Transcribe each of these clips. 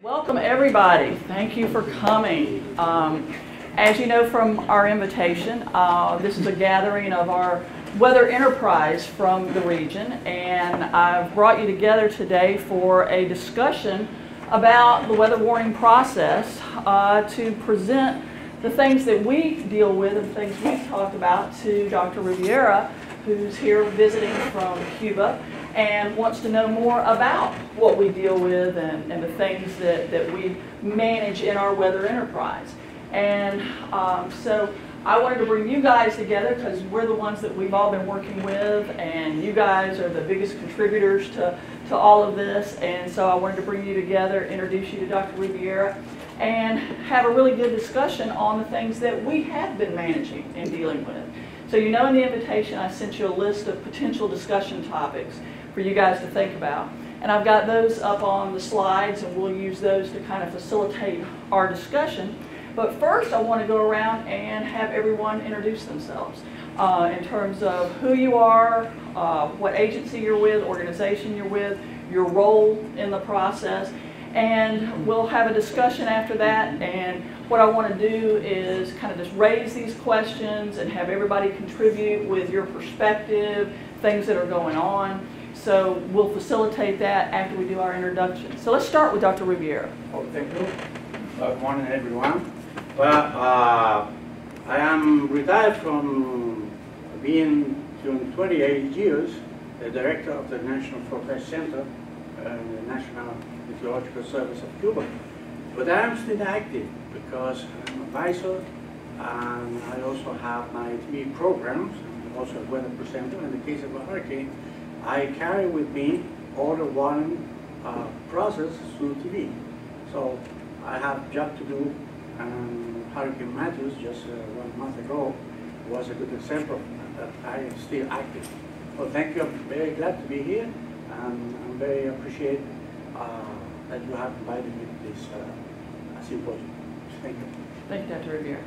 Welcome, everybody. Thank you for coming. Um, As you know from our invitation, uh, this is a gathering of our weather enterprise from the region, and I've brought you together today for a discussion about the weather warning process uh, to present the things that we deal with and things we've talked about to Dr. Rubiera, who's here visiting from Cuba and wants to know more about what we deal with and, and the things that, that we manage in our weather enterprise. And um, so I wanted to bring you guys together because we're the ones that we've all been working with, and you guys are the biggest contributors to, to all of this. And so I wanted to bring you together, introduce you to Dr. Rubiera, and have a really good discussion on the things that we have been managing and dealing with. So you know in the invitation I sent you a list of potential discussion topics for you guys to think about. And I've got those up on the slides and we'll use those to kind of facilitate our discussion. But first I want to go around and have everyone introduce themselves uh, in terms of who you are, uh, what agency you're with, organization you're with, your role in the process. And we'll have a discussion after that. And what I want to do is kind of just raise these questions and have everybody contribute with your perspective, things that are going on. So we'll facilitate that after we do our introduction. So let's start with Dr. Rubiera. Oh, thank you. Good morning, everyone. Well, uh, I am retired from being, during 28 years, the director of the National Forecast Center, uh, the National Meteorological Service of Cuba. But I am still active because I'm a advisor and I also have my TV programs, I'm also a weather presenter. In the case of a hurricane, I carry with me all the warning uh, process through TV. So I have job to do, and Hurricane Matthews just uh, one month ago was a good example that I am still active. Well, thank you. I'm very glad to be here, and I'm very appreciate uh, that you have invited me to this uh, symposium. Thank you. Thank you, Dr. Rubiera.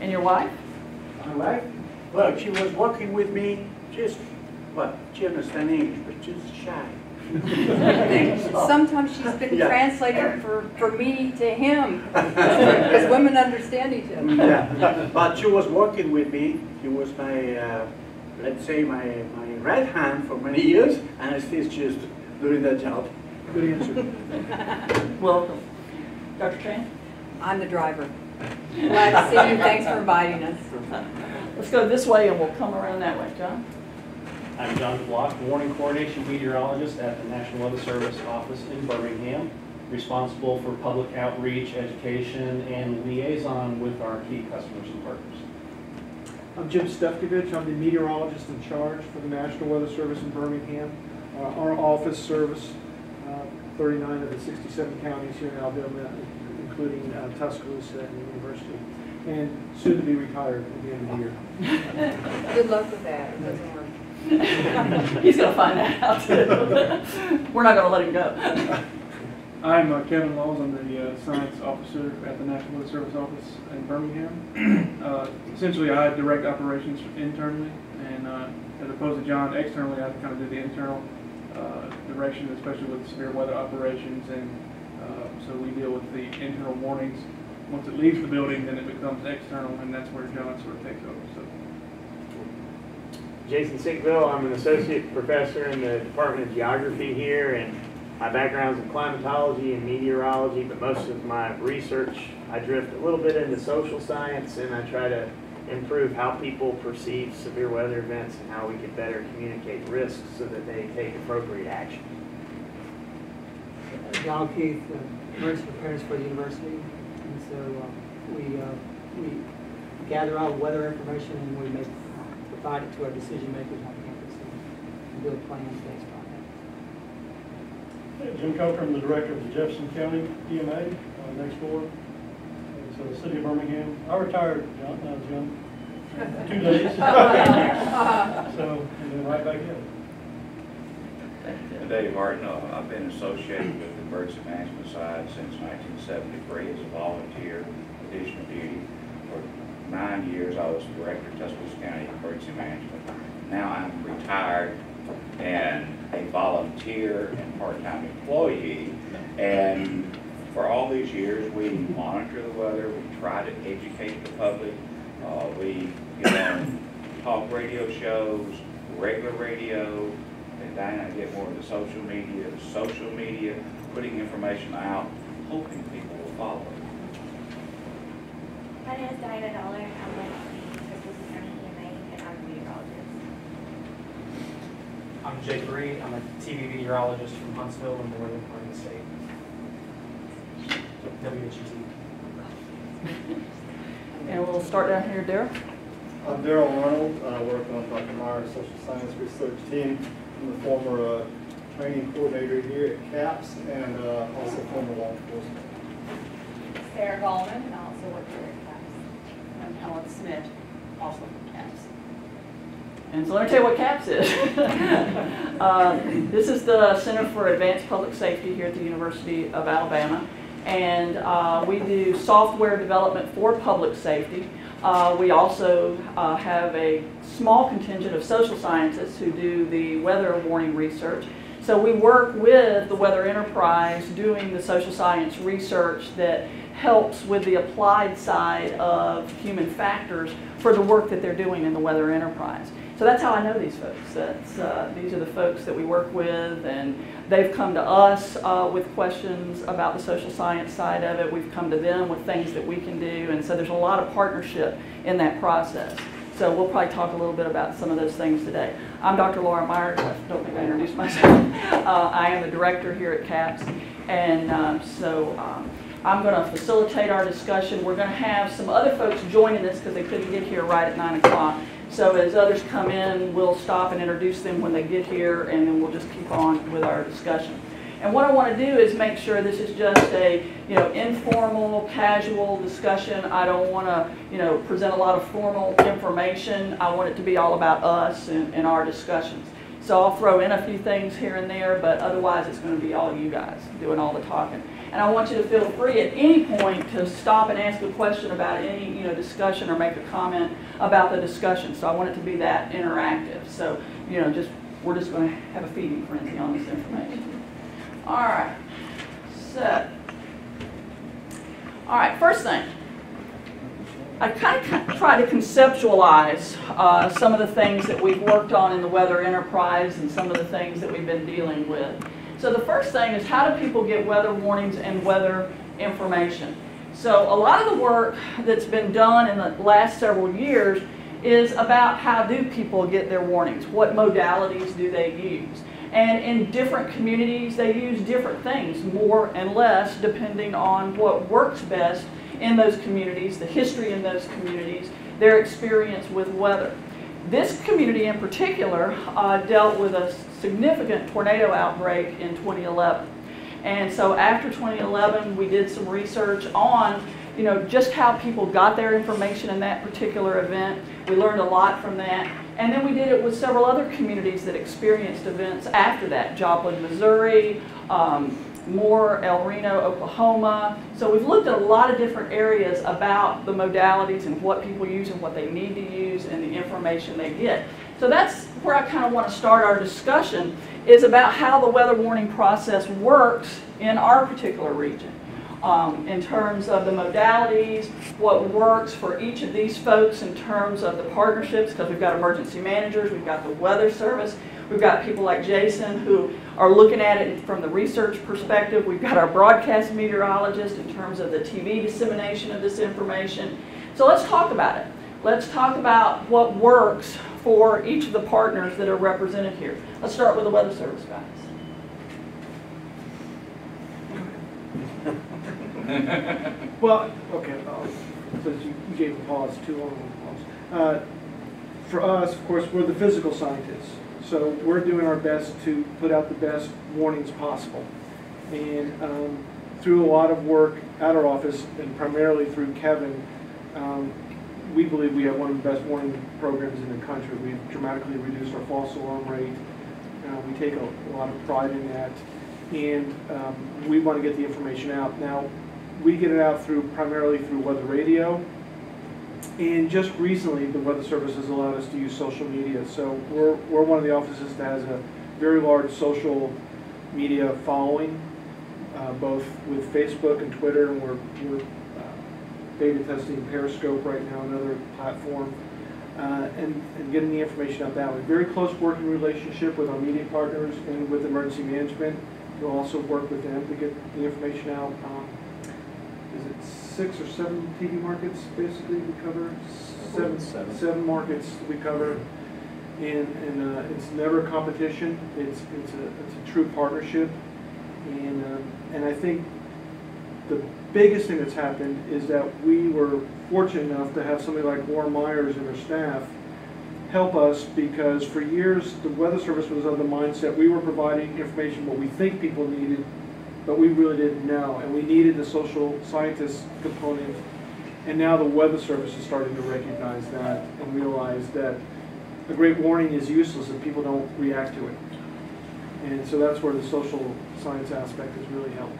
And your wife? My wife, well, she was working with me, just, what, she understands English, but she's shy. Sometimes she's been Yeah. translated for, for me to him, because women understand each other. Yeah, but she was working with me. She was my, uh, let's say, my, my right hand for many years, and I still just doing that job. Good answer. Welcome. Dr. Chan? I'm the driver. Glad to see you, thanks for inviting us. Let's go this way and we'll come around that way. John? I'm John DeBlock, warning coordination meteorologist at the National Weather Service office in Birmingham, responsible for public outreach, education, and liaison with our key customers and partners. I'm Jim Stefkovich. I'm the meteorologist in charge for the National Weather Service in Birmingham. Uh, Our office serves uh, 39 of the 67 counties here in Alabama, including uh, Tuscaloosa and the University, and soon to be retired at the end of the year. Good luck with that, it doesn't work. He's going to find that out. We're not going to let him go. I'm uh, Kevin Laws. I'm the uh, science officer at the National Weather Service office in Birmingham. Uh, Essentially, I direct operations internally, and uh, as opposed to John, externally, I kind of do the internal uh, direction, especially with severe weather operations. And uh, so we deal with the internal warnings. Once it leaves the building, then it becomes external, and that's where John sort of takes over. So Jason Senkbeil, I'm an associate professor in the Department of Geography here, and my background is in climatology and meteorology, but most of my research, I drift a little bit into social science, and I try to improve how people perceive severe weather events and how we can better communicate risks so that they take appropriate action. John Keith, uh, emergency preparedness for the university. And so uh, we, uh, we gather all weather information and we make, provide it to our decision makers on campus and build plans based on that. Jim Coker, I'm the director of the Jefferson County EMA, uh, next door. And So the city of Birmingham, I retired, John, uh, Jim, two days. So, and then right back in. Dave Hartnell, I've been associated with the emergency management side since 1973 as a volunteer, additional duty. Nine years, I was director of Tuscaloosa County Emergency Management. Now I'm retired and a volunteer and part-time employee. And for all these years, we monitor the weather, we try to educate the public. Uh, we get on talk radio shows, regular radio, and Diana get more the social media, social media, putting information out, hoping people will follow. My name is Diana Dollar. I'm with the Crystal County EMA and I'm a meteorologist. I'm Jake Reed. I'm a TV meteorologist from Huntsville in the northern part of the state. WHUT. And we'll start down here, Daryl. I'm Daryl Arnold, I work on Dr. Meyer's social science research team. I'm the former uh, training coordinator here at CAPS and uh, also former law enforcement. Sarah Gallman, and I also work here at CAPS. And Helen Smith, also from CAPS. And so let me tell you what CAPS is. Um, This is the Center for Advanced Public Safety here at the University of Alabama. And uh, we do software development for public safety. Uh, We also uh, have a small contingent of social scientists who do the weather warning research. So we work with the Weather Enterprise doing the social science research that helps with the applied side of human factors for the work that they're doing in the Weather Enterprise. So that's how I know these folks. That's, uh, these are the folks that we work with, and they've come to us uh, with questions about the social science side of it. We've come to them with things that we can do, and so there's a lot of partnership in that process. So we'll probably talk a little bit about some of those things today. I'm Dr. Laura Myers. I don't think I introduced myself. Uh, I am the director here at CAPS, and um, so um, I'm going to facilitate our discussion. We're going to have some other folks joining us because they couldn't get here right at 9 o'clock. So as others come in, we'll stop and introduce them when they get here, and then we'll just keep on with our discussion. And what I want to do is make sure this is just a, you know, informal, casual discussion. I don't want to, you know, present a lot of formal information. I want it to be all about us and, and our discussions. So I'll throw in a few things here and there, but otherwise it's going to be all you guys doing all the talking. And I want you to feel free at any point to stop and ask a question about any, you know, discussion or make a comment about the discussion. So I want it to be that interactive. So, you know, just, we're just going to have a feeding frenzy on this information. All right. So, all right, first thing. I kind of try to conceptualize uh, some of the things that we've worked on in the weather enterprise and some of the things that we've been dealing with. So the first thing is how do people get weather warnings and weather information? So a lot of the work that's been done in the last several years is about how do people get their warnings? What modalities do they use? And in different communities, they use different things, more and less, depending on what works best in those communities, the history in those communities, their experience with weather. This community in particular uh, dealt with a significant tornado outbreak in 2011. And so after 2011, we did some research on, you know, just how people got their information in that particular event. We learned a lot from that. And then we did it with several other communities that experienced events after that. Joplin, Missouri, um, Moore, El Reno, Oklahoma. So we've looked at a lot of different areas about the modalities and what people use and what they need to use and the information they get. So that's where I kind of want to start our discussion is about how the weather warning process works in our particular region. Um, in terms of the modalities, what works for each of these folks in terms of the partnerships, because we've got emergency managers, we've got the weather service, we've got people like Jason who are looking at it from the research perspective, we've got our broadcast meteorologist in terms of the TV dissemination of this information. So let's talk about it. Let's talk about what works for each of the partners that are represented here. Let's start with the weather service guys. Well, okay, uh, since you you gave a pause, too long of a pause. Uh, For us, of course, we're the physical scientists, so we're doing our best to put out the best warnings possible. And um, through a lot of work at our office, and primarily through Kevin, um, we believe we have one of the best warning programs in the country. We've dramatically reduced our false alarm rate. Uh, We take a a lot of pride in that, and um, we want to get the information out. Now, we get it out through, primarily through weather radio. And just recently, the Weather Service has allowed us to use social media. So we're, we're one of the offices that has a very large social media following. uh, both with Facebook and Twitter, and we're, we're beta testing Periscope right now, another platform, uh, and, and getting the information out that way. Very close working relationship with our media partners and with emergency management. We'll also work with them to get the information out. Um, Is it six or seven TV markets basically we cover? Seven, Seven. seven markets we cover. And, and uh, it's never a competition, it's, it's a, it's a true partnership. And, um, and I think the biggest thing that's happened is that we were fortunate enough to have somebody like Laura Myers and her staff help us because for years, the Weather Service was of the mindset, we were providing information what we think people needed, but we really didn't know, and we needed the social scientist component. And now the Weather Service is starting to recognize that and realize that a great warning is useless if people don't react to it. And so that's where the social science aspect has really helped.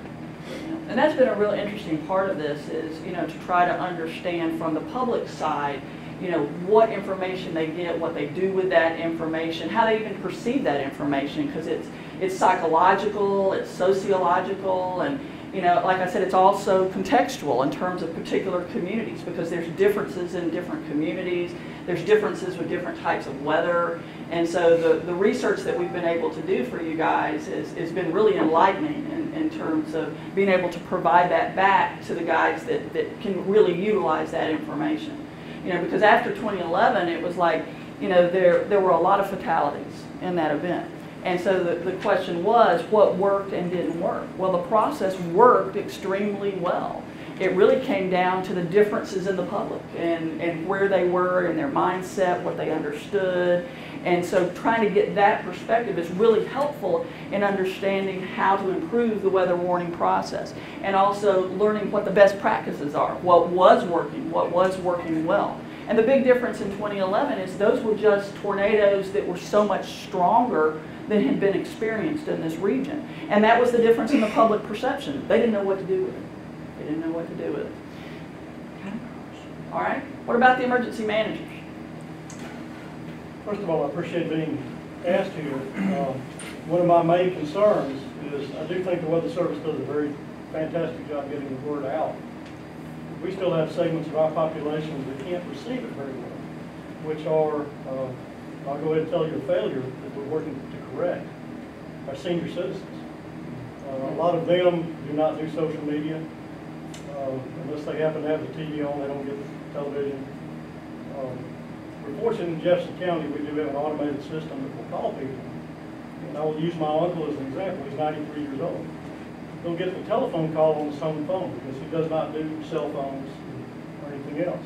And that's been a real interesting part of this is, you know, to try to understand from the public side, you know, what information they get, what they do with that information, how they even perceive that information, because it's, it's psychological, it's sociological, and, you know, like I said, it's also contextual in terms of particular communities, because there's differences in different communities, there's differences with different types of weather, and so the, the research that we've been able to do for you guys is, has been really enlightening in, in terms of being able to provide that back to the guys that, that can really utilize that information. You know, because after 2011, it was like, you know, there, there were a lot of fatalities in that event. And so the, the question was, what worked and didn't work? Well, the process worked extremely well. It really came down to the differences in the public and, and where they were in their mindset, what they understood. And so trying to get that perspective is really helpful in understanding how to improve the weather warning process. And also learning what the best practices are, what was working, what was working well. And the big difference in 2011 is those were just tornadoes that were so much stronger than had been experienced in this region. And that was the difference in the public perception. They didn't know what to do with it. They didn't know what to do with it. All right. What about the emergency managers? First of all, I appreciate being asked here. Um, One of my main concerns is, I do think the Weather Service does a very fantastic job getting the word out. We still have segments of our population that can't receive it very well, which are, uh, I'll go ahead and tell you a failure that we're working correct, our senior citizens. Uh, A lot of them do not do social media. Uh, Unless they happen to have the TV on, they don't get the television. Um, we're fortunate in Jefferson County, we do have an automated system that will call people. And I will use my uncle as an example, he's ninety-three years old. He'll get the telephone call on his home phone because he does not do cell phones or anything else.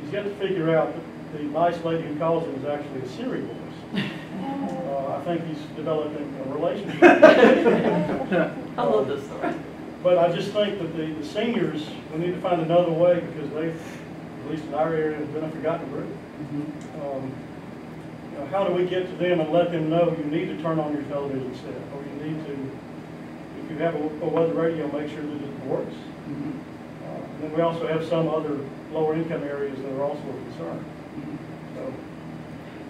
He's got to figure out that the nice lady who calls him is actually a voice. Uh, I think he's developing a relationship. I love this story. But I just think that the, the seniors, we need to find another way because they've, at least in our area, have been a forgotten group. Um, you know, How do we get to them and let them know you need to turn on your television set, or you need to, if you have a, a weather radio, make sure that it works. Uh, And then we also have some other lower income areas that are also a concern. So,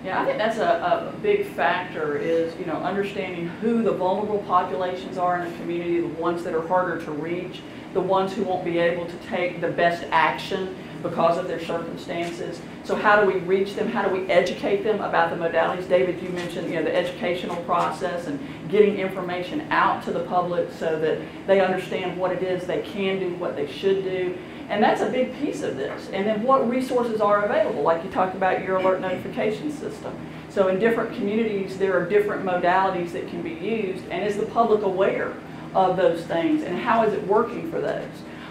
Yeah, I think that's a, a big factor is, you know, understanding who the vulnerable populations are in a community, the ones that are harder to reach, the ones who won't be able to take the best action because of their circumstances. So how do we reach them? How do we educate them about the modalities? David, you mentioned, you know, the educational process and getting information out to the public so that they understand what it is they can do, what they should do. And that's a big piece of this. And then what resources are available, like you talked about your alert notification system. So in different communities, there are different modalities that can be used. And is the public aware of those things? And how is it working for those?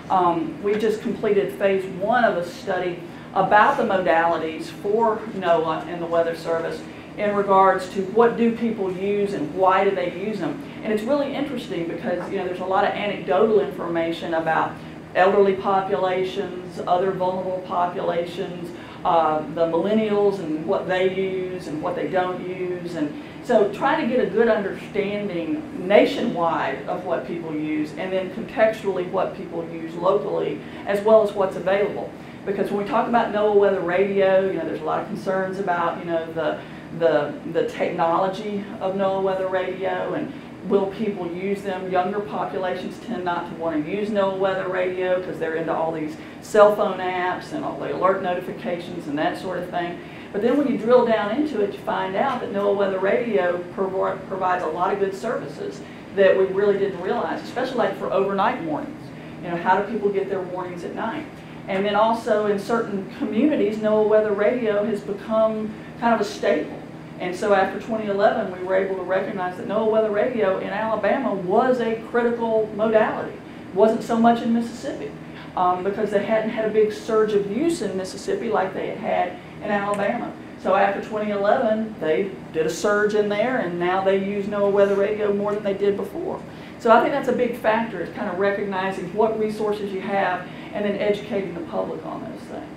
Um, we just completed phase one of a study about the modalities for NOAA and the Weather Service in regards to what do people use and why do they use them. And it's really interesting because, you know, there's a lot of anecdotal information about elderly populations, other vulnerable populations, uh, the millennials and what they use and what they don't use. And so try to get a good understanding nationwide of what people use and then contextually what people use locally as well as what's available. Because when we talk about NOAA weather radio, you know, there's a lot of concerns about, you know, the, the, the technology of NOAA weather radio and Will people use them? Younger populations tend not to want to use NOAA weather radio because they're into all these cell phone apps and all the alert notifications and that sort of thing. But then when you drill down into it, you find out that NOAA weather radio provi- provides a lot of good services that we really didn't realize, especially like for overnight warnings. You know, how do people get their warnings at night? And then also in certain communities, NOAA weather radio has become kind of a staple. And so after 2011, we were able to recognize that NOAA weather radio in Alabama was a critical modality. It Wasn't so much in Mississippi um, because they hadn't had a big surge of use in Mississippi like they had had in Alabama. So after 2011, they did a surge in there, and now they use NOAA weather radio more than they did before. So I think that's a big factor, is kind of recognizing what resources you have and then educating the public on those things.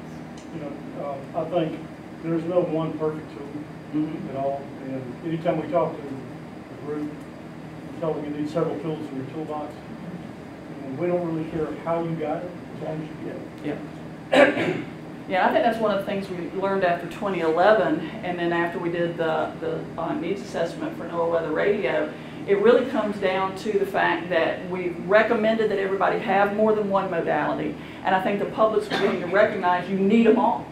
You know, uh, I think there's no one perfect tool Mhm. at all. And anytime we talk to a group, we tell them you need several tools in your toolbox. And we don't really care how you got it, as long as you get it. Yeah. Yeah, I think that's one of the things we learned after 2011, and then after we did the, the uh, needs assessment for NOAA weather radio, it really comes down to the fact that we recommended that everybody have more than one modality, and I think the public's beginning to recognize you need them all.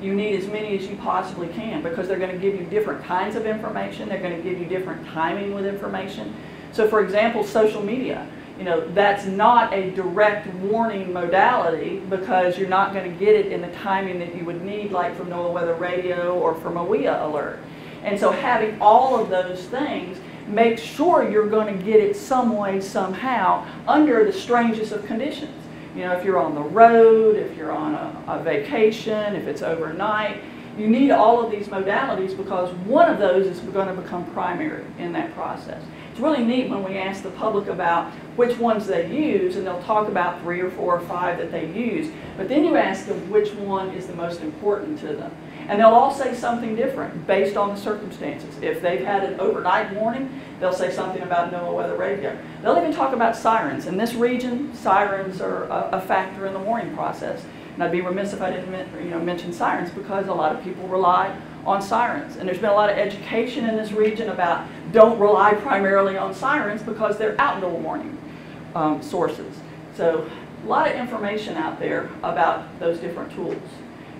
You need as many as you possibly can, because they're gonna give you different kinds of information, they're gonna give you different timing with information. So for example, social media, you know, that's not a direct warning modality because you're not going to get it in the timing that you would need, like from NOAA Weather Radio or from a WEA alert. And so having all of those things makes sure you're going to get it some way, somehow, under the strangest of conditions. You know, if you're on the road, if you're on a, a vacation, if it's overnight, you need all of these modalities because one of those is going to become primary in that process. It's really neat when we ask the public about which ones they use, and they'll talk about three or four or five that they use. But then you ask them which one is the most important to them. And they'll all say something different based on the circumstances. If they've had an overnight warning, they'll say something about NOAA weather radio. They'll even talk about sirens. In this region, sirens are a, a factor in the warning process. And I'd be remiss if I didn't you know, mention sirens because a lot of people rely on sirens. And there's been a lot of education in this region about don't rely primarily on sirens because they're outdoor warning um, sources. So a lot of information out there about those different tools.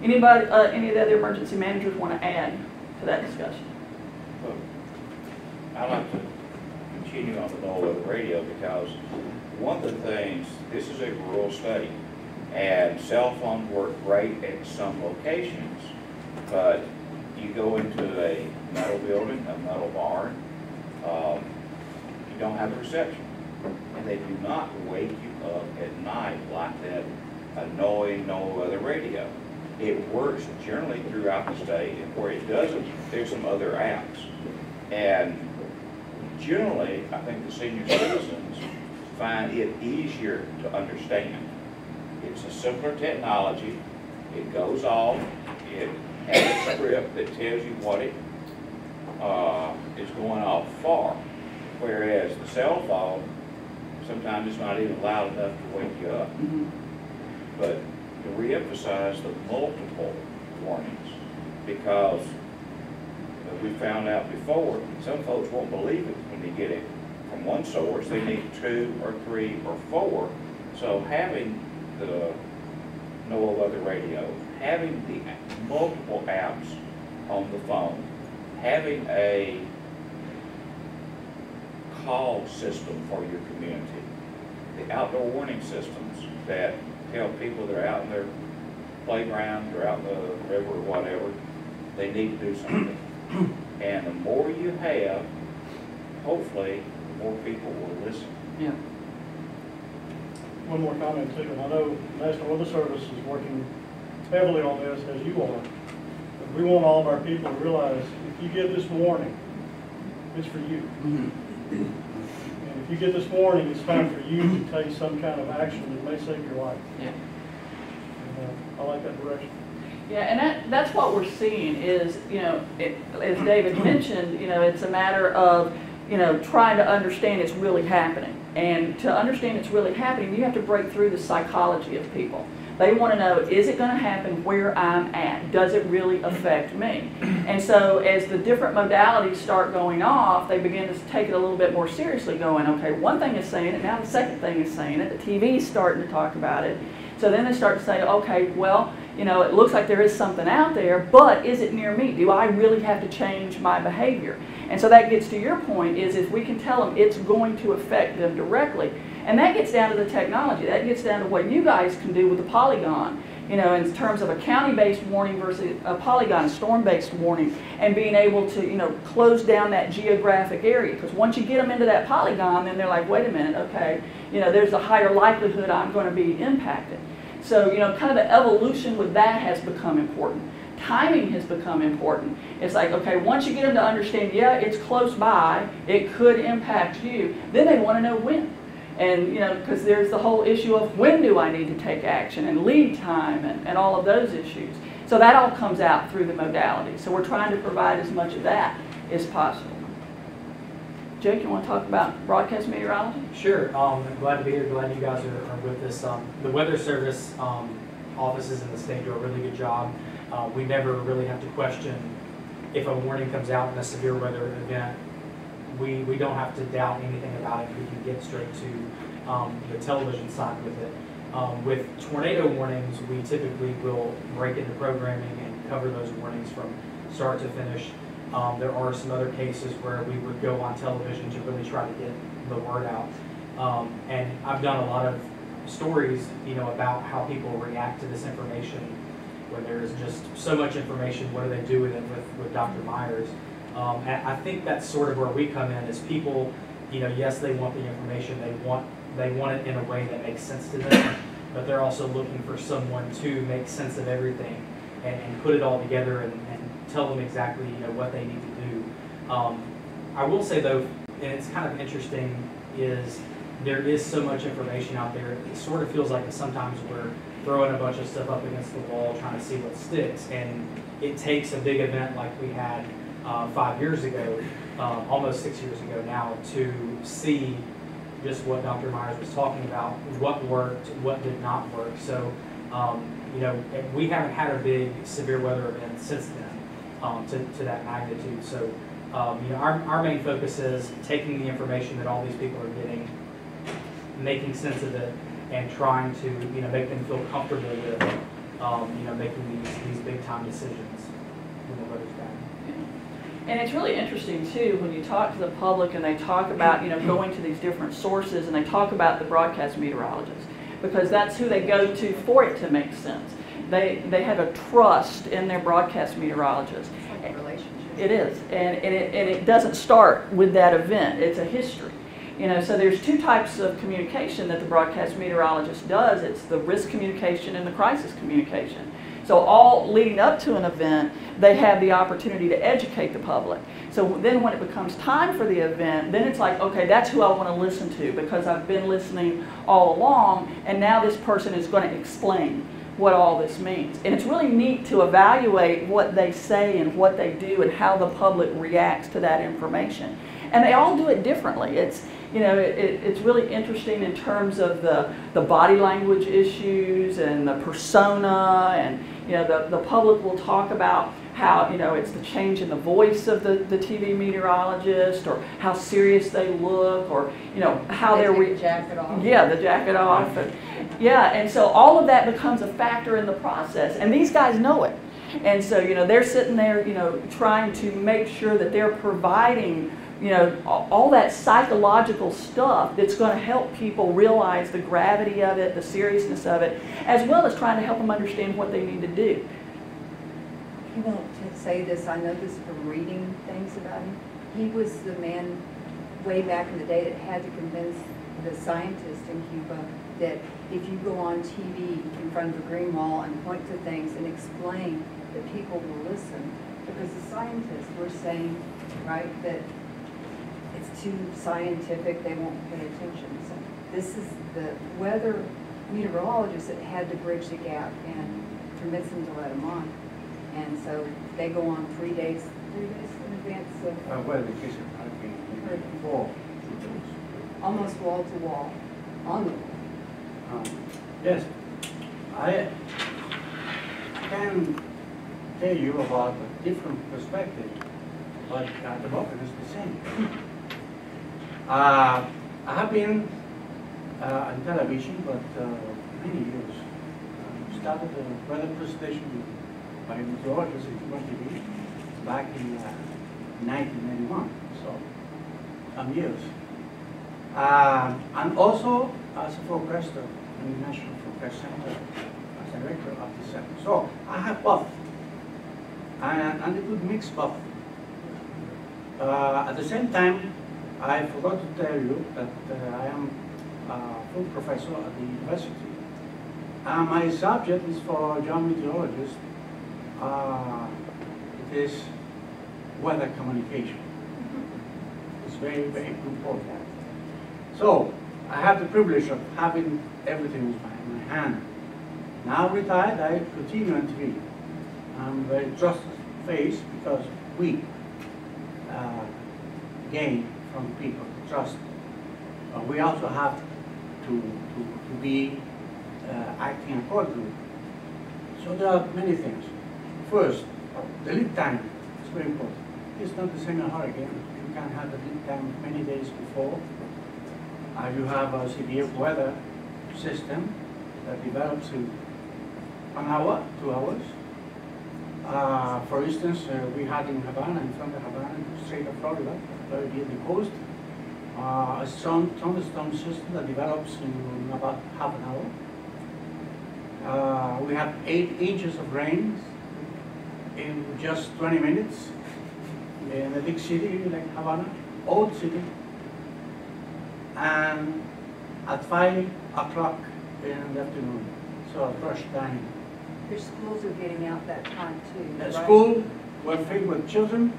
Anybody, uh, any of the other emergency managers want to add to that discussion? I'd like to continue on the NOAA weather radio because one of the things, this is a rural state, and cell phones work great at some locations, but you go into a metal building, a metal barn, um, you don't have a reception. And they do not wake you up at night like that annoying NOAA weather radio. It works generally throughout the state, and where it doesn't, there's some other apps. And generally, I think the senior citizens find it easier to understand. It's a simpler technology, it goes off, it has a script that tells you what it uh, is going off for. Whereas the cell phone, sometimes it's not even loud enough to wake you up. But to reemphasize the multiple warnings, because we found out before, some folks won't believe it when they get it from one source. They need two or three or four. So having the NOAA weather radio, having the multiple apps on the phone, having a call system for your community, the outdoor warning systems that tell people they're out in their playgrounds or out in the river or whatever, they need to do something. And the more you have, hopefully, the more people will listen. Yeah. One more comment too, and I know National Weather Service is working heavily on this, as you are. But we want all of our people to realize, if you get this warning, it's for you. And if you get this warning, it's time for you to take some kind of action that may save your life. Yeah. And, uh, I like that direction. Yeah, and that, that's what we're seeing is, you know, it, as David mentioned, you know, it's a matter of, you know, trying to understand it's really happening. And to understand it's really happening, you have to break through the psychology of people. They want to know, is it going to happen where I'm at? Does it really affect me? And so as the different modalities start going off, they begin to take it a little bit more seriously, going, okay, one thing is saying it, now the second thing is saying it, the TV is starting to talk about it. So then they start to say, okay, well, you know, it looks like there is something out there, but is it near me? Do I really have to change my behavior? And so that gets to your point, is if we can tell them it's going to affect them directly. And that gets down to the technology. That gets down to what you guys can do with the polygon, you know, in terms of a county-based warning versus a polygon, storm-based warning, and being able to, you know, close down that geographic area. Because once you get them into that polygon, then they're like, wait a minute, okay, you know, there's a higher likelihood I'm going to be impacted. So, you know, kind of the evolution with that has become important. Timing has become important. It's like, okay, once you get them to understand, yeah, it's close by, it could impact you, then they want to know when. And, you know, because there's the whole issue of when do I need to take action and lead time and, and all of those issues. So that all comes out through the modality. So we're trying to provide as much of that as possible. Jake, you want to talk about broadcast meteorology? Sure, um, I'm glad to be here, glad you guys are, are with us. Um, the Weather Service, um, offices in the state do a really good job. Uh, we never really have to question if a warning comes out in a severe weather event. We, we don't have to doubt anything about it, we can get straight to, um, the television side with it. Um, with tornado warnings, we typically will break into programming and cover those warnings from start to finish. Um, there are some other cases where we would go on television to really try to get the word out. Um, and I've done a lot of stories, you know, about how people react to this information when there is just so much information, what do they do with it with, with Dr. Myers? Um, I think that's sort of where we come in is people, you know, yes, they want the information, they want, they want it in a way that makes sense to them, but they're also looking for someone to make sense of everything and, and put it all together and, and tell them exactly, you know, what they need to do. Um, I will say though, and it's kind of interesting, is there is so much information out there. It sort of feels like sometimes we're throwing a bunch of stuff up against the wall, trying to see what sticks. And it takes a big event like we had uh, five years ago, um, almost six years ago now, to see just what Dr. Myers was talking about, what worked, what did not work. So, um, you know, we haven't had a big severe weather event since then um, to, to that magnitude. So, um, you know, our, our main focus is taking the information that all these people are getting, making sense of it, and trying to, you know, make them feel comfortable with, um, you know, making these, these big time decisions when the weather's. And it's really interesting too, when you talk to the public and they talk about, you know, going to these different sources and they talk about the broadcast meteorologists, because that's who they go to for it to make sense. They, they have a trust in their broadcast meteorologist. Like. It is, and, and, it, and it doesn't start with that event, it's a history. You know, so there's two types of communication that the broadcast meteorologist does. It's the risk communication and the crisis communication. So all leading up to an event, they have the opportunity to educate the public. So then when it becomes time for the event, then it's like, okay, that's who I want to listen to because I've been listening all along and now this person is going to explain what all this means. And it's really neat to evaluate what they say and what they do and how the public reacts to that information. And they all do it differently. It's, you know, it, it's really interesting in terms of the, the body language issues and the persona and, you know, the, the public will talk about how, you know, it's the change in the voice of the, the TV meteorologist or how serious they look or, you know, how They they're... re- the jacket off. Yeah, the jacket off. And, yeah, and so all of that becomes a factor in the process. And these guys know it. And so, you know, they're sitting there, you know, trying to make sure that they're providing, you know, all that psychological stuff that's going to help people realize the gravity of it, the seriousness of it, as well as trying to help them understand what they need to do. He won't say this, I know this from reading things about him. He was the man way back in the day that had to convince the scientists in Cuba that if you go on TV in front of a green wall and point to things and explain, that people will listen. Because the scientists were saying, right, that too scientific, they won't pay attention. So this is the weather meteorologist that had to bridge the gap and permits them to let them on. And so they go on three days, three days in advance of, Uh, well, the been four. almost wall to wall, on the wall. Um, Yes, I can tell you about a different perspective, but at the moment it's the same. Uh, I have been uh, on television, but uh, many years. Uh, started a weather presentation by meteorologist University TV back in uh, 1991, so some years. Um, and also as a forecaster in the National Forecast Center, as a director of the center. So I have both, and, and a good mix both. Uh, at the same time, I forgot to tell you that uh, I am a full professor at the university. And my subject is for young meteorologists. Uh, it is weather communication. It's very, very important. So, I have the privilege of having everything in my, my hand. Now retired, I continue on TV. I'm very trusted face because we uh, gain from people trust. But we also have to, to, to be uh, acting accordingly. So there are many things. First, the lead time is very important. It's not the same in hurricane. You can have the lead time many days before. Uh, you have a severe weather system that develops in one hour, two hours. Uh, for instance, uh, we had in Havana, in front of Havana, state of Florida, very near the coast, uh, a strong thunderstorm system that develops in about half an hour. Uh, we have eight inches of rain in just 20 minutes in a big city like Havana, old city. And at 5 o'clock in the afternoon, so at rush time. Your schools are getting out that time too, The right? school were filled with children,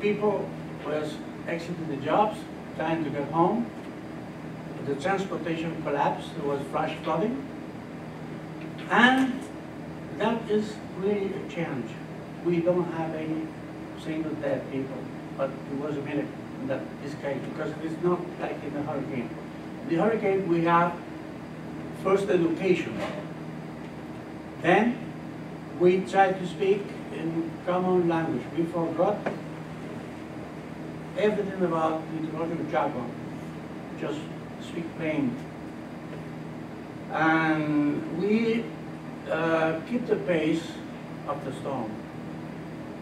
people was exiting the jobs, trying to get home. The transportation collapsed, there was flash flooding. And that is really a challenge. We don't have any single dead people, but it was a minute in that this case, because it's not like in the hurricane. In the hurricane, we have first education. Then we try to speak in common language. We forgot everything about meteorological jargon. Just speak plain. And we uh, keep the pace of the storm,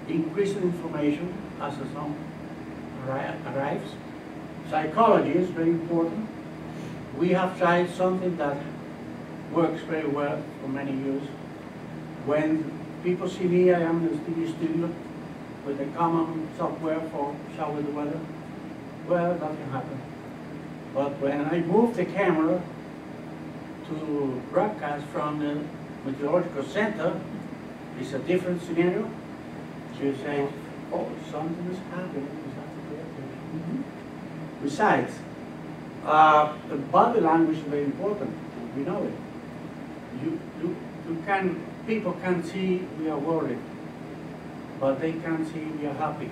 increasing information as the storm arri- arrives. Psychology is very important. We have tried something that works very well for many years. When people see me, I am in the TV studio with a common software for shower the weather. Well, nothing happened. But when I move the camera to broadcast from the meteorological center, it's a different scenario. You say, oh, something is happening. We have to pay attention. Besides, uh, the body language is very important. We know it. You, you, you can, people can see we are worried, but they can't see we are happy.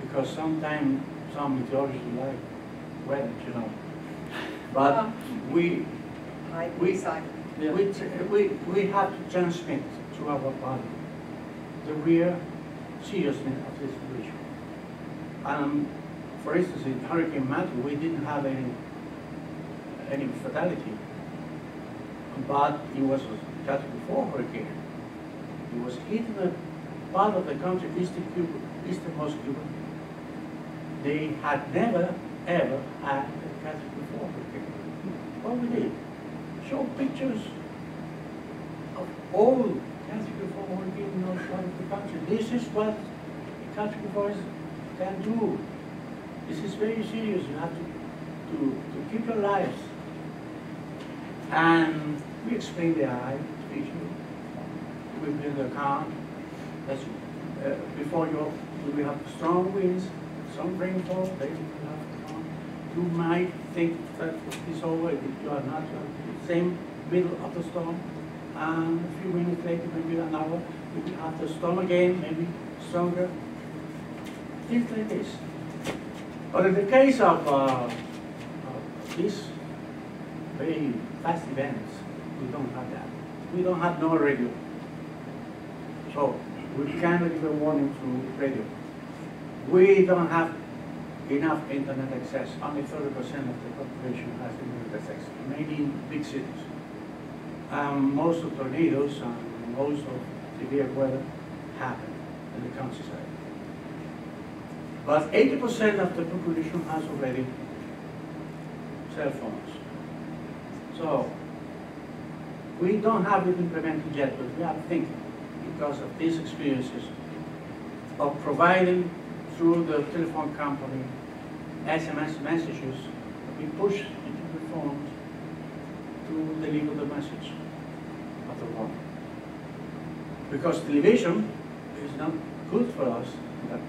Because sometimes some meteorologists like weather, you know. But we, we- we, we, we have to transmit to our body the real seriousness of this situation. Um, for instance, in Hurricane Matthew, we didn't have any, any fatality, but it was just before hurricane. It was hitting a part of the country, eastern Cuba, easternmost Cuba. They had never, ever had a four hurricane. What we did, show pictures of all hurricanes in all parts of the country. This is what a category can do. This is very serious. You have to, to, to keep your lives. And we explain the eye feature. Build the account. That's, uh, before you, we have strong winds, some rainfall, then you might think that it's over, if you are not, the same middle of the storm. And a few minutes later, maybe an hour, you will have the storm again, maybe stronger. Things like this. But in the case of, uh, these very fast events, we don't have that. We don't have no radio. So we cannot give a warning through radio. We don't have enough internet access. Only thirty percent of the population has internet access, mainly in big cities. Um, most of tornadoes and most of severe weather happen in the countryside. But eighty percent of the population has already cell phones. So, we don't have it implemented yet, but we are thinking, because of these experiences, of providing through the telephone company SMS messages that we push into the phones to deliver the message of the warning. Because television is not good for us, but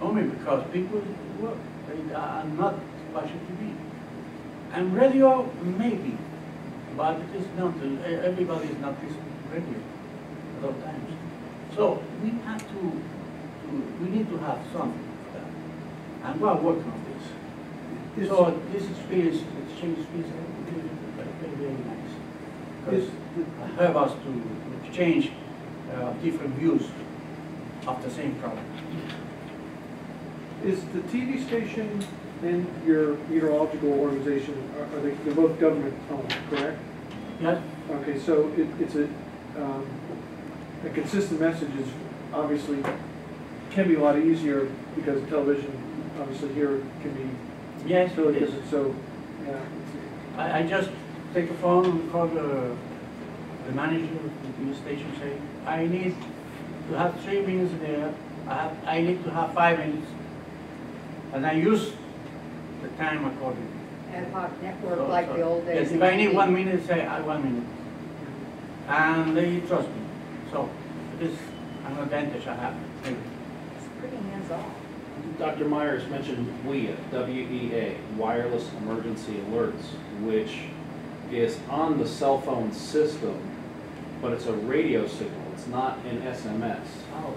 only because people work, they are not watching TV. And radio, maybe, but it is not, everybody is not listening to radio at all times. So we have to, to we need to have something for that. And we are working on this. So this experience, exchange experience, is very, very, nice. Because it help us to exchange uh, different views of the same problem. Is the TV station and your meteorological organization, are are they, they're both government owned, correct? Yes? Okay, so it, it's a, um, a consistent message is obviously, can be a lot easier because television, obviously here can be Yes, totally it is. different, so, yeah. I, I just take a phone and call the, the manager of the TV station, say, I need to have three minutes there, I have, I need to have five minutes. And I use the time accordingly. Ad hoc network So- like so- the old days. Yes, if I need one minute, say, I one minute. And they trust me, so it is an advantage I have. It's pretty hands-off. Dr. Myers mentioned WEA, W-E-A, Wireless Emergency Alerts, which is on the cell phone system, but it's a radio signal, it's not an SMS. Oh.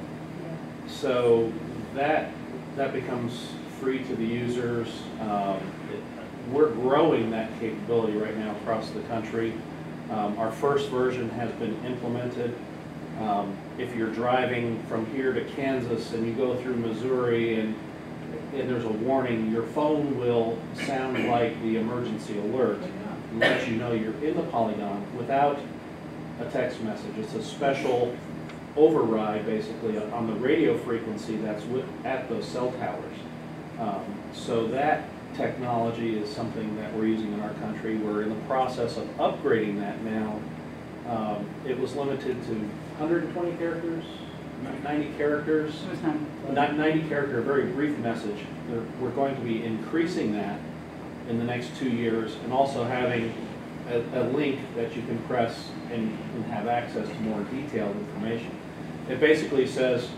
So that, that becomes free to the users. Um, it- We're growing that capability right now across the country. Um, Our first version has been implemented. Um, If you're driving from here to Kansas and you go through Missouri and, and there's a warning, your phone will sound like the emergency alert and let you know you're in the polygon without a text message. It's a special override, basically, on the radio frequency that's with, at those cell towers. Um, So that technology is something that we're using in our country. We're in the process of upgrading that now. Um, It was limited to 120 characters, 90 characters. It was time. Ni- 90 character, very brief message. We're- going to be increasing that in the next two years and also having a, a link that you can press and, and have access to more detailed information. It basically says,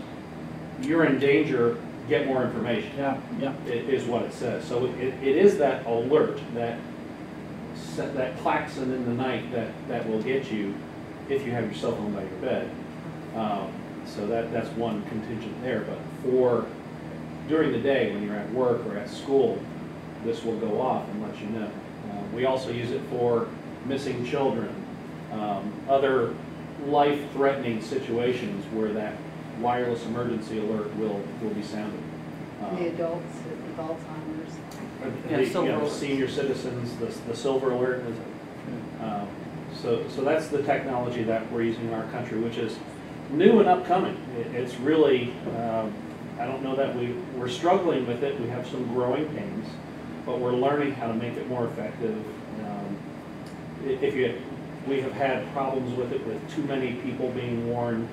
you're in danger, get more information, Yeah, yeah. i- is what it says. So it, it is that alert, that, that klaxon in the night that, that will get you if you have your cell phone by your bed. Um, So that, that's one contingent there, but for, during the day, when you're at work or at school, this will go off and let you know. Uh, We also use it for missing children, um, other life-threatening situations where that wireless emergency alert will, will be sounded. Um, The adults with Alzheimer's. Yeah, the, you know, senior citizens, the, the silver alert is, um, so, so that's the technology that we're using in our country, which is new and upcoming. It, it's really, um, I don't know that we, we're struggling with it, we have some growing pains, but we're learning how to make it more effective. Um, If you, we have had problems with it, with too many people being warned,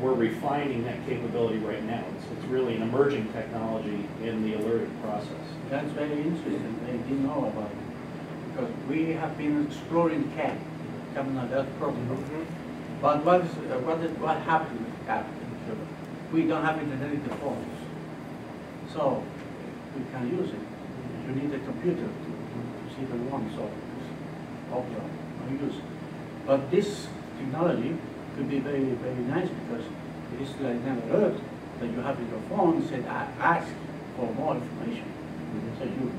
we're refining that capability right now. It's, it's really an emerging technology in the alerting process. That's very interesting, I didn't know about it. Because we have been exploring cat, coming on that problem. But what is, uh, what is, what happened with cat? We don't have internet phones. So, we can use it. You need a computer to, to see the one, so it's opera, no use. But this technology could be very, very nice because it is like never heard that you have in your phone, said, "A- ask for more information. So you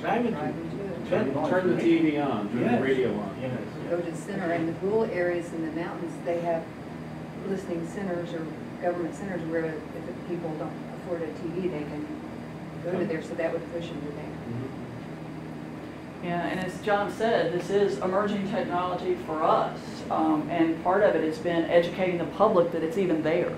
drive it Drive to. into it. get more Turn the. TV on, turn Yes. the radio on. Yes, Go to the center, and the rural areas in the mountains, they have listening centers or government centers where if the people don't afford a TV, they can go to there, so that would push them to there. Yeah, and as John said, this is emerging technology for us. Um, and part of it has been educating the public that it's even there.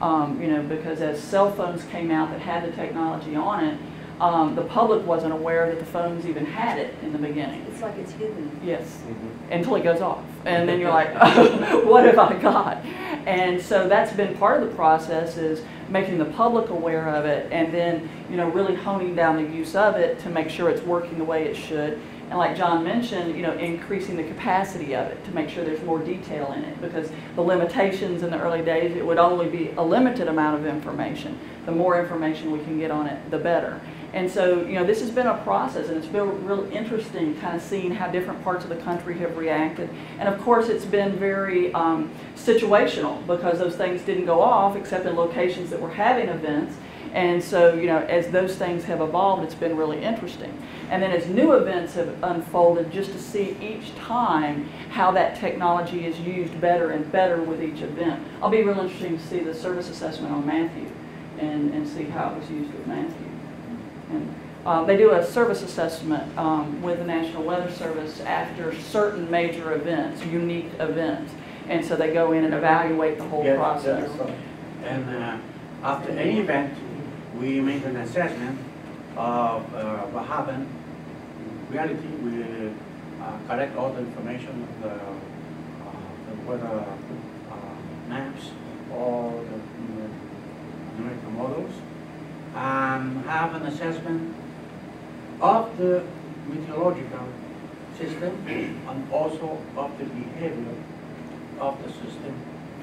Um, you know, because as cell phones came out that had the technology on it, um, the public wasn't aware that the phones even had it in the beginning. It's like it's hidden. Yes, until it goes off. And then you're like, what have I got? And so that's been part of the process is making the public aware of it and then, you know, really honing down the use of it to make sure it's working the way it should. And like John mentioned, you know, increasing the capacity of it to make sure there's more detail in it because the limitations in the early days, it would only be a limited amount of information. The more information we can get on it, the better. And so, you know, this has been a process, and it's been real interesting kind of seeing how different parts of the country have reacted. And of course, it's been very um, situational because those things didn't go off except in locations that were having events. And so, you know, as those things have evolved, it's been really interesting. And then as new events have unfolded, just to see each time how that technology is used better and better with each event. I'll be real interesting to see the service assessment on Matthew and, and see how it was used with Matthew. And uh, they do a service assessment um, with the National Weather Service after certain major events, unique events. And so they go in and evaluate the whole Yes, process. yes. And uh, after any event, we make an assessment of uh, what happened. In reality, we uh, collect all the information, the, uh, the weather uh, maps, all the numerical models, and have an assessment of the meteorological system and also of the behavior of the system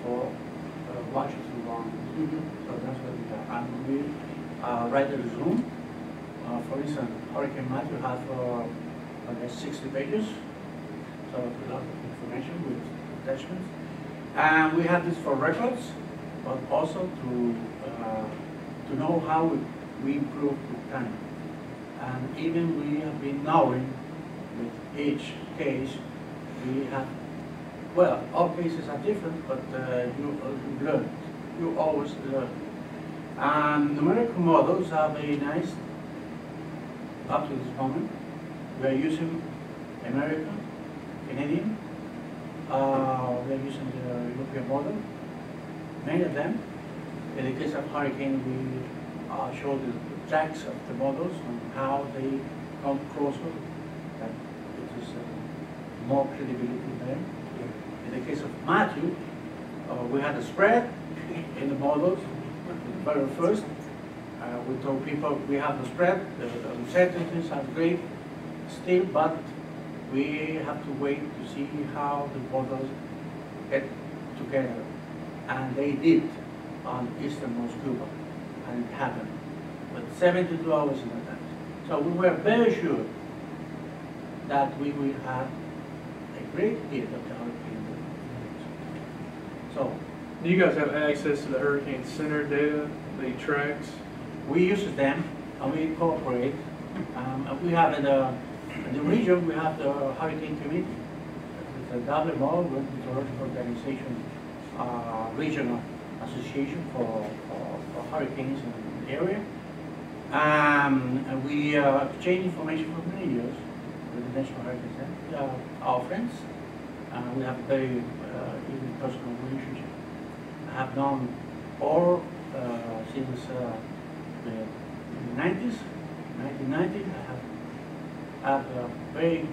for uh, Washington long. So that's what we have. And we uh, write a resume. Uh, for instance, Hurricane Matthew has uh, I 60 pages, so a lot of information with attachments. And we have this for records, but also to uh, to know how we, improve with time. And even we have been knowing with each case, we have, well, all cases are different, but uh, you, uh, learn. You always learn. And numerical models are very nice up to this moment. We are using American, Canadian, uh, we are using the European model, many of them. In the case of hurricane, we uh, show the tracks of the models and how they come closer. That it is uh, more credibility there. In the case of Matthew, uh, we had a spread in the models. The very first, uh, we told people we have the spread, the the uncertainties are great still, but we have to wait to see how the models get together. And they did on easternmost Cuba, and it happened, but 72 hours in advance. So we were very sure that we will have a great hit of the hurricane. So Do you guys have access to the Hurricane Center data, the tracks? we use them and we cooperate. Um, and we have in the, in the region, we have the Hurricane Committee. It's a WMO, World Meteorological Organization, uh, regional association for, for, for hurricanes in the area. Um, we uh, exchange information for many years with the National Hurricane Center. Uh, our friends, uh, we have a very uh, even personal relationship. I have known all uh, since uh, the 90s, 1990. I have had a very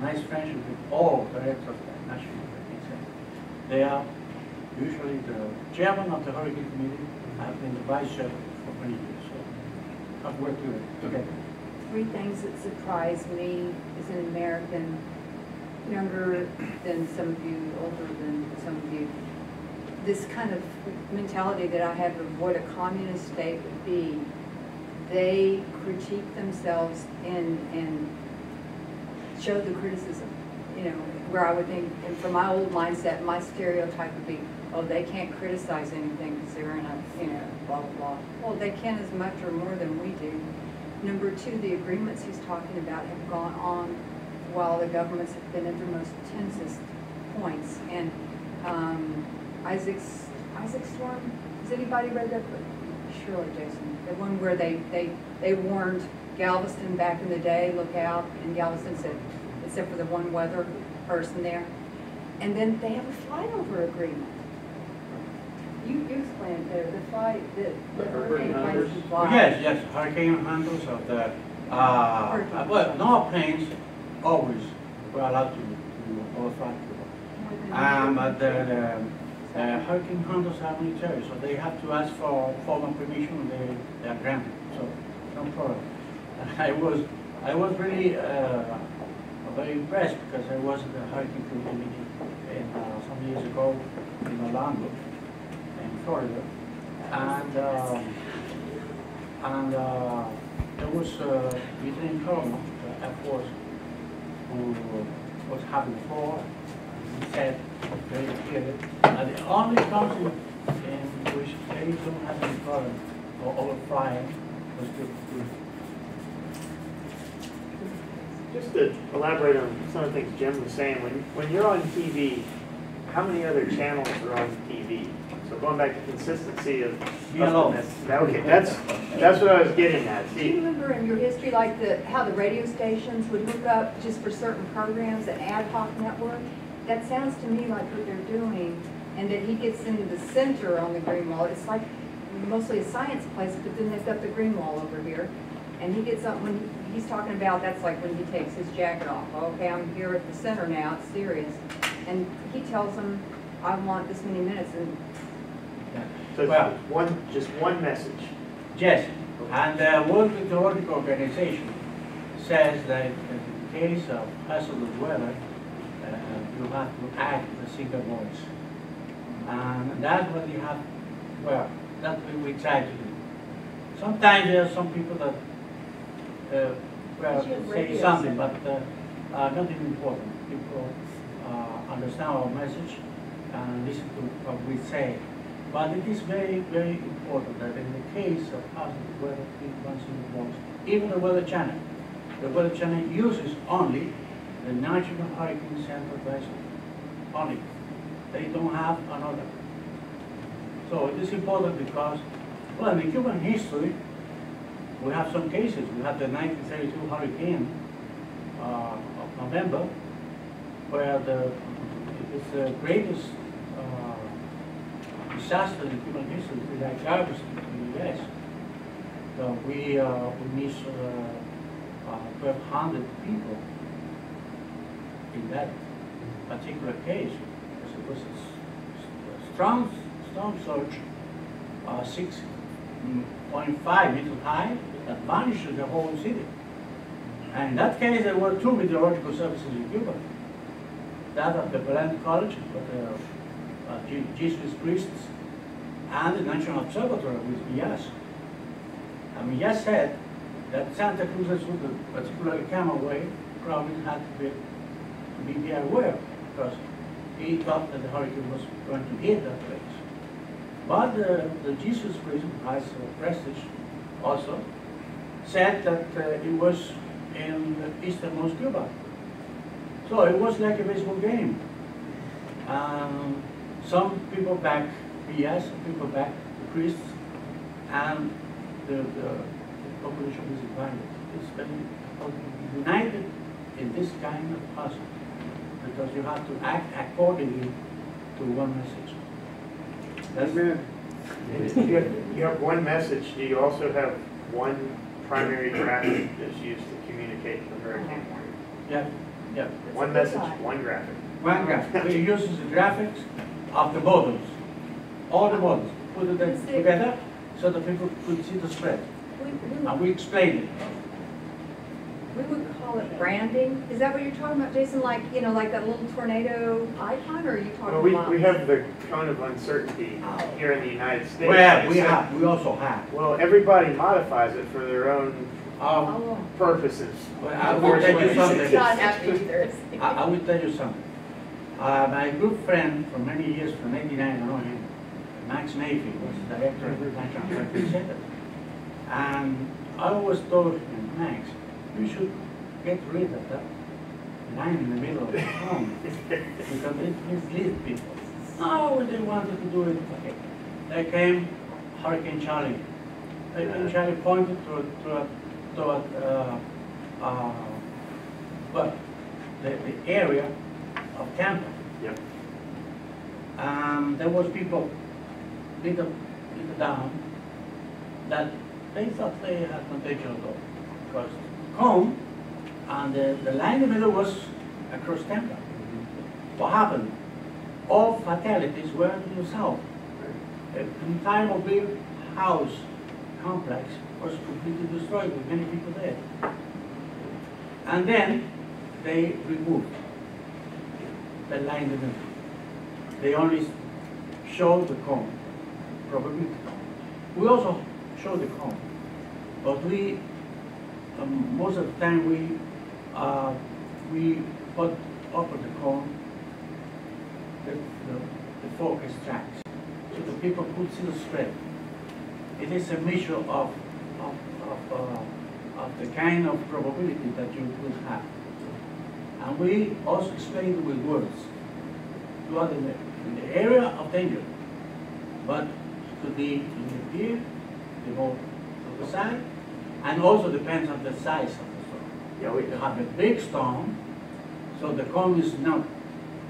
nice friendship with all directors of the National Hurricane Center. They are usually the chairman of the Hurricane Committee. I've been the vice chairman for many years, so I've worked with it together. Three things that surprised me as an American, younger than some of you, older than some of you. This kind of mentality that I have of what a communist state would be. They critique themselves and, and show the criticism, you know, where I would think, and from my old mindset, my stereotype would be, oh, they can't criticize anything because they're in a, you know, blah, blah, blah. Well, they can as much or more than we do. Number two, the agreements he's talking about have gone on while the governments have been at their most tensest points. And um, Isaac's, Isaac Storm, has anybody read that book? Surely, Jason. The one where they, they, they warned Galveston back in the day, look out, and Galveston said, except for the one weather person there. And then they have a flyover agreement. You, you explained there, the fly, the, the hurricane flies and flies. Yes, yes, hurricane hunters of the, uh, Hurricane. well, no planes always were allowed to, to overfly Cuba. Um, but the, the uh, hurricane hunters are military, so they have to ask for formal permission, they, they are granted, so no problem. I was, I was really, uh, very impressed because I was at the hurricane committee in, uh, some years ago in Orlando, in Florida. And, um, and, uh, there was, uh, Lieutenant Colonel, the Air Force, who was having floor, he said very clearly, that the only country in which they don't have any problem for overflying was the Just to elaborate on some of the things Jim was saying, when, when you're on TV, how many other channels are on TV? So going back to consistency of. Yellow. Okay, that's, that's what I was getting at. Do you remember in your history, like the, how the radio stations would hook up just for certain programs, an ad hoc network? That sounds to me like what they're doing, and that he gets into the center on the green wall. It's like mostly a science place, but then they've got the green wall over here. And he gets up, when he's talking about, that's like when he takes his jacket off. Okay, I'm here at the center now, it's serious. And he tells them, I want this many minutes, and so Well- one, just one message. Yes, and the World Meteorological Organization says that in the case of hazardous weather, uh, you have to act with a single voice. And that's what you have, well, that's what we try to do. Sometimes there are some people that, uh, well, But you have say radio something, but uh, uh, nothing important. People uh, understand our message and listen to what we say. But it is very, very important that in the case of hazardous weather, the voice. Even the Weather Channel, the Weather Channel uses only the National Hurricane Center vessel, only. They don't have another. So it is important because, well, in Cuban history, we have some cases. We have the 1932 hurricane uh, of November, where the, it's the greatest disaster in human history, like Galveston in the U.S. So we, uh, we missed uh, uh, 1,200 people in that particular case. Because It was a strong storm surge, uh, 6.5 meters high, that vanished the whole city. And in that case, there were two meteorological services in Cuba. That of the Belen College, with uh, Je- priests, and the National Observatory with Millás. And Millás said that Santa Cruz, particularly Camagüey, probably had to be, to be very aware, because he thought that the hurricane was going to hit that place. But uh, the Jesuit priests has uh, prestige also, said that uh, it was in easternmost Cuba. So it was like a baseball game. Um, some people back Millás, some people back the priests, and the, the, the population is divided. It's been united in this kind of puzzle, because you have to act accordingly to one message. That's Amen. You have, you have one message, do you also have one primary graphic that's used to communicate the hurricane warning? Yeah, yeah. One message, one graphic. One graphic. We use the graphics of the models, all the models, put it together so that people could see the spread. we, we And we explain it. We would call it branding. Is that what you're talking about, Jason? Like, you know, like that little tornado icon, or are you talking Well, we, about? we have the cone of uncertainty here in the United States. Well, we So- have, we also have. Well, everybody modifies it for their own Um, Oh, purposes. Well, I will tell you something. it's not happy either. I, I will tell you something. Uh, my good friend for many years, from '89, I know him, Max Mayfield, was the director of the National Center. And I always told him, Max, you should get rid of that line in the middle of the home because it misleads people. No, they wanted to do it. Okay. They came Hurricane Charley. Hurricane Charley pointed to, to, a- to, a, uh, uh, well, the, the area of Tampa. Um, there was people, little, little down, that they thought they had contagion though. Because comb and the, the line in the middle was across Tampa. What happened? All fatalities were in the south. The entire big house complex was completely destroyed with many people dead. And then they removed the line in the middle. They only show the cone, probably. We also show the cone, but we, um, most of the time, we, uh, we put over the cone the, the, the focus tracks, so the people could see the spread. It is a measure of, of, of, uh, of the kind of probability that you will have. And we also explain with words. You are in the, area of danger, but to be in the here, the more to the side, and also depends on the size of the storm. Yeah, we, have a big storm, so the cone is not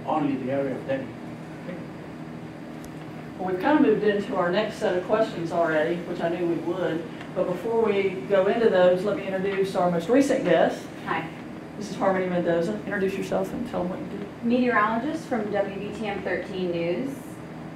only the area of danger. Well, we've kind of moved into our next set of questions already, which I knew we would. But before we go into those, let me introduce our most recent guest. Hi, This is Harmony Mendoza. Introduce yourself and tell them what you do. Meteorologist from WVTM 13 News.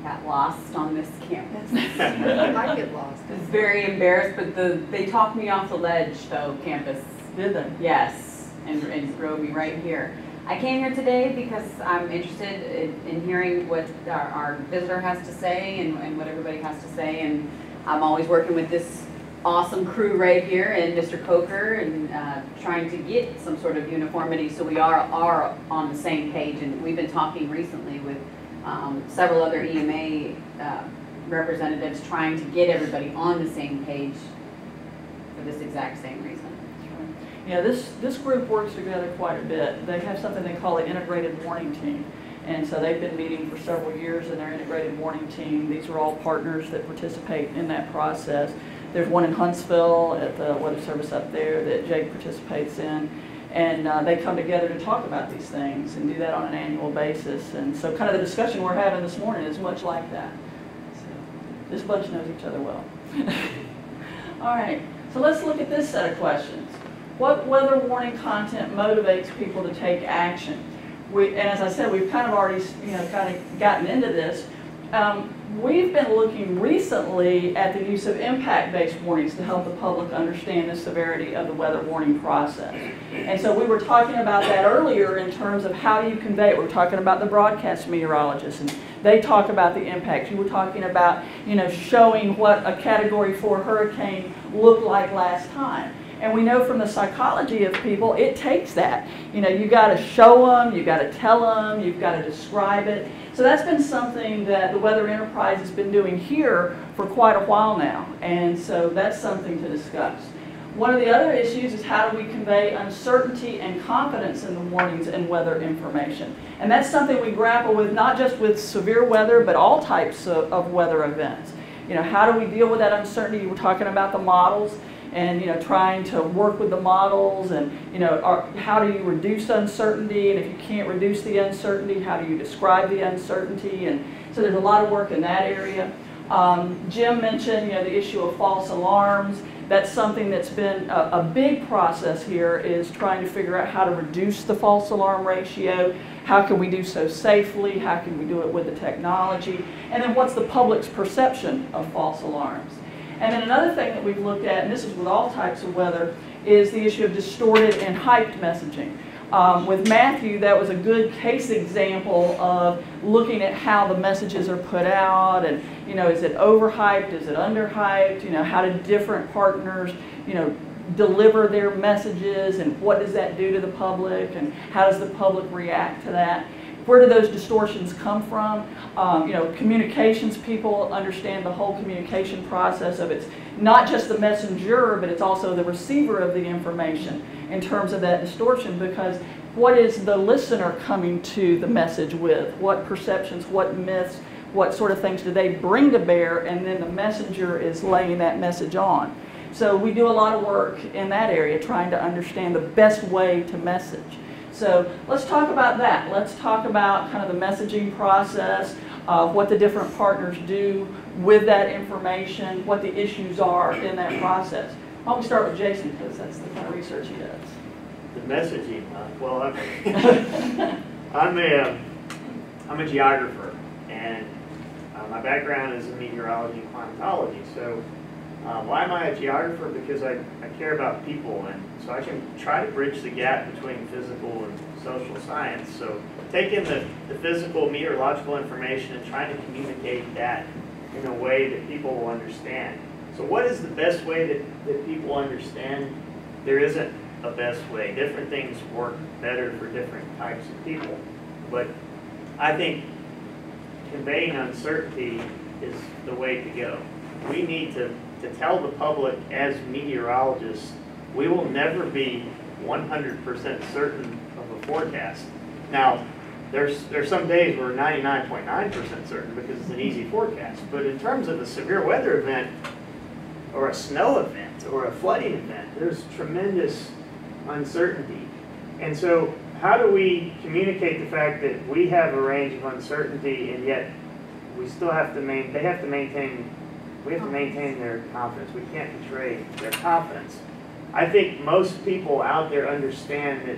Got lost on this campus. I get lost. was very embarrassed, but the, they talked me off the ledge though, campus. Did they? Yes, and, and drove me right here. I came here today because I'm interested in, in hearing what our, our visitor has to say and, and what everybody has to say. And I'm always working with this awesome crew right here and Mr. Coker and uh, trying to get some sort of uniformity so we are, are on the same page. And we've been talking recently with um, several other EMA uh, representatives trying to get everybody on the same page for this exact same reason. Yeah, this, this group works together quite a bit. They have something they call an integrated warning team. And so they've been meeting for several years in their integrated warning team. These are all partners that participate in that process. There's one in Huntsville at the weather service up there that Jake participates in. And uh, they come together to talk about these things and do that on an annual basis. And so kind of the discussion we're having this morning is much like that. So This bunch knows each other well. All right, so let's look at this set of questions. What weather warning content motivates people to take action? We, and as I said, we've kind of already, you know, kind of gotten into this. Um, we've been looking recently at the use of impact-based warnings to help the public understand the severity of the weather warning process. And so we were talking about that earlier in terms of how you convey it. We are talking about the broadcast meteorologists, and they talk about the impacts. You were talking about, you know, showing what a Category 4 hurricane looked like last time. And we know from the psychology of people, it takes that. You know, you got to show them, you got to tell them, you've got to describe it. So that's been something that the Weather Enterprise has been doing here for quite a while now. And so that's something to discuss. One of the other issues is how do we convey uncertainty and confidence in the warnings and weather information. And that's something we grapple with not just with severe weather, but all types of, of weather events. You know, how do we deal with that uncertainty? We're talking about the models and you know trying to work with the models and you know are, how do you reduce uncertainty? And if you can't reduce the uncertainty how do you describe the uncertainty? And so there's a lot of work in that area. Um, jim mentioned you know the issue of false alarms. That's something that's been a, a big process here is trying to figure out how to reduce the false alarm ratio. How can we do so safely? How can we do it with the technology? And then what's the public's perception of false alarms and then another thing that we've looked at, and this is with all types of weather, is the issue of distorted and hyped messaging. Um, with Matthew, that was a good case example of looking at how the messages are put out and, you know, is it overhyped, is it underhyped, you know, how do different partners, you know, deliver their messages and what does that do to the public and how does the public react to that. Where do those distortions come from? Um, you know, communications people understand the whole communication process of it's not just the messenger, but it's also the receiver of the information in terms of that distortion because what is the listener coming to the message with? What perceptions, what myths, what sort of things do they bring to bear? And then the messenger is laying that message on. So we do a lot of work in that area trying to understand the best way to message. So let's talk about that. Let's talk about kind of the messaging process, uh, what the different partners do with that information, what the issues are in that process. Why don't we start with Jason because that's the kind of research he does. The messaging, uh, well, I'm, I'm a, um, I'm a geographer, and uh, my background is in meteorology and climatology. So, uh, why am I a geographer? Because I, I care about people, and so I can try to bridge the gap between physical and social science. So, taking the, the physical meteorological information and trying to communicate that in a way that people will understand. So, what is the best way that, that people understand? There isn't a best way. Different things work better for different types of people. But I think conveying uncertainty is the way to go. We need to, to tell the public as meteorologists, we will never be 100% certain of a forecast. Now, there's, there's some days we're 99.9% certain because it's an easy forecast. But in terms of a severe weather event, or a snow event, or a flooding event, there's tremendous uncertainty. And so how do we communicate the fact that we have a range of uncertainty and yet we still have to main, they have to maintain, we have to maintain their confidence. We can't betray their confidence. I think most people out there understand that,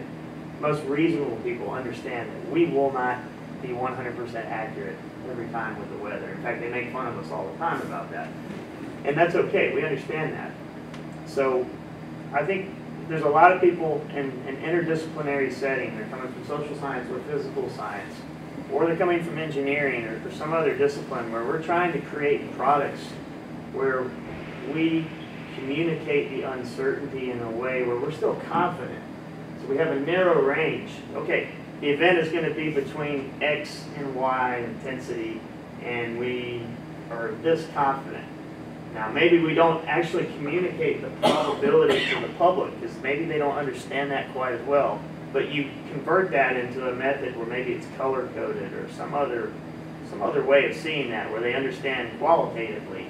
most reasonable people understand that we will not be 100% accurate every time with the weather. In fact, they make fun of us all the time about that. And that's okay, we understand that. So I think there's a lot of people in an interdisciplinary setting. They're coming from social science or physical science, or they're coming from engineering or, or some other discipline where we're trying to create products where we communicate the uncertainty in a way where we're still confident. So we have a narrow range. Okay, the event is going to be between X and Y intensity, and we are this confident. Now, maybe we don't actually communicate the probability to the public because maybe they don't understand that quite as well. But you convert that into a method where maybe it's color coded or some other some other way of seeing that where they understand qualitatively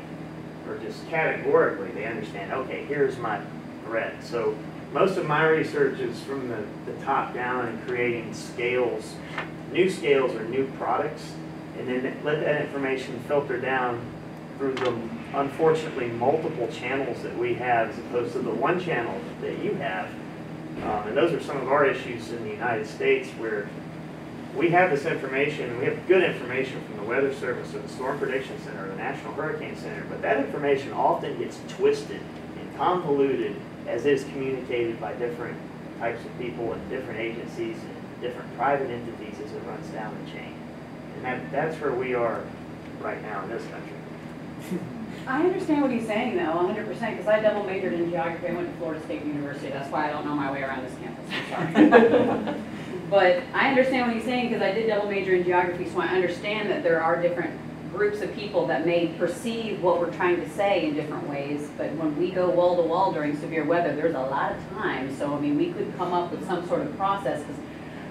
or just categorically they understand, okay, here's my threat. So most of my research is from the, the top down and creating scales, new scales or new products, and then let that information filter down through the unfortunately multiple channels that we have as opposed to the one channel that you have. Um, and those are some of our issues in the United States where we have this information, we have good information from the Weather Service or the Storm Prediction Center or the National Hurricane Center, but that information often gets twisted and convoluted as it is communicated by different types of people and different agencies and different private entities as it runs down the chain. And that, that's where we are right now in this country. I understand what he's saying though, hundred percent, because I double majored in geography, I went to Florida State University, that's why I don't know my way around this campus, I'm sorry. But I understand what he's saying, because I did double major in geography, so I understand that there are different groups of people that may perceive what we're trying to say in different ways, but when we go wall to wall during severe weather, there's a lot of time, so I mean, we could come up with some sort of process, because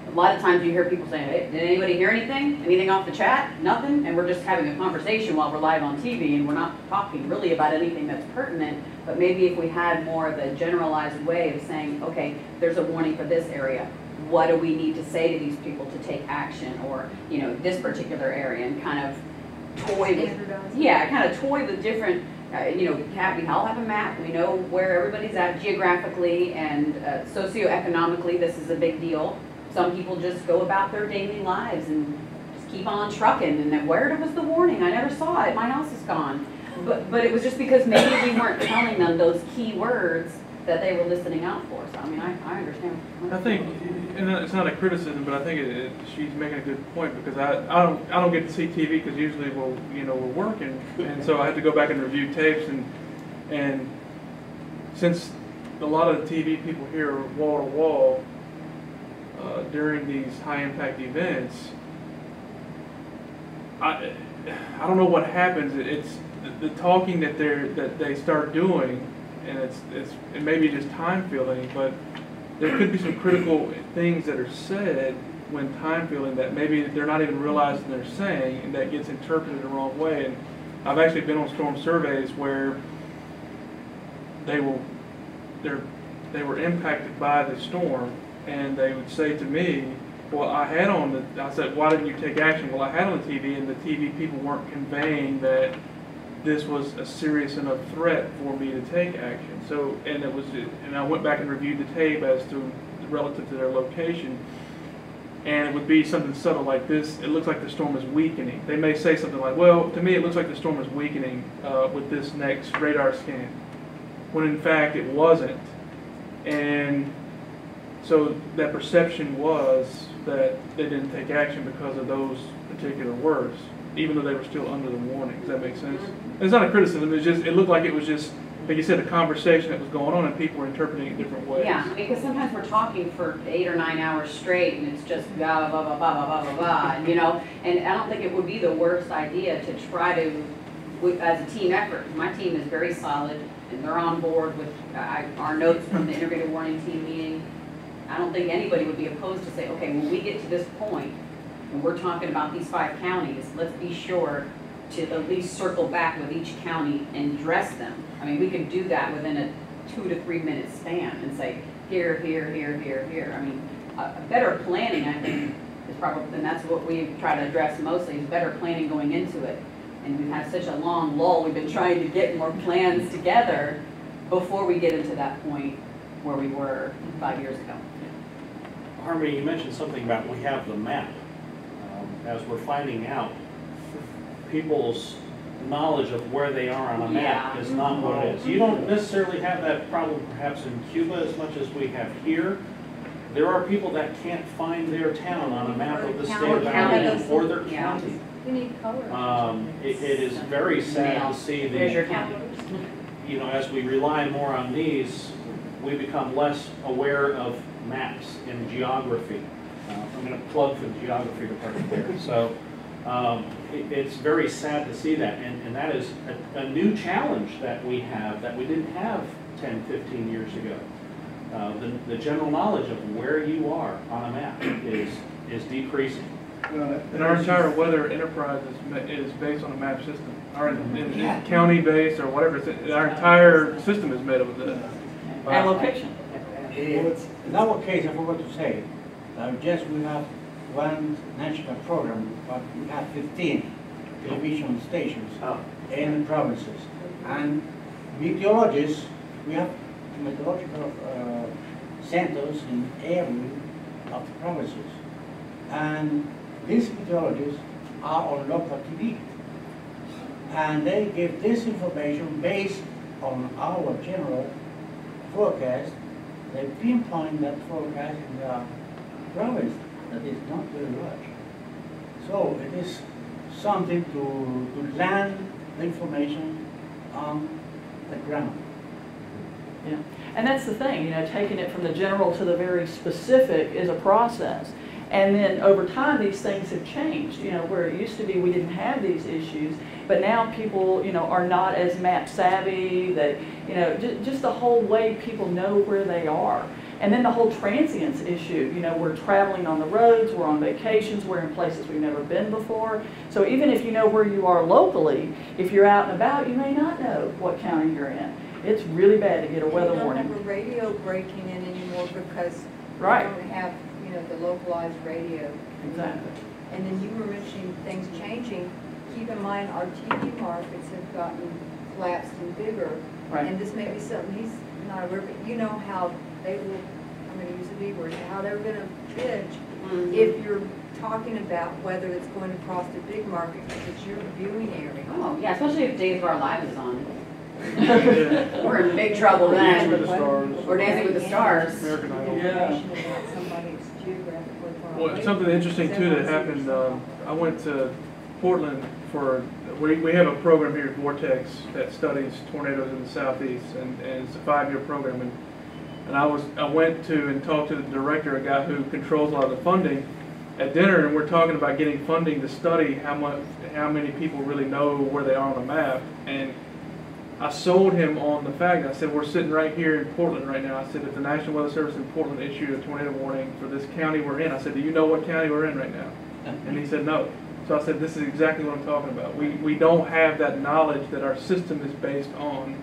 a lot of times you hear people saying, hey, did anybody hear anything? Anything off the chat? Nothing? And we're just having a conversation while we're live on TV and we're not talking really about anything that's pertinent. But maybe if we had more of a generalized way of saying, okay, there's a warning for this area. What do we need to say to these people to take action or, you know, this particular area and kind of toy with, yeah, kind of toy with different, uh, you know, have, we all have a map. We know where everybody's at geographically and uh, socioeconomically. This is a big deal some people just go about their daily lives and just keep on trucking and then where was the warning? I never saw it. My house is gone. But, but it was just because maybe we weren't telling them those key words that they were listening out for. So, I mean, I, I understand. I think, and it's not a criticism, but I think it, it, she's making a good point because I, I don't I don't get to see TV because usually we'll you know we're working, and so I have to go back and review tapes and and since a lot of the TV people here are wall to wall uh, during these high impact events, I, I don't know what happens. It- It's the, the talking that they're that they start doing, and it's it's it may be just time filling, but there could be some critical things that are said when time filling that maybe they're not even realizing they're saying, and that gets interpreted the wrong way. And I've actually been on storm surveys where they will they're they were impacted by the storm, and they would say to me, well, I had on the, I said, why didn't you take action? Well, I had on the TV, and the TV people weren't conveying that this was a serious enough threat for me to take action. So, and it was, and I went back and reviewed the tape as to, relative to their location, and it would be something subtle like this, it looks like the storm is weakening. They may say something like, well, to me, it looks like the storm is weakening uh, with this next radar scan, when in fact, it wasn't. And so that perception was that they didn't take action because of those particular words, even though they were still under the warning. Does that make sense? It's not a criticism, it's just, it looked like it was just, like you said, a conversation that was going on and people were interpreting it different ways. Yeah, because sometimes we're talking for eight or nine hours straight and it's just blah, blah, blah, blah, blah, blah, blah, blah, you know? And I don't think it would be the worst idea to try to, as a team effort. My team is very solid and they're on board with our notes from the integrated warning team meeting. I don't think anybody would be opposed to say, okay, when we get to this point, and we're talking about these five counties, let's be sure to at least circle back with each county and address them. I mean, we could do that within a two to three minute span and say, here, here, here, here, here. I mean, a, a better planning, I think, is probably, and that's what we try to address mostly, is better planning going into it. And we've had such a long lull, we've been trying to get more plans together before we get into that point where we were five years ago. Harmony, you mentioned something about we have the map. As we're finding out, people's knowledge of where they are on a map Yeah. is not what it is. You don't necessarily have that problem perhaps in Cuba as much as we have here. There are people that can't find their town on a map of the state of Alabama or their Yeah. county. You need color. Um, It it is very sad to see There's your the, you know, as we rely more on these, we become less aware of maps and geography. Uh, I'm going to plug for the geography department here. So um, it- it's very sad to see that, and and that is a- a new challenge that we have that we didn't have 10, 15 years ago. Uh, The the general knowledge of where you are on a map is is decreasing. And our entire weather enterprise is, is based on a map system. Our, county based or whatever, our entire system is made up of that. And location. In our case, I forgot to say, uh, just we have one national program, but we have 15 television stations Oh. in provinces. And meteorologists, we have meteorological uh, centers in every of the provinces. And these meteorologists are on local TV. And they give this information based on our general forecast. They pinpoint that forecast in the province that is not very large. So it is something to, to land the information on the ground. Yeah, and that's the thing, you know, taking it from the general to the very specific is a process. And then over time, these things have changed, you know, where it used to be we didn't have these issues, but now people, you know, are not as map savvy, that, you know, just the whole way people know where they are. And then the whole transience issue, you know, we're traveling on the roads, we're on vacations, we're in places we've never been before. So even if you know where you are locally, if you're out and about, you may not know what county you're in. It's really bad to get a weather warning. You don't warning. have a radio breaking in anymore because you Right. don't have, you know, the localized radio. Exactly. And then you were mentioning things changing. Keep in mind, our TV markets have gotten collapsed and bigger. Right. And this may be something he's not aware, but you know how they will, I'm gonna use a B word, how they're gonna bid Mhm. if you're talking about whether it's going across the big market because it's your viewing area. Oh, yeah, especially if Days of Our Lives is on. Yeah. We're in big trouble Dancing then. with the Stars. Or Dancing with the Stars. American Idol. Information about somebody's geographically far Well, away. something interesting too that happened, um, I went to Portland for, we, we have a program here at Vortex that studies tornadoes in the southeast, and, and it's a five-year program, and, and I was, I went to and talked to the director, a guy who controls a lot of the funding, at dinner and we're talking about getting funding to study how much, how many people really know where they are on the map. And I sold him on the fact, I said, we're sitting right here in Portland right now. I said, if the National Weather Service in Portland issued a tornado warning for this county we're in, I said, do you know what county we're in right now? And he said, no. So I said, this is exactly what I'm talking about. We, we don't have that knowledge that our system is based on,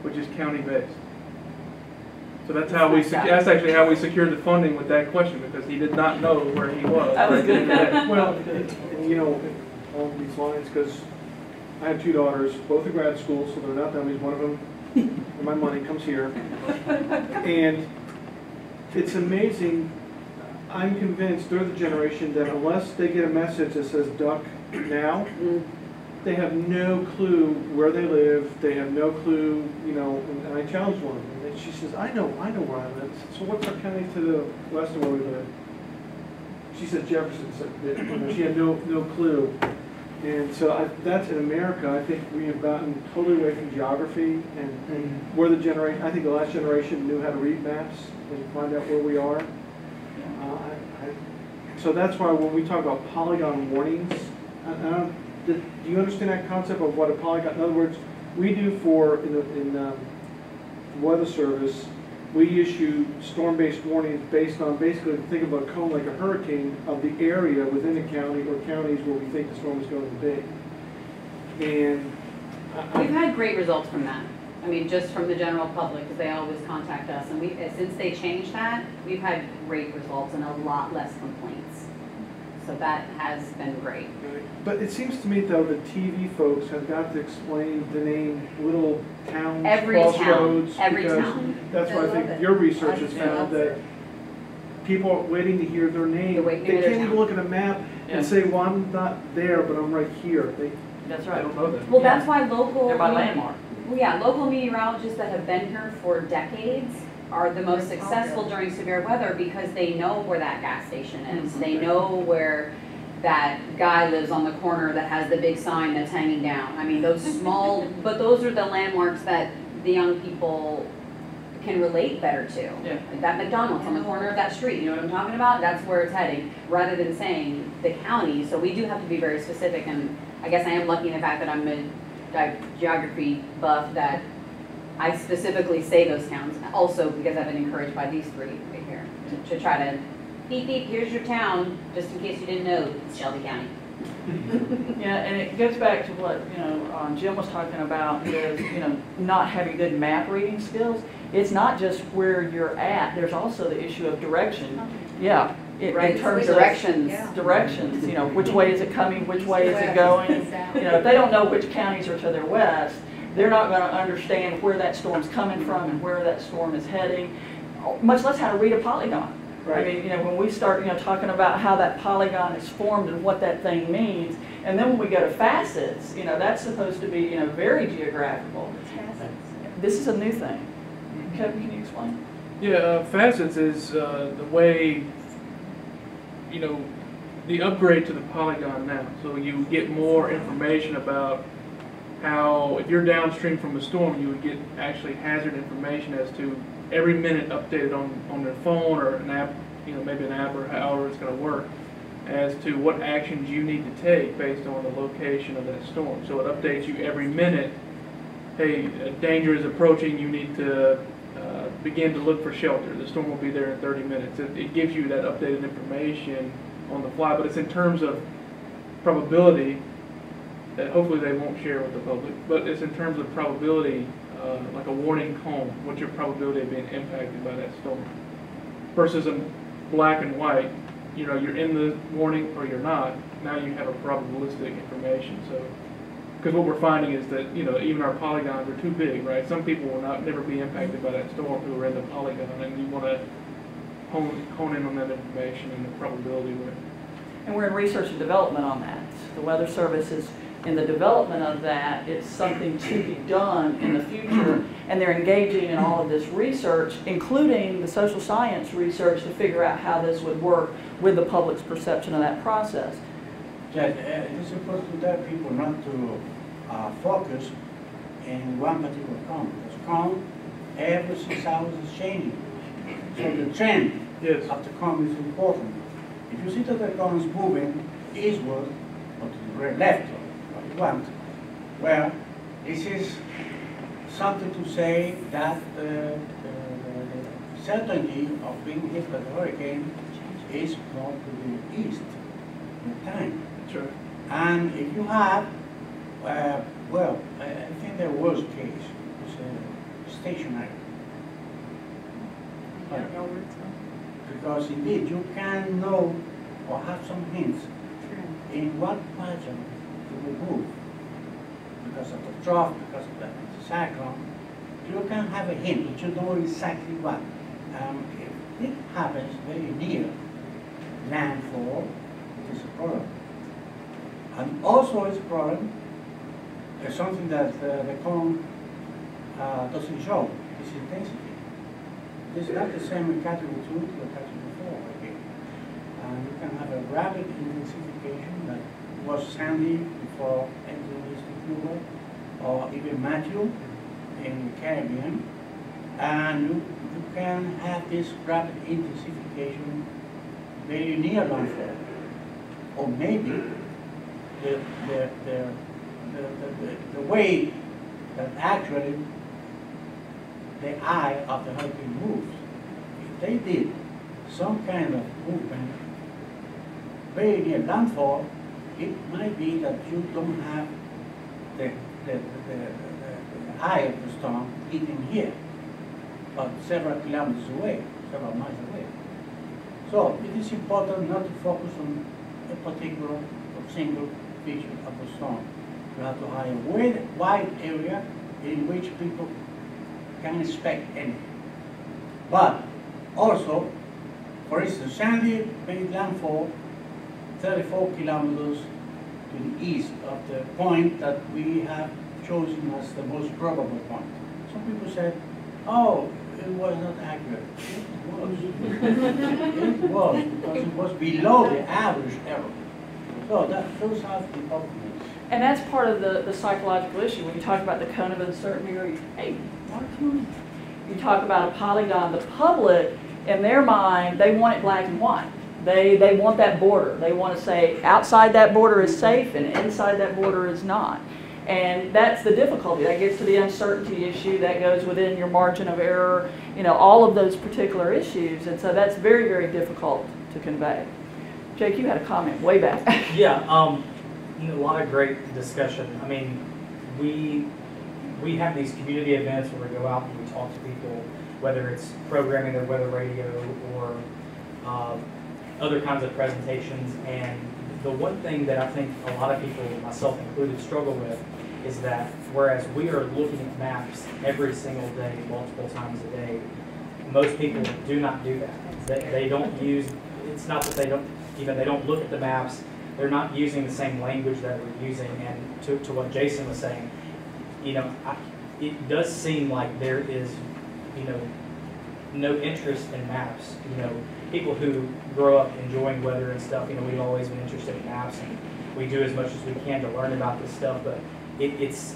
which is county-based. So that's how we, sec- that's actually how we secured the funding with that question, because he did not know where he was. That was good. Well, and you know, along these lines, because I have two daughters, both in grad school, so they're not dummies. One of them, and my money comes here. And it's amazing, I'm convinced they're the generation that unless they get a message that says duck now, they have no clue where they live, they have no clue, you know, and I challenged one and she says, I know, I know where I live. Said, So what's our county to the west of where we live? She said Jefferson, said that, you know, she had no, no clue. And so I, that's in America, I think we have gotten totally away from geography and, and we're the generation, I think the last generation knew how to read maps and find out where we are. Uh, I- I- So that's why when we talk about polygon warnings, I, I don't, do do you understand that concept of what a polygon, in other words, we do for, in, the in, um, weather service, we issue storm-based warnings based on, basically, think of a cone like a hurricane of the area within the county or counties where we think the storm is going to be. And I- We've had great results from that. I mean, just from the general public, because they always contact us, and we, since they changed that, we've had great results and a lot less complaints. So that has been great. But it seems to me, though, the TV folks have got to explain the name Little Towns, Every town, Crossroads. every because town. That's why I I love think it. your research has found that people are waiting to hear their They're name. waiting to They hear their can't even town. look at a map Yeah. and say, well, I'm not there, but I'm right here. They, That's I right. don't know that. Well, that's why local. They're by landmark. Well, yeah, local meteorologists that have been here for decades are the most successful during severe weather because they know where that gas station is. Mhm. They know where that guy lives on the corner that has the big sign that's hanging down. I mean, those small, but those are the landmarks that the young people can relate better to. Yeah. Like That McDonald's on the corner of that street, you know what I'm talking about? That's where it's heading, rather than saying the county. So we do have to be very specific, and I guess I am lucky in the fact that I'm a geography buff, that I specifically say those towns, also because I've been encouraged by these three right here, to, to try to, beep, beep, here's your town, just in case you didn't know, it's Shelby County. Yeah, and it goes back to what, you know, um, Jim was talking about with, you know, not having good map reading skills. It's not just where you're at, there's also the issue of direction. Yeah, in- Right, in terms of directions. Yeah. directions, you know, which way is it coming, which way is it going? You know, if they don't know which counties are to their west, they're not gonna understand where that storm's coming from and where that storm is heading, much less how to read a polygon. I mean, you know, when we start, you know, talking about how that polygon is formed and what that thing means, and then when we go to facets, you know, that's supposed to be, you know, very geographical. This is a new thing. Kevin, can you explain? Yeah, uh, facets is uh, the way, you know, the upgrade to the polygon now. So you get more information about how, if you're downstream from a storm, you would get actually hazard information as to every minute updated on, on their phone or an app, you know, maybe an app or however it's going to work, as to what actions you need to take based on the location of that storm. So it updates you every minute hey, danger is approaching, you need to uh, begin to look for shelter. The storm will be there in 30 minutes. It, it gives you that updated information on the fly, but it's in terms of probability that hopefully they won't share with the public, but it's in terms of probability, uh, like a warning cone, what's your probability of being impacted by that storm? Versus a black and white, you know, you're in the warning or you're not, now you have a probabilistic information, so. Because what we're finding is that, you know, even our polygons are too big, right? Some people will not, never be impacted by that storm who are in the polygon, and you want to hone, hone in on that information and the probability with. And we're in research and development on that. The Weather Service is in the development of that. It's something to be done in the future. And they're engaging in all of this research, including the social science research to figure out how this would work with the public's perception of that process. Judge, uh, it's important to tell people not to uh, focus in one particular cone. Because cone, every six hours is changing. So the trend Yes. of the cone is important. If you see that the column is moving eastward or to the re- left, or what you want, well, this is something to say that uh, the, the certainty of being hit by the hurricane is more to the east in time. Sure. And if you have, uh, well, I I think the worst case is uh, stationary. You don't know where it's going. Because indeed, you can know or have some hints in what pattern to remove. Because of the trough, because of the cyclone, you can have a hint, you know exactly what. Um, if it happens very near landfall, it is a problem. And also it's a problem, there's something that uh, the cone uh, doesn't show, is intensity. Is not the same in category two to the category four, okay? And you can have a rapid intensification that was Sandy before entering East Cuba, or even Matthew in the Caribbean. And you, you can have this rapid intensification very near landfall. Or maybe the, the, the, the, the, the way that actually the eye of the hurricane moves. If they did some kind of movement very near landfall, it might be that you don't have the, the, the, the, eye of the storm hitting here, but several kilometers away, several miles away. So it is important not to focus on a particular or single feature of the storm. You have to have a wide, wide area in which people can expect anything. But also, for instance, Sandy made landfall 34 kilometers the east of the point that we have chosen as the most probable point. Some people said, oh, it was not accurate. It was. it was, because it was below the average error. So that, those are the documents. And that's part of the, the psychological issue. When you talk about the cone of uncertainty, or hey, You talk about a polygon, the public, in their mind, they want it black and white. They, they want that border. They want to say outside that border is safe and inside that border is not. And that's the difficulty. That gets to the uncertainty issue. That goes within your margin of error, you know, all of those particular issues. And so that's very, very difficult to convey. Jake, you had a comment way back. Yeah, um, a lot of great discussion. I mean, we, we have these community events where we go out and we talk to people, whether it's programming their weather radio or, uh, other kinds of presentations. And the one thing that I think a lot of people, myself included, struggle with is that whereas we are looking at maps every single day, multiple times a day, most people do not do that. They, they don't use, it's not that they don't, know, they don't look at the maps, they're not using the same language that we're using. And to, to what Jason was saying, you know, I, it does seem like there is, you know, no interest in maps. You know, people who grow up enjoying weather and stuff, you know, we've always been interested in maps and we do as much as we can to learn about this stuff, but it, it's,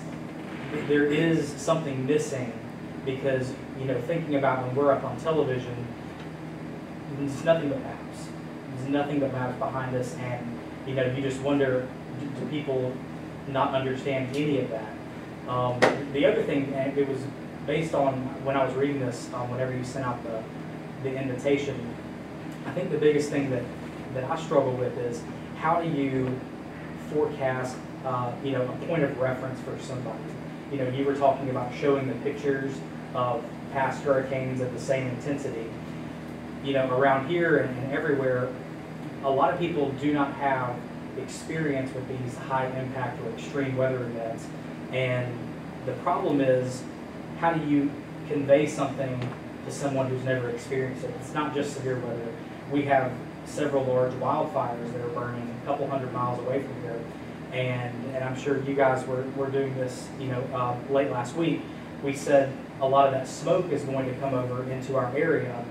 there is something missing because, you know, thinking about when we're up on television, it's nothing but maps. There's nothing but maps behind us and, you know, you just wonder, do, do people not understand any of that? Um, the other thing, and it was based on when I was reading this, um, whenever you sent out the, the invitation, I think the biggest thing that, that I struggle with is how do you forecast, uh, you know, a point of reference for somebody? You know, you were talking about showing the pictures of past hurricanes at the same intensity. You know, around here and, and everywhere, a lot of people do not have experience with these high impact or extreme weather events. And the problem is, how do you convey something to someone who's never experienced it? It's not just severe weather. We have several large wildfires that are burning a couple hundred miles away from here. And, and I'm sure you guys were, were doing this, you know, uh, late last week. We said a lot of that smoke is going to come over into our area.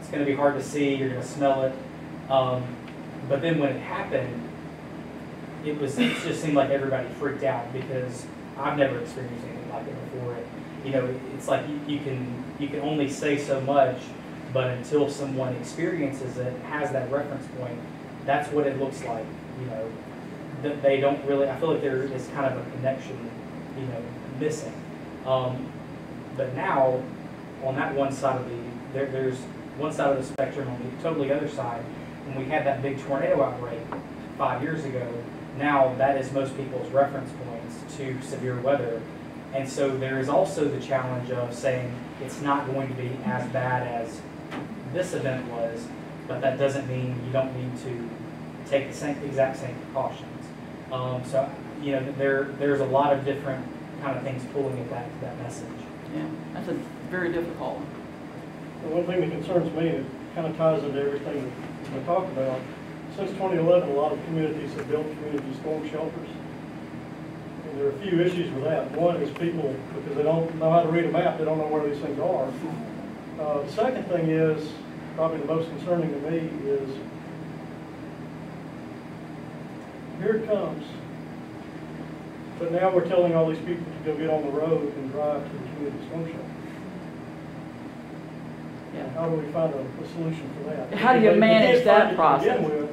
It's going to be hard to see. You're going to smell it. Um, but then when it happened, it was it just seemed like everybody freaked out because I've never experienced anything like it before. It, you know, it's like you, you can you can only say so much, But until someone experiences it, has that reference point, that's what it looks like, you know. That they don't really, I feel like there is kind of a connection, you know, missing. Um, but now, on that one side of the, there, there's one side of the spectrum, on the totally other side, when we had that big tornado outbreak five years ago, now that is most people's reference points to severe weather. And so there is also the challenge of saying it's not going to be as bad as this event was, but that doesn't mean you don't need to take the same, exact same precautions. Um, so, you know, there, there's a lot of different kind of things pulling it back to that message. Yeah, that's a very difficult one. The one thing that concerns me, it kind of ties into everything that we talked about. Since 2011, a lot of communities have built community storm shelters. And there are a few issues with that. One is people, because they don't know how to read a map, they don't know where these things are. Uh, The second thing is, probably the most concerning to me, is here it comes. But now we're telling all these people to go get on the road and drive to the community storm shelter. Yeah. How do we find a, a solution for that? How do you manage can't that find process? with,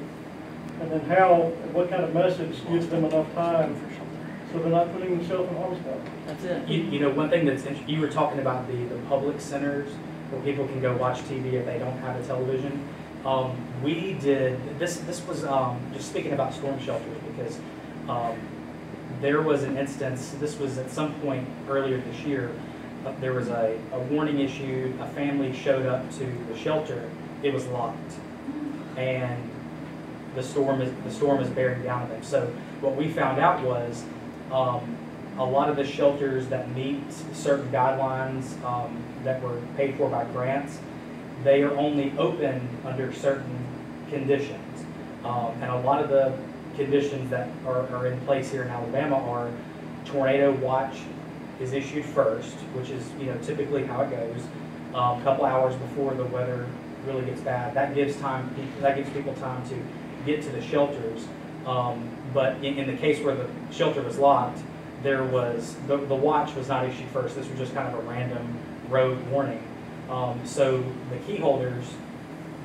And then how, what kind of message gives them enough time so they're not putting themselves in harm's way? That's it. You, you know, one thing that's, int- you were talking about the, the public centers where people can go watch TV if they don't have a television. Um, we did, this, this was, um, just speaking about storm shelters because, um, there was an instance, this was at some point earlier this year, uh, there was a, a warning issued, a family showed up to the shelter, it was locked. And the storm is, the storm is bearing down on them. So what we found out was, um, a lot of the shelters that meet certain guidelines, um, that were paid for by grants, they are only open under certain conditions. Um, and a lot of the conditions that are, are in place here in Alabama are tornado watch is issued first, which is, you know, typically how it goes. Um, a couple hours before the weather really gets bad, that gives time, that gives people time to get to the shelters. Um, but in, in the case where the shelter was locked, there was, the, the watch was not issued first. This was just kind of a random road warning. Um, so the key holders,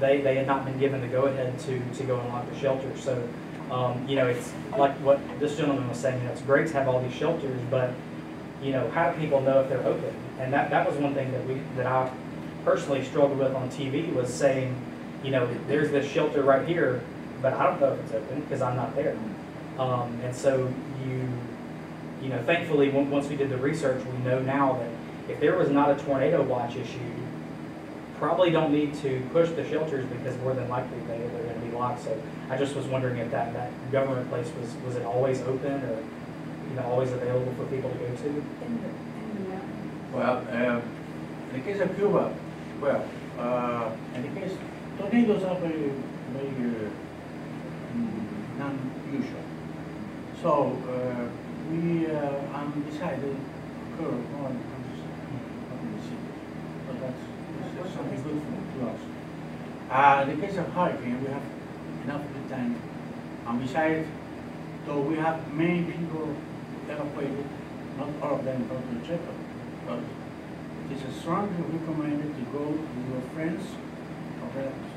they, they had not been given the go-ahead to, to go and lock the shelters. So, um, you know, it's like what this gentleman was saying, you know, it's great to have all these shelters, but, you know, how do people know if they're open? And that, that was one thing that we, that I personally struggled with on TV was saying, you know, there's this shelter right here, but I don't know if it's open because I'm not there. Um, and so you, you know, thankfully, once we did the research, we know now that if there was not a tornado watch issued, probably don't need to push the shelters because more than likely they, they're gonna be locked. So I just was wondering if that, that government place was, was it always open or, you know, always available for people to go to? In the, in the, Well, uh, in the case of Cuba, well, uh, in the case, tornadoes are very, very uh, mm, non-usual. So, uh, we, uh, um, decided more in the city. So that's, something good for, us. Uh, in the case of hurricane, we have enough good time. And besides, though we have many people evacuated, not all of them go to the chapel, but it is strongly recommended to go with your friends or relatives.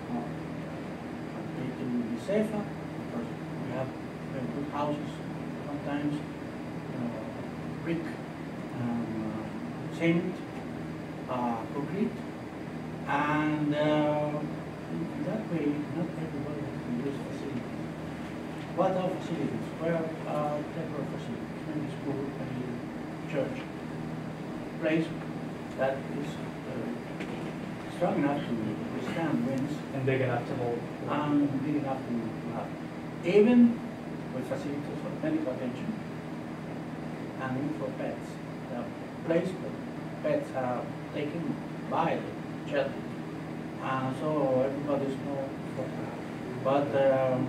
It will be safer because we have very good houses sometimes, brick, um, uh, cement, uh, concrete, and uh, in that way, not everybody has to use facilities. What are facilities? Well, uh, temporary facilities, maybe school, maybe church, place that is uh, strong enough to withstand winds And big enough to hold? and big enough to to have, even with facilities for medical attention and for pets. The place where pets are taken by the shelter. And so everybody's more, but um,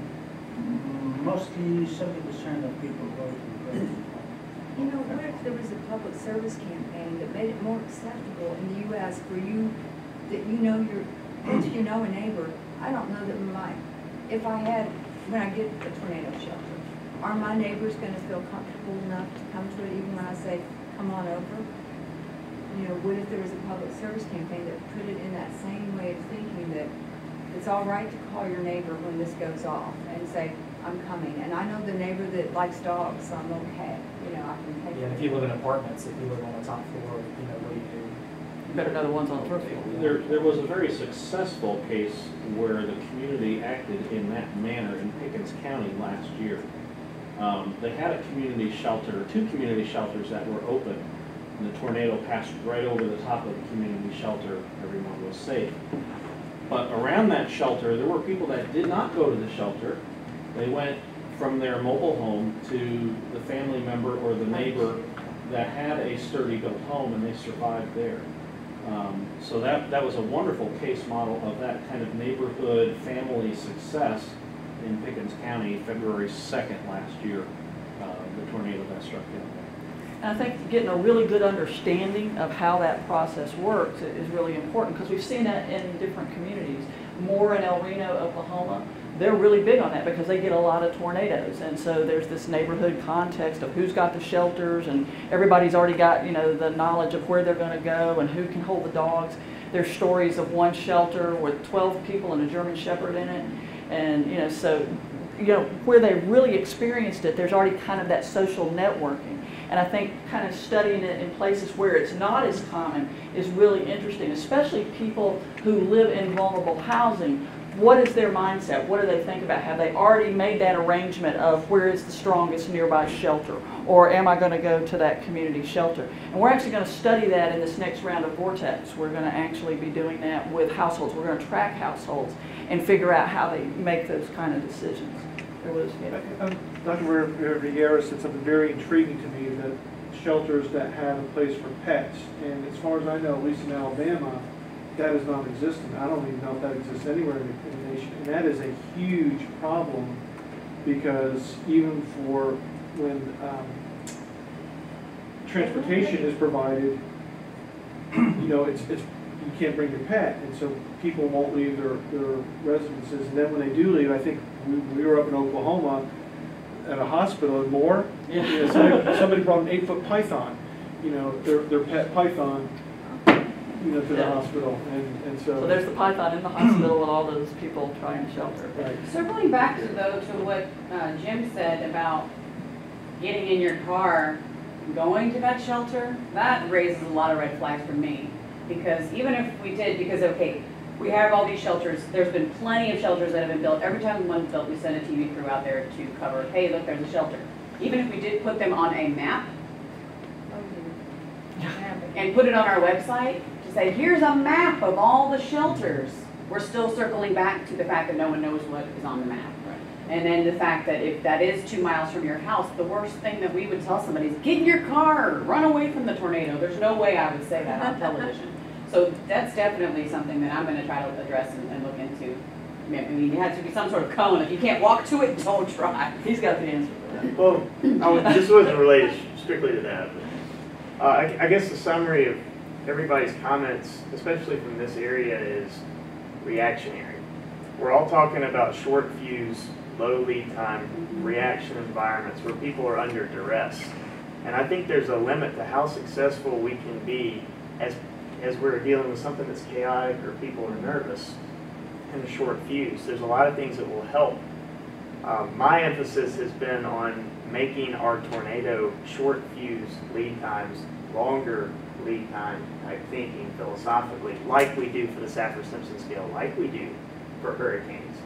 mostly seventy percent of people go to the You know, what if there was a public service campaign that made it more acceptable in the US for you, that you know your, once you know a neighbor, I don't know that my, if I had, when I get a tornado shelter, are my neighbors gonna feel comfortable enough to come to it even when I say, come on over? you know, what if there was a public service campaign that put it in that same way of thinking that it's all right to call your neighbor when this goes off and say, I'm coming. And I know the neighbor that likes dogs, so I'm okay, you know, I can take Yeah, and if you live in apartments, if you live on the top floor, you know, what do you do? You Better know the ones on the roof. There, there was a very successful case where the community acted in that manner in Pickens County last year. Um, They had a community shelter, two community shelters that were open, and the tornado passed right over the top of the community shelter. Everyone was safe. But around that shelter, there were people that did not go to the shelter. They went from their mobile home to the family member or the neighbor that had a sturdy built home, and they survived there. Um, So that, that was a wonderful case model of that kind of neighborhood, family success in Pickens County, February 2nd last year, uh, the tornado that struck down I think getting a really good understanding of how that process works is really important, because we've seen that in different communities. More in El Reno, Oklahoma, they're really big on that because they get a lot of tornadoes. And so there's this neighborhood context of who's got the shelters, and everybody's already got, you know, the knowledge of where they're gonna go and who can hold the dogs. There's stories of one shelter with 12 people and a German Shepherd in it. And, you know, so, you know, where they really experienced it, there's already kind of that social networking. And I think kind of studying it in places where it's not as common is really interesting, especially people who live in vulnerable housing. What is their mindset? What do they think about? Have they already made that arrangement of where is the strongest nearby shelter? Or am I going to go to that community shelter? And we're actually going to study that in this next round of Vortex. We're going to actually be doing that with households. We're going to track households and figure out how they make those kind of decisions. There was, yeah. Uh, Dr. Rubiera said something very intriguing to me, that shelters that have a place for pets, and as far as I know, at least in Alabama, that is non-existent. I don't even know if that exists anywhere in the, in the nation, and that is a huge problem, because even for when, um, transportation is provided, you know, it's, it's, you can't bring your pet, and so people won't leave their, their residences, and then when they do leave, I think, we, we were up in Oklahoma at a hospital in Moore. Yeah. You know, somebody, somebody brought an eight-foot python, you know, their, their pet python, you know, to the Yeah. hospital, and, and so. So there's the python in the hospital and all those people trying to shelter. Right. Circling back to though to what uh, Jim said about getting in your car, going to that shelter, that raises a lot of red flags for me. Because even if we did, because okay, we have all these shelters, there's been plenty of shelters that have been built. Every time one's built, we send a TV crew out there to cover, hey, look, there's a shelter. Even if we did put them on a map Oh, and put it on our website to say, here's a map of all the shelters, we're still circling back to the fact that no one knows what is on the map. And then the fact that if that is two miles from your house, the worst thing that we would tell somebody is, get in your car, run away from the tornado. There's no way I would say that on television. So that's definitely something that I'm gonna try to address and, and look into. I mean, I mean, it has to be some sort of cone. If you can't walk to it, don't try. He's got the answer for that. Well, I was- this wasn't related strictly to that, but, uh, I, I guess the summary of everybody's comments, especially from this area, is reactionary. We're all talking about short fuse, low lead time, reaction environments where people are under duress. And I think there's a limit to how successful we can be as, as we're dealing with something that's chaotic or people are nervous in a short fuse. There's a lot of things that will help. Um, my emphasis has been on making our tornado short fuse lead times, longer lead time type thinking philosophically, like we do for the Saffir-Simpson scale, like we do for hurricanes.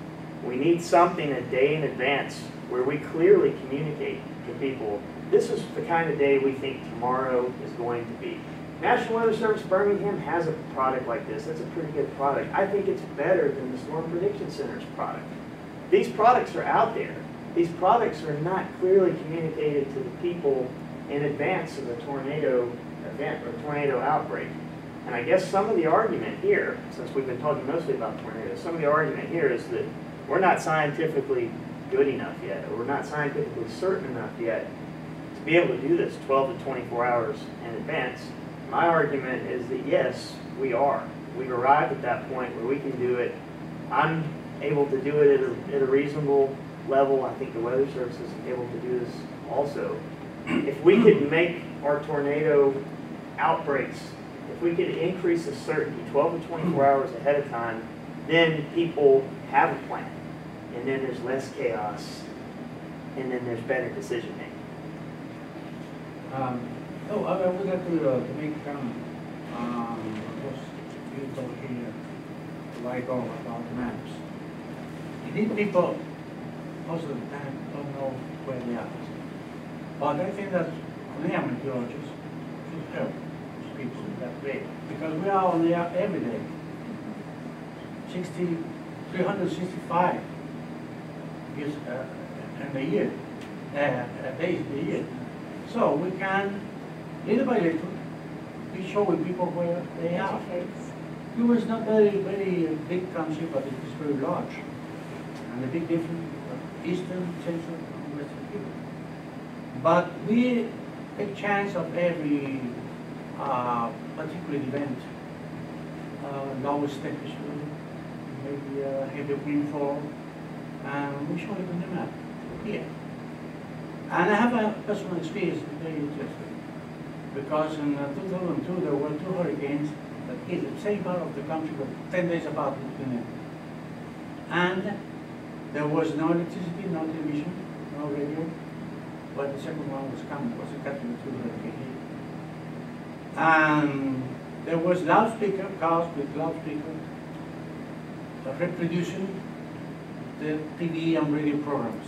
We need something a day in advance where we clearly communicate to people, this is the kind of day we think tomorrow is going to be. National Weather Service Birmingham has a product like this. That's a pretty good product. I think it's better than the Storm Prediction Center's product. These products are out there. These products are not clearly communicated to the people in advance of a tornado event or tornado outbreak. And I guess some of the argument here, since we've been talking mostly about tornadoes, some of the argument here is that we're not scientifically good enough yet, or we're not scientifically certain enough yet to be able to do this 12 to 24 hours in advance. My argument is that yes, we are. We've arrived at that point where we can do it. I'm able to do it at a, at a reasonable level. I think the Weather Service is able to do this also. If we could make our tornado outbreaks if we could increase the certainty, twelve to twenty-four hours ahead of time, then people have a plan. And then there's less chaos, and then there's better decision making. Um, oh, I I would like to, uh, to make a comment. Um, you talk here, like, oh, about the maps. These people, most of the time, don't know where they are. But I think that are meteorologists should help people that way, because we are on the air every day. 60, 365 years, uh, in a year, uh, uh, days a year. So we can, little by little, be showing people where they are. Cuba is not very, very big country, but it is very large. And the big difference, eastern, central, and western Cuba. But we take chance of every particular event. Uh, lowest temperature, maybe uh, heavy rainfall, and we show it on the map here. And I have a personal experience very interesting, because in uh, 2002 there were two hurricanes that hit the same part of the country, but 10 days apart between them. And there was no electricity, no television, no radio, but the second one was coming, was a two hurricane. And there was loudspeaker, cars with loudspeaker, reproducing the TV and radio programs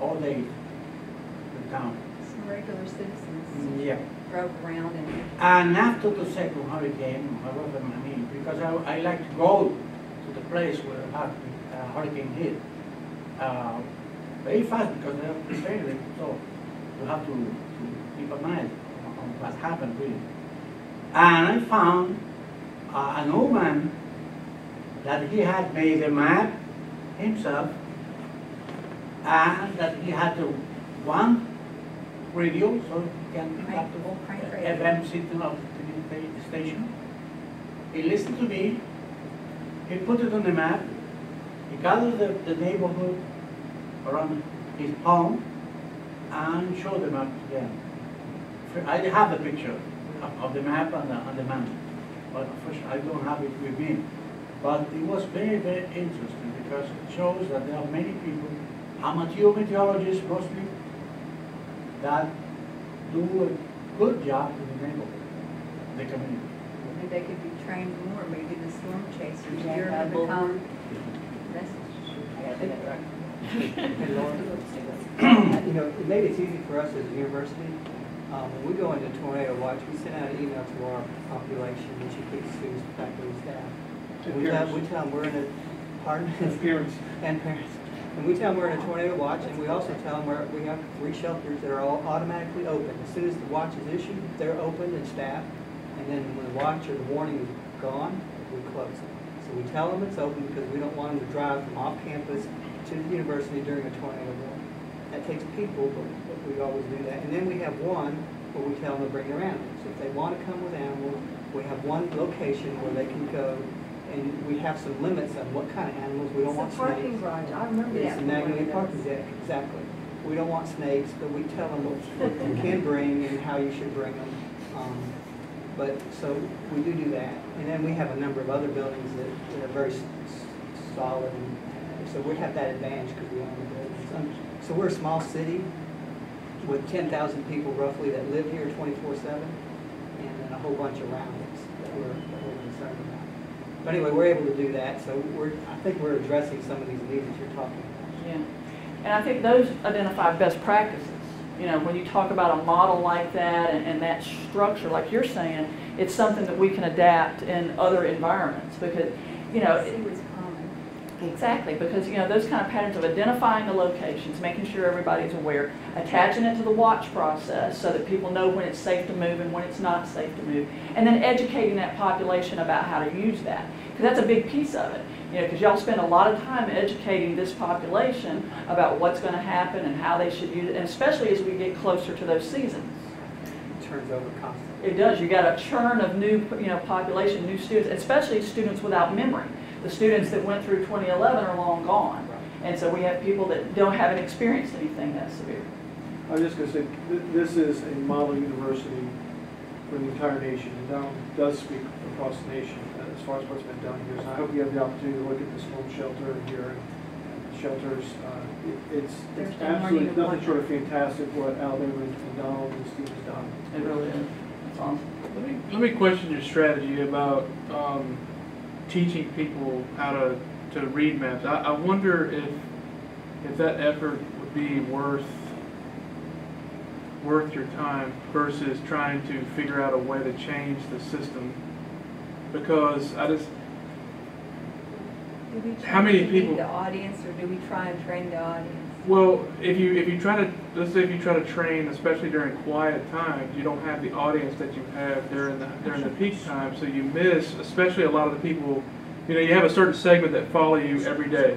all day in town. Some regular citizens Yeah. drove around and And after the second hurricane, however, I mean, because I, I like to go to the place where a hurricane hit, uh, very fast because they're prepared, so you have to, to keep on on what happened to him. And I found uh, an old man that he had made a map himself and that he had the one radio so he can the Crank. FM signal of the station. He listened to me, he put it on the map, he gathered the, the neighborhood around his home and showed the map to them. I have the picture of, of the map and the, and the man, but unfortunately I don't have it with me. But it was very, very interesting because it shows that there are many people, amateur meteorologists mostly, that do a good job in the neighborhood, the community. maybe they could be trained more, maybe the storm chasers Yeah, here have to become You know, maybe it's easy for us as a university, um, when we go into tornado watch, we send out an email to our population, which includes students, faculty, staff. And we tell, we tell them we're in a, pardon? And parents. And parents. And we tell them we're in a tornado watch, and we also tell them we're, we have three shelters that are all automatically open. As soon as the watch is issued, they're open and staffed, and then when the watch or the warning is gone, we close them. So we tell them it's open because we don't want them to drive from off campus to the university during a tornado warning. That takes people, but, but we always do that. And then we have one where we tell them to bring their animals. If they want to come with animals, we have one location where they can go, and we have some limits on what kind of animals. We don't want It's a snakes. parking garage, I remember It's that. a from one Magnolia of parking deck, exactly. We don't want snakes, but we tell them what what you can bring and how you should bring them. Um, But, so, we do do that. And then we have a number of other buildings that that are very solid, and so we have that advantage because we own the buildings. Um, So we're a small city with ten thousand people roughly that live here twenty-four seven, and then a whole bunch around us that we're, that we're concerned about. But anyway, we're able to do that, so we're, I think we're addressing some of these needs that you're talking about. Yeah, and I think those identify best practices. You know, when you talk about a model like that and, and that structure, like you're saying, it's something that we can adapt in other environments because, you know, See what's common. Exactly, because, you know, those kind of patterns of identifying the locations, making sure everybody's aware, attaching it to the watch process so that people know when it's safe to move and when it's not safe to move, and then educating that population about how to use that. Because that's a big piece of it, you know, because y'all spend a lot of time educating this population about what's going to happen and how they should use it, and especially as we get closer to those seasons. It turns over constantly. It does. You got a churn of new, you know, population, new students, especially students without memory. The students that went through 2011 are long gone. And so we have people that don't haven't experienced anything that severe. I was just gonna say, th- this is a model university for the entire nation. And down does speak across the nation uh, as far as what's been done here. So I hope you have the opportunity to look at this home shelter here and and shelters. Uh, it- It's, There's it's been learning absolutely nothing wonder. short of fantastic what Alabama and Donald and Steve has done. It really is. It's awesome. Let me, let me question your strategy about um, teaching people how to, to read maps. I, I wonder if, if that effort would be worth, worth your time versus trying to figure out a way to change the system. Because I just, Do we try How many people- The audience, or do we try and train the audience? Well, if you, if you try to, let's say if you try to train, especially during quiet times, you don't have the audience that you have during the, during the peak time, so you miss, especially a lot of the people, you know, you have a certain segment that follow you every day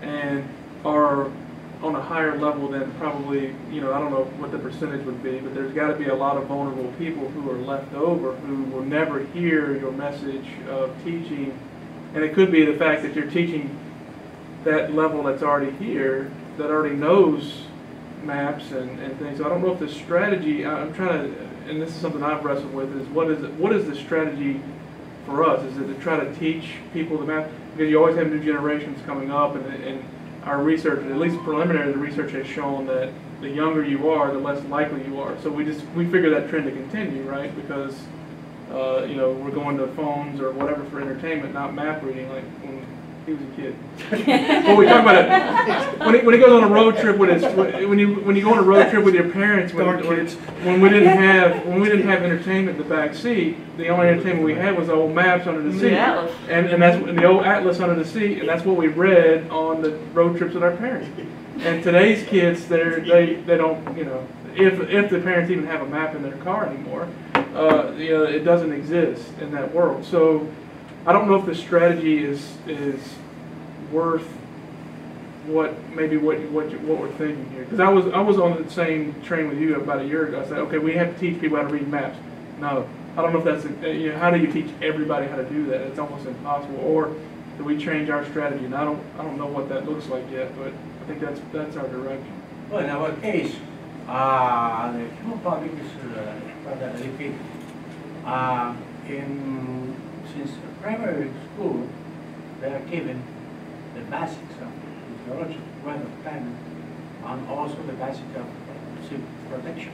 and are on a higher level than probably, you know, I don't know what the percentage would be, but there's gotta be a lot of vulnerable people who are left over, who will never hear your message of teaching. And it could be the fact that you're teaching that level that's already here, that already knows maps and, and things. So I don't know if the strategy, I'm trying to, and this is something I've wrestled with, is what is, what is the strategy for us? Is it to try to teach people the map? Because you always have new generations coming up and, and our research, at least preliminary, the research has shown that the younger you are, the less likely you are. So we just, we figure that trend to continue, right? Because, uh, you know, we're going to phones or whatever for entertainment, not map reading like when he was a kid. Well, we talk about it, when he, when he goes on a road trip with his, when you, when you go on a road trip with your parents, when, when, kids. when we didn't have, when we didn't have entertainment in the back seat, the only entertainment we had was the old maps under the The seat. atlas. And, and that's, and the old atlas under the seat, and that's what we read on the road trips with our parents. And today's kids, they're, they, they don't, you know, if, if the parents even have a map in their car anymore, uh, you know, it doesn't exist in that world. So I don't know if the strategy is, is worth what, maybe what, what, what we're thinking here. Because I was, I was on the same train with you about a year ago. I said, okay, we have to teach people how to read maps. No, I don't know if that's, a- you know, how do you teach everybody how to do that? It's almost impossible. Or do we change our strategy? And I don't, I don't know what that looks like yet, but I think that's, that's our direction. Well, in our case, uh, the human public is uh, delicate. Uh, in, since primary school, they are given the basics of physiology, weather, climate, and also the basics of civil protection.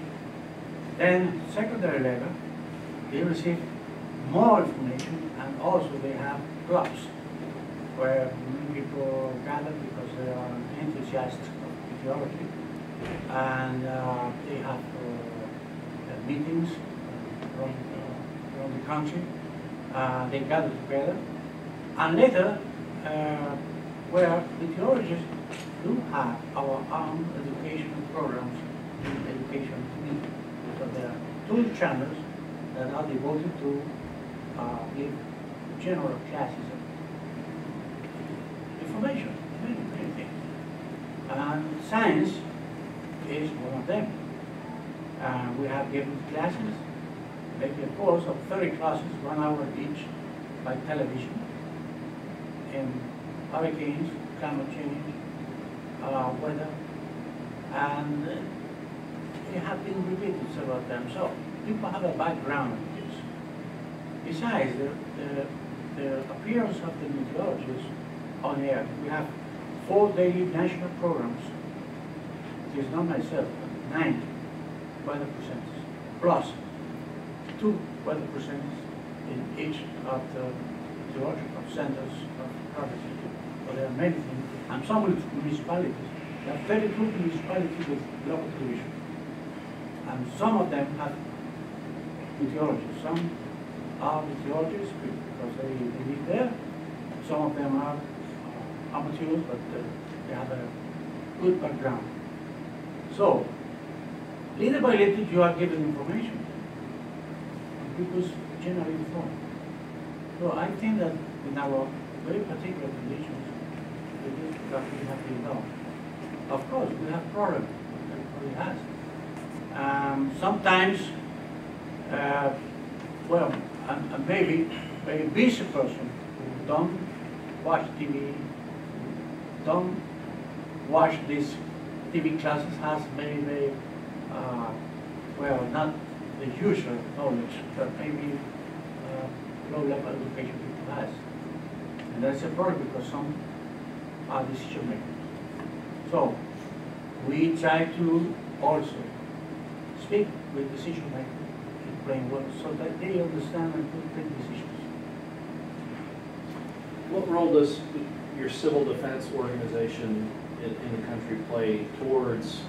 Then secondary level, they receive more information and also they have clubs where many people gather because they are enthusiasts of physiology and uh, they have uh, meetings from, uh, from the country. Uh, they gather together, and later, uh, where meteorologists do have our own educational programs in education community. So there are two channels that are devoted to uh, give general classes of information, many, many things. And science is one of them. Uh, we have given classes, maybe a course of 30 classes, one hour each, by television, in hurricanes, climate change, uh, weather, and uh, they have been repeated several times. So people have a background in this. Besides, the, the, the appearance of the meteorologists on air, we have four daily national programs it is not myself, but nine weather presenters, plus two weather presenters in each of the geological centers of City. So there are many things, and some municipalities, there are 32 municipalities with local television. And some of them have meteorologists. Some are meteorologists because they, they live there. Some of them are uh, amateurs, but uh, they have a good background. So, little by little, you are given information. And general generally. So I think that in our very particular conditions, we have been done. Of course, we have problems, everybody has. Um, sometimes, uh, well, and maybe a busy person who don't watch TV, don't watch these TV classes has very, very, uh, well, not the usual knowledge, that maybe uh, low-level education people has. And that's a problem because some are decision makers. So we try to also speak with decision makers, in plain words so that they understand and can take decisions. What role does your civil defense organization in, in the country play towards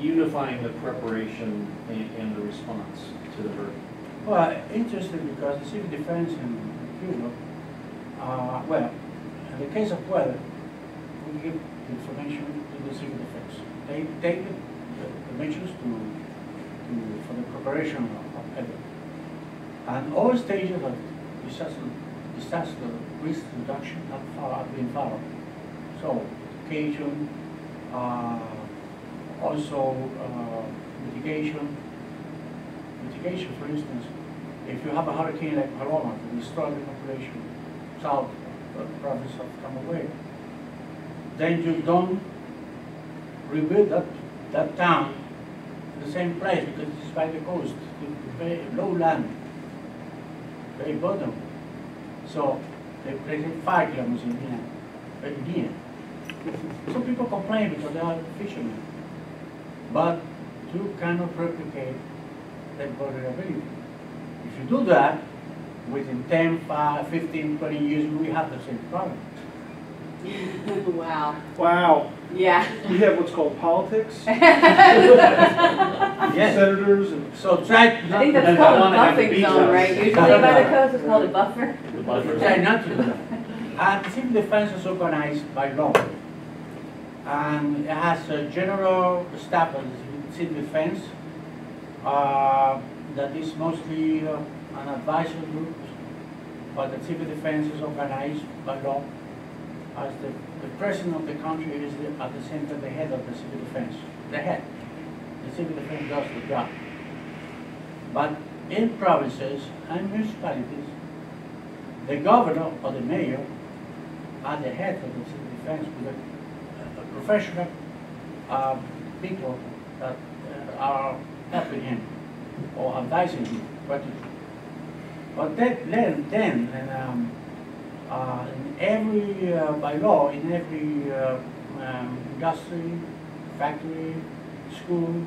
unifying the preparation and, and the response to the hurricane? Well, interesting because the civil defense in Cuba, uh, well, in the case of weather, we give information to the civil defense. They take the, the measures to, to, for the preparation of, of. And all stages of disaster, disaster risk reduction have, been followed. So, education, uh, also uh, mitigation, mitigation, for instance, if you have a hurricane like Paloma to destroy the population south of the province of Camagüey, then you don't rebuild that, that town in the same place because it's by the coast, very low land, very bottom. So they it five kilometers in in here. Some people complain because they are fishermen, but you cannot replicate that vulnerability. If you do that, within 10, 5, 15, 20 years, we have the same problem. Wow, Wow. yeah. We have what's called politics, Yes. senators and So try I think that's called a wanna have a buffing zone, right? Usually by the coast, it's called a buffer. The buffer Try not to do that. And civil defense is organized by law. And it has a general staff of civil defense uh, that is mostly uh, an advisory group, but the civil defense is organized by law as the, the president of the country is the, at the center, the head of the civil defense, the head. The civil defense does the job. But in provinces and municipalities, the governor or the mayor are the head of the civil defense with a professional uh, people that uh, are helping him or advising him what to do. But that, then, then and, um, uh, in every, uh, by law, in every uh, um, industry, factory, school,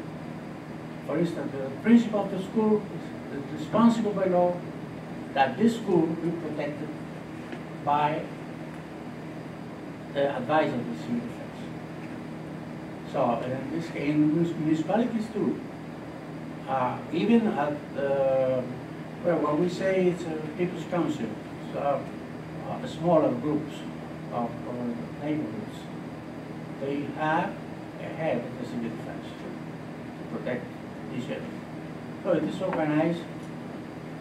for instance, the principal of the school is responsible by law that this school be protected by the advice of the defense. So this in municipalities too, uh, even at the, well, when we say it's a people's council, so uh, smaller groups of uh, neighborhoods, they have a head the civil defense to protect each other. So it is organized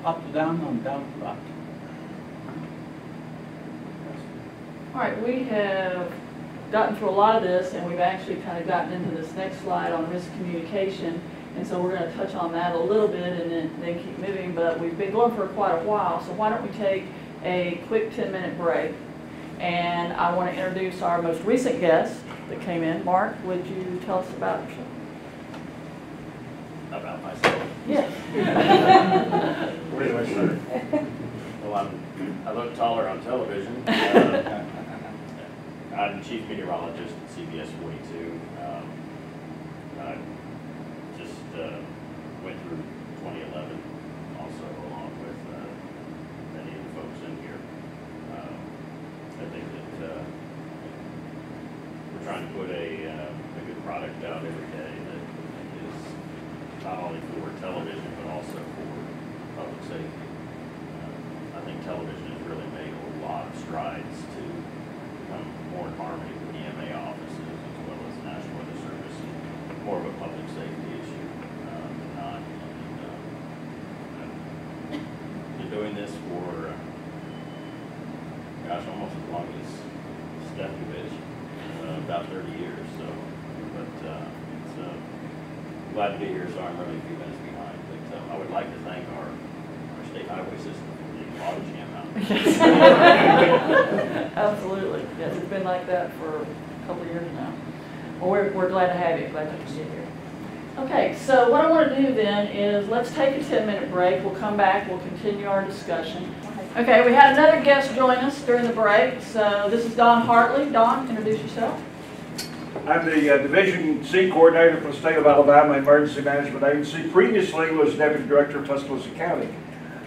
up to down and down to up. All right, we have gotten through a lot of this, and we've actually kind of gotten into this next slide on risk communication. And so we're going to touch on that a little bit and then, then keep moving, but we've been going for quite a while, so why don't we take a quick 10-minute break? And I want to introduce our most recent guest that came in. Mark, would you tell us about yourself? About myself. Yes. Where do I start? Well, I'm, I look taller on television. Uh, I'm chief meteorologist at CBS 42. Um, I just uh, went through 2011 also along with uh, many of the folks in here. Um, I think that uh, we're trying to put a, uh, a good product out every day that is not only for television, but also for public safety. Uh, I think television has really made a lot of strides to become more in harmony with EMA offices as well as the National Weather Service, and more of a public safety issue uh, than not. And, uh, I've been doing this for, uh, gosh, almost as long as Stefkovich, uh, about 30 years, so, but uh, it's, uh, glad to be here, so I'm really a few minutes behind. But uh, I would like to thank our, our state highway system for the log jam out. Absolutely. Yes, it's been like that for a couple of years now. Well, we're, we're glad to have you, glad you could get here. Okay, so what I want to do then is take a 10-minute break. We'll come back, we'll continue our discussion. Okay, we had another guest join us during the break. So this is Don Hartley. Don, introduce yourself. I'm the uh, Division C Coordinator for the State of Alabama Emergency Management Agency. Previously was Deputy Director of Tuscaloosa County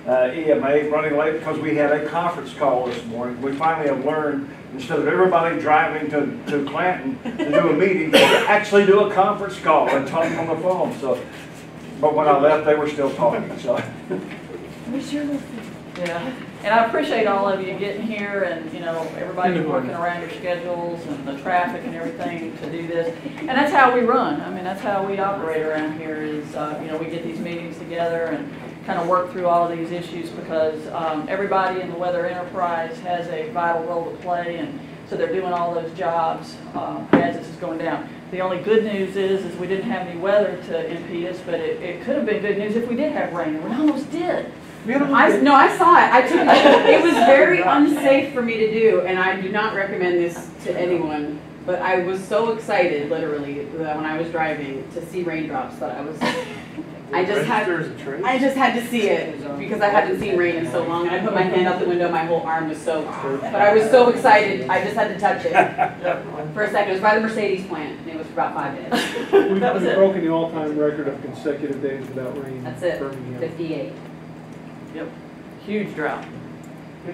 uh, EMA, running late because we had a conference call this morning. We finally have learned, instead of everybody driving to, to Clanton to do a meeting, to actually do a conference call and talk on the phone. So, but when I left, they were still talking, so. Yeah, and I appreciate all of you getting here and, you know, everybody working around your schedules and the traffic and everything to do this. And that's how we run. I mean, that's how we operate around here is, uh, you know, we get these meetings together and kind of work through all of these issues because um, everybody in the weather enterprise has a vital role to play and so they're doing all those jobs uh, as this is going down. The only good news is, is we didn't have any weather to impede us, but it, it could have been good news if we did have rain, and we almost did. I, no, I saw it. I took it. It was very unsafe for me to do, and I do not recommend this to anyone. But I was so excited, literally, that when I was driving to see raindrops that I was. I just had. I just had to see it because I hadn't seen rain in so long, and I put my hand out the window, my whole arm was soaked. But I was so excited, I just had to touch it for a second. It was by the Mercedes plant, and it was for about five minutes. We've That was we've it. broken the all-time record of consecutive days without rain. That's in it. Birmingham. Fifty-eight. Yep, huge drought.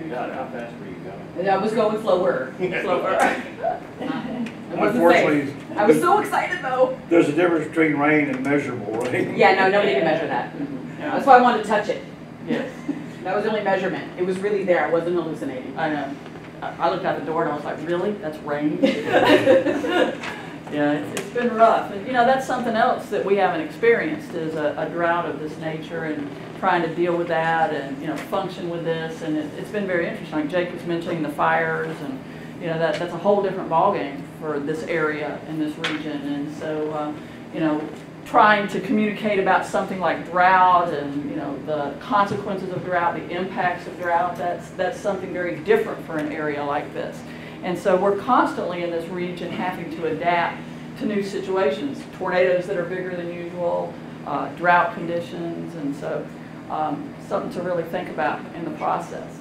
God, how fast were you going? I was going slower. Slower. I wasn't safe. Unfortunately, I was so excited though. there's a difference between rain and measurable rain. Yeah, no, nobody can measure that. Mm-hmm. That's why I wanted to touch it. Yes, That was the only measurement. It was really there. I wasn't hallucinating. I know. I I looked out the door and I was like, really? That's rain? Yeah, it's, it's been rough. And, you know, that's something else that we haven't experienced is a, a drought of this nature and trying to deal with that and, you know, function with this. And it, it's been very interesting. Like Jake was mentioning the fires and, you know, that, that's a whole different ballgame for this area and this region. And so, uh, you know, trying to communicate about something like drought and, you know, the consequences of drought, the impacts of drought, that's, that's something very different for an area like this. And so we're constantly in this region having to adapt to new situations, tornadoes that are bigger than usual, uh, drought conditions, and so um, something to really think about in the process.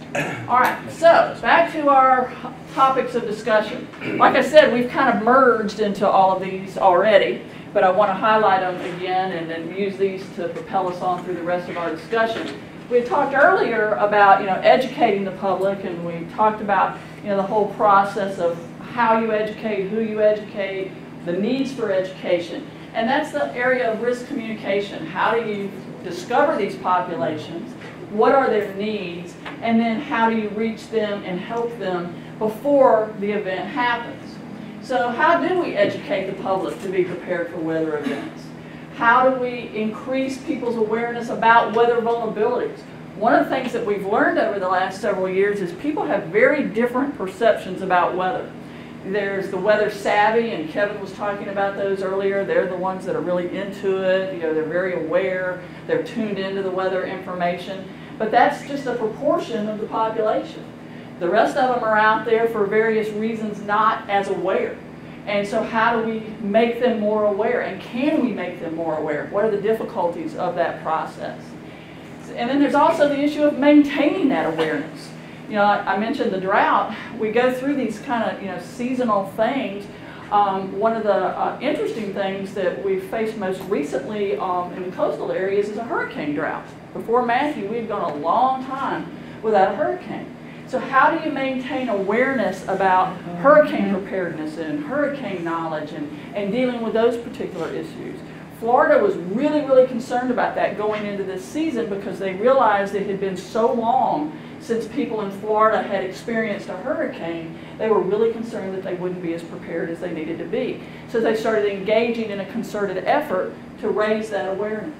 All right, so back to our topics of discussion. Like I said, we've kind of merged into all of these already, but I want to highlight them again and then use these to propel us on through the rest of our discussion. We talked earlier about, you know, educating the public, and we talked about, you know, the whole process of how you educate, who you educate, the needs for education. And that's the area of risk communication. How do you discover these populations? What are their needs? And then how do you reach them and help them before the event happens? So how do we educate the public to be prepared for weather events? How do we increase people's awareness about weather vulnerabilities? One of the things that we've learned over the last several years is people have very different perceptions about weather. There's the weather savvy, and Kevin was talking about those earlier. They're the ones that are really into it. You know, they're very aware. They're tuned into the weather information. But that's just a proportion of the population. The rest of them are out there for various reasons not as aware. And so how do we make them more aware? And can we make them more aware? What are the difficulties of that process? And then there's also the issue of maintaining that awareness. You know, I, I mentioned the drought. We go through these kind of, you know, seasonal things. Um, one of the uh, interesting things that we've faced most recently um, in the coastal areas is a hurricane drought. Before Matthew, we've gone a long time without a hurricane. So how do you maintain awareness about hurricane preparedness and hurricane knowledge and, and dealing with those particular issues? Florida was really, really concerned about that going into this season because they realized it had been so long since people in Florida had experienced a hurricane, they were really concerned that they wouldn't be as prepared as they needed to be. So they started engaging in a concerted effort to raise that awareness.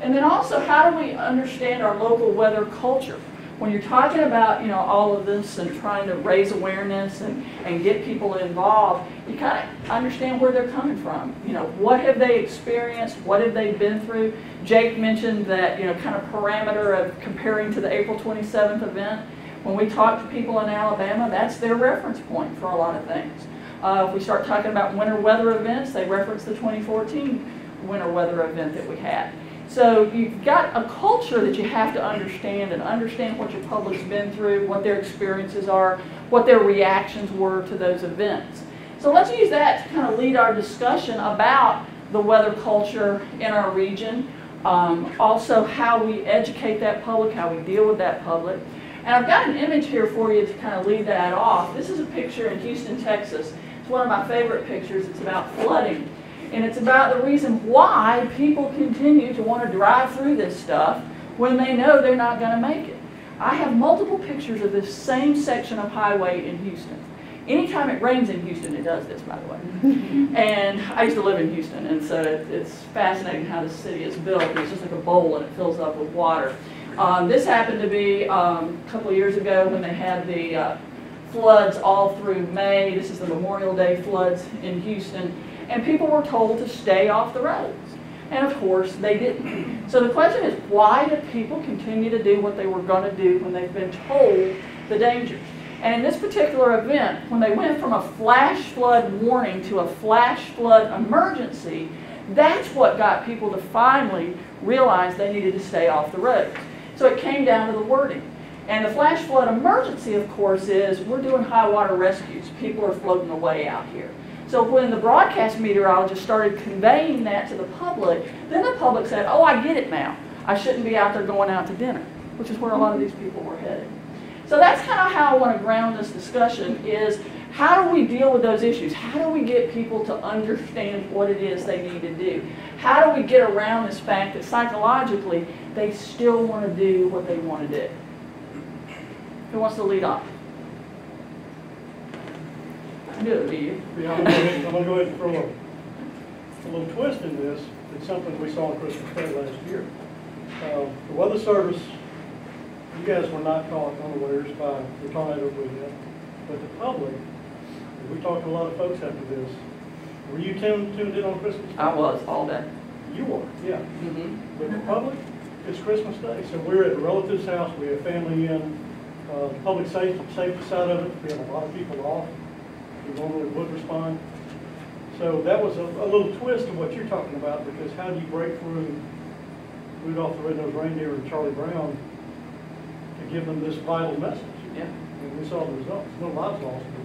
And then also, how do we understand our local weather culture? When you're talking about, you know, all of this and trying to raise awareness and, and get people involved, you kind of understand where they're coming from. You know, what have they experienced? What have they been through? Jake mentioned that, you know, kind of parameter of comparing to the April 27th event. When we talk to people in Alabama, that's their reference point for a lot of things. Uh, if we start talking about winter weather events, they reference the 2014 winter weather event that we had. So you've got a culture that you have to understand and understand what your public's been through, what their experiences are, what their reactions were to those events. So let's use that to kind of lead our discussion about the weather culture in our region. Um, also how we educate that public, how we deal with that public. And I've got an image here for you to kind of lead that off. This is a picture in Houston, Texas. It's one of my favorite pictures. It's about flooding. And it's about the reason why people continue to want to drive through this stuff when they know they're not going to make it. I have multiple pictures of this same section of highway in Houston. Anytime it rains in Houston, it does this, by the way. and I used to live in Houston, and so it, it's fascinating how the city is built. It's just like a bowl, and it fills up with water. Um, this happened to be um, a couple of years ago when they had the uh, floods all through May. This is the Memorial Day floods in Houston, and people were told to stay off the roads. And of course, they didn't. So the question is, why did people continue to do what they were going to do when they've been told the dangers? And in this particular event, when they went from a flash flood warning to a flash flood emergency, that's what got people to finally realize they needed to stay off the roads. So it came down to the wording. And the flash flood emergency, of course, is we're doing high water rescues. People are floating away out here. So when the broadcast meteorologist started conveying that to the public, then the public said, oh, I get it now. I shouldn't be out there going out to dinner, which is where a lot of these people were headed. So that's kind of how I want to ground this discussion is how do we deal with those issues? How do we get people to understand what it is they need to do? How do we get around this fact that psychologically they still want to do what they want to do? Who wants to lead off? I knew it would be you. Yeah, I'm gonna go ahead- I'm gonna go ahead and throw a, a little twist in this. It's something we saw on Christmas Day last year. Uh, The Weather Service, you guys were not caught unawares by the tornado we had, but the public, we talked to a lot of folks after this, were you tuned, tuned in on Christmas? Day? I was all day. You were, yeah. Mm-hmm. But the public, it's Christmas Day, so we're at a relative's house, we have family in, uh, public safety, safety side of it, we have a lot of people off, who normally would respond. So that was a, a little twist of what you're talking about, because how do you break through Rudolph the Red-Nosed Reindeer and Charlie Brown to give them this vital message? Yeah. And we saw the results, no lives lost, but,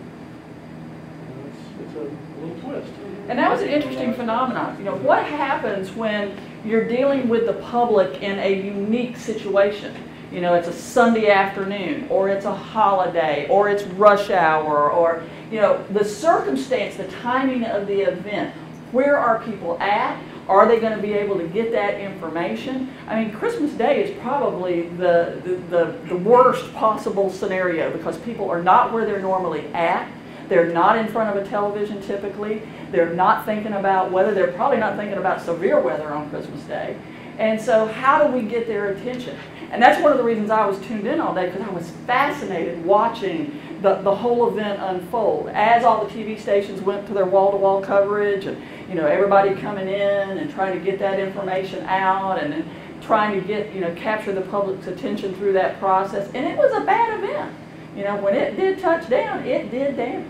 you know, it's, it's a little twist. And that was an interesting phenomenon. You know, what happens when you're dealing with the public in a unique situation? You know, it's a Sunday afternoon, or it's a holiday, or it's rush hour, or, you know, the circumstance, the timing of the event. Where are people at? Are they going to be able to get that information? I mean, Christmas Day is probably the, the, the, the worst possible scenario because people are not where they're normally at. They're not in front of a television typically. They're not thinking about weather. They're probably not thinking about severe weather on Christmas Day. And so how do we get their attention? And that's one of the reasons I was tuned in all day because I was fascinated watching the, the whole event unfold. As all the TV stations went to their wall-to-wall coverage and, you know, everybody coming in and trying to get that information out and then trying to get, you know, capture the public's attention through that process. And it was a bad event. You know, when it did touch down, it did damage.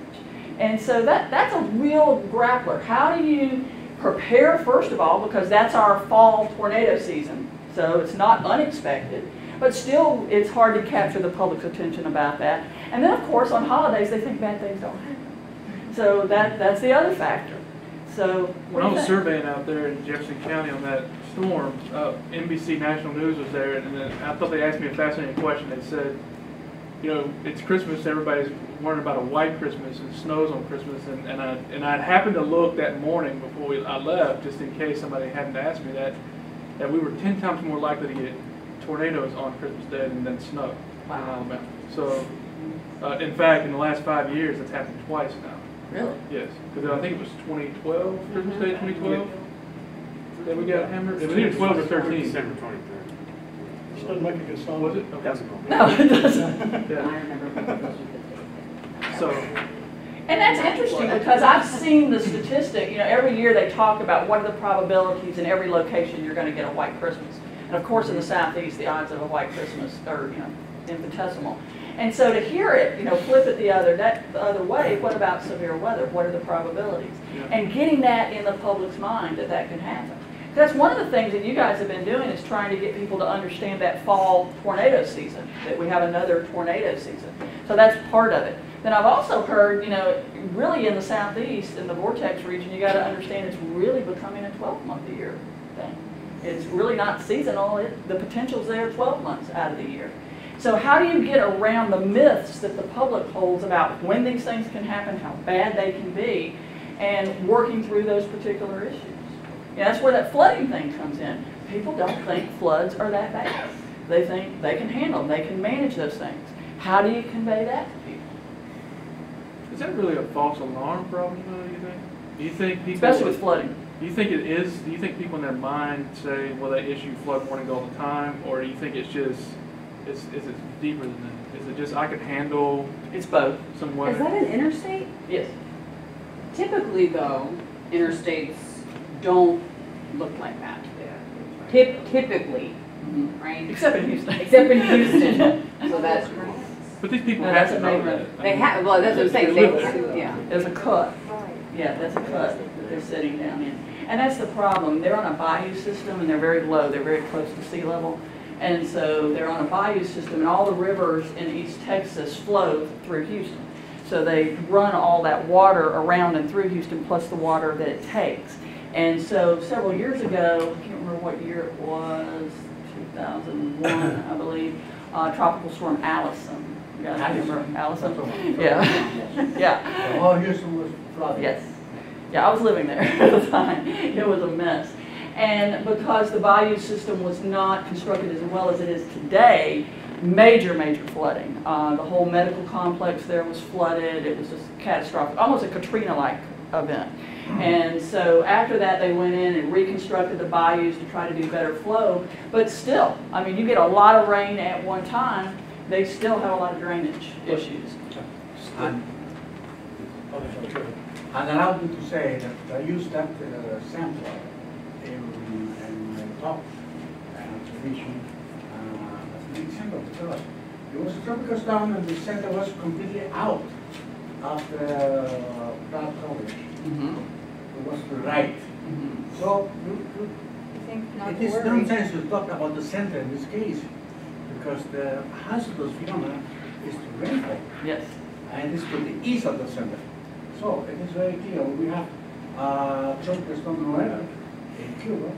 And so that, that's a real grappler. How do you prepare, first of all, because that's our fall tornado season, so it's not unexpected, but still it's hard to capture the public's attention about that. And then, of course, on holidays, they think bad things don't happen. So that, that's the other factor. So When I was think? surveying out there in Jefferson County on that storm, uh, NBC National News was there, and then I thought they asked me a fascinating question. They said, you know, it's Christmas, everybody's wondering about a white Christmas and snows on Christmas, and, and I and I'd happened to look that morning before we, I left, just in case somebody hadn't asked me that, that we were ten times more likely to get tornadoes on Christmas Day than, than snow in Alabama. So, uh, in fact, in the last five years, it's happened twice now. Really? Yes, because I think it was 2012, Christmas Day 2012, that we got hammered. It was either 12 or 13. December twenty-third. This doesn't make a good song. Was it? Okay. No, it doesn't. Yeah. So, And that's interesting because I've seen the statistic, you know, every year they talk about what are the probabilities in every location you're going to get a white Christmas. And of course, in the southeast, the odds of a white Christmas are, you know, infinitesimal. And so to hear it, you know, flip it the other, that, the other way, what about severe weather? What are the probabilities? And getting that in the public's mind that that can happen. That's one of the things that you guys have been doing is trying to get people to understand that fall tornado season, that we have another tornado season. So that's part of it. Then I've also heard, you know, really in the southeast, in the vortex region, you gotta understand it's really becoming a twelve month a year thing. It's really not seasonal, it, the potential's there twelve months out of the year. So how do you get around the myths that the public holds about when these things can happen, how bad they can be, and working through those particular issues? Yeah, that's where that flooding thing comes in. People don't think floods are that bad. They think they can handle them, they can manage those things. How do you convey that to people? Is that really a false alarm problem, though, do you think? Do you think people... Especially with flooding. Do you think it is, do you think people in their mind say, well, they issue flood warnings all the time? Or do you think it's just, is, is it deeper than that? Is it just, I could handle It's both. some Is weather? that an interstate? Yes. Typically, though, interstates don't look like that. Tip, Typically, Mhm. right? Except in Houston. Except in Houston, so that's, But these people No, have that's to a know main that. road. I they mean, have, well, that's what I'm saying, they they, yeah. There's a cut. Yeah, that's a cut that they're sitting down in. And that's the problem. They're on a bayou system and they're very low. They're very close to sea level. And so they're on a bayou system and all the rivers in East Texas flow through Houston. So they run all that water around and through Houston plus the water that it takes. And so several years ago, I can't remember what year it was, 2001, I believe, uh, Tropical Storm Allison. You guys remember Allison? Yeah. Yeah. All Houston was flooded. Yes. Yeah, I was living there at the time. It was a mess. And because the bayou system was not constructed as well as it is today, major, major flooding. Uh, the whole medical complex there was flooded. It was just catastrophic, almost a Katrina-like event. And so after that, they went in and reconstructed the bayous to try to do better flow. But still, I mean, you get a lot of rain at one time, they still have a lot of drainage issues. And and allow me to say that I used that uh, sample in, in the top observation as an example because it was a tropical storm and the center was completely out of the cloud coverage. Mhm. It was to the right. Mhm. So you, you, I think not it to is worry. nonsense to talk about the center in this case because the hazardous phenomena is the rainfall Yes. and it's to the east of the center. So it is very clear, we have uh, tropical storm Noel in Cuba,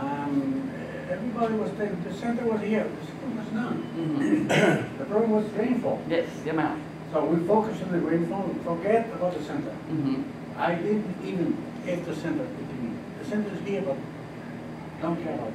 and everybody was saying the center was here, the center was not. Mhm. The problem was rainfall. Yes, the amount. So we focus on the rainfall, forget about the center. Mhm. I didn't even get the center. The center is here, but don't care about it.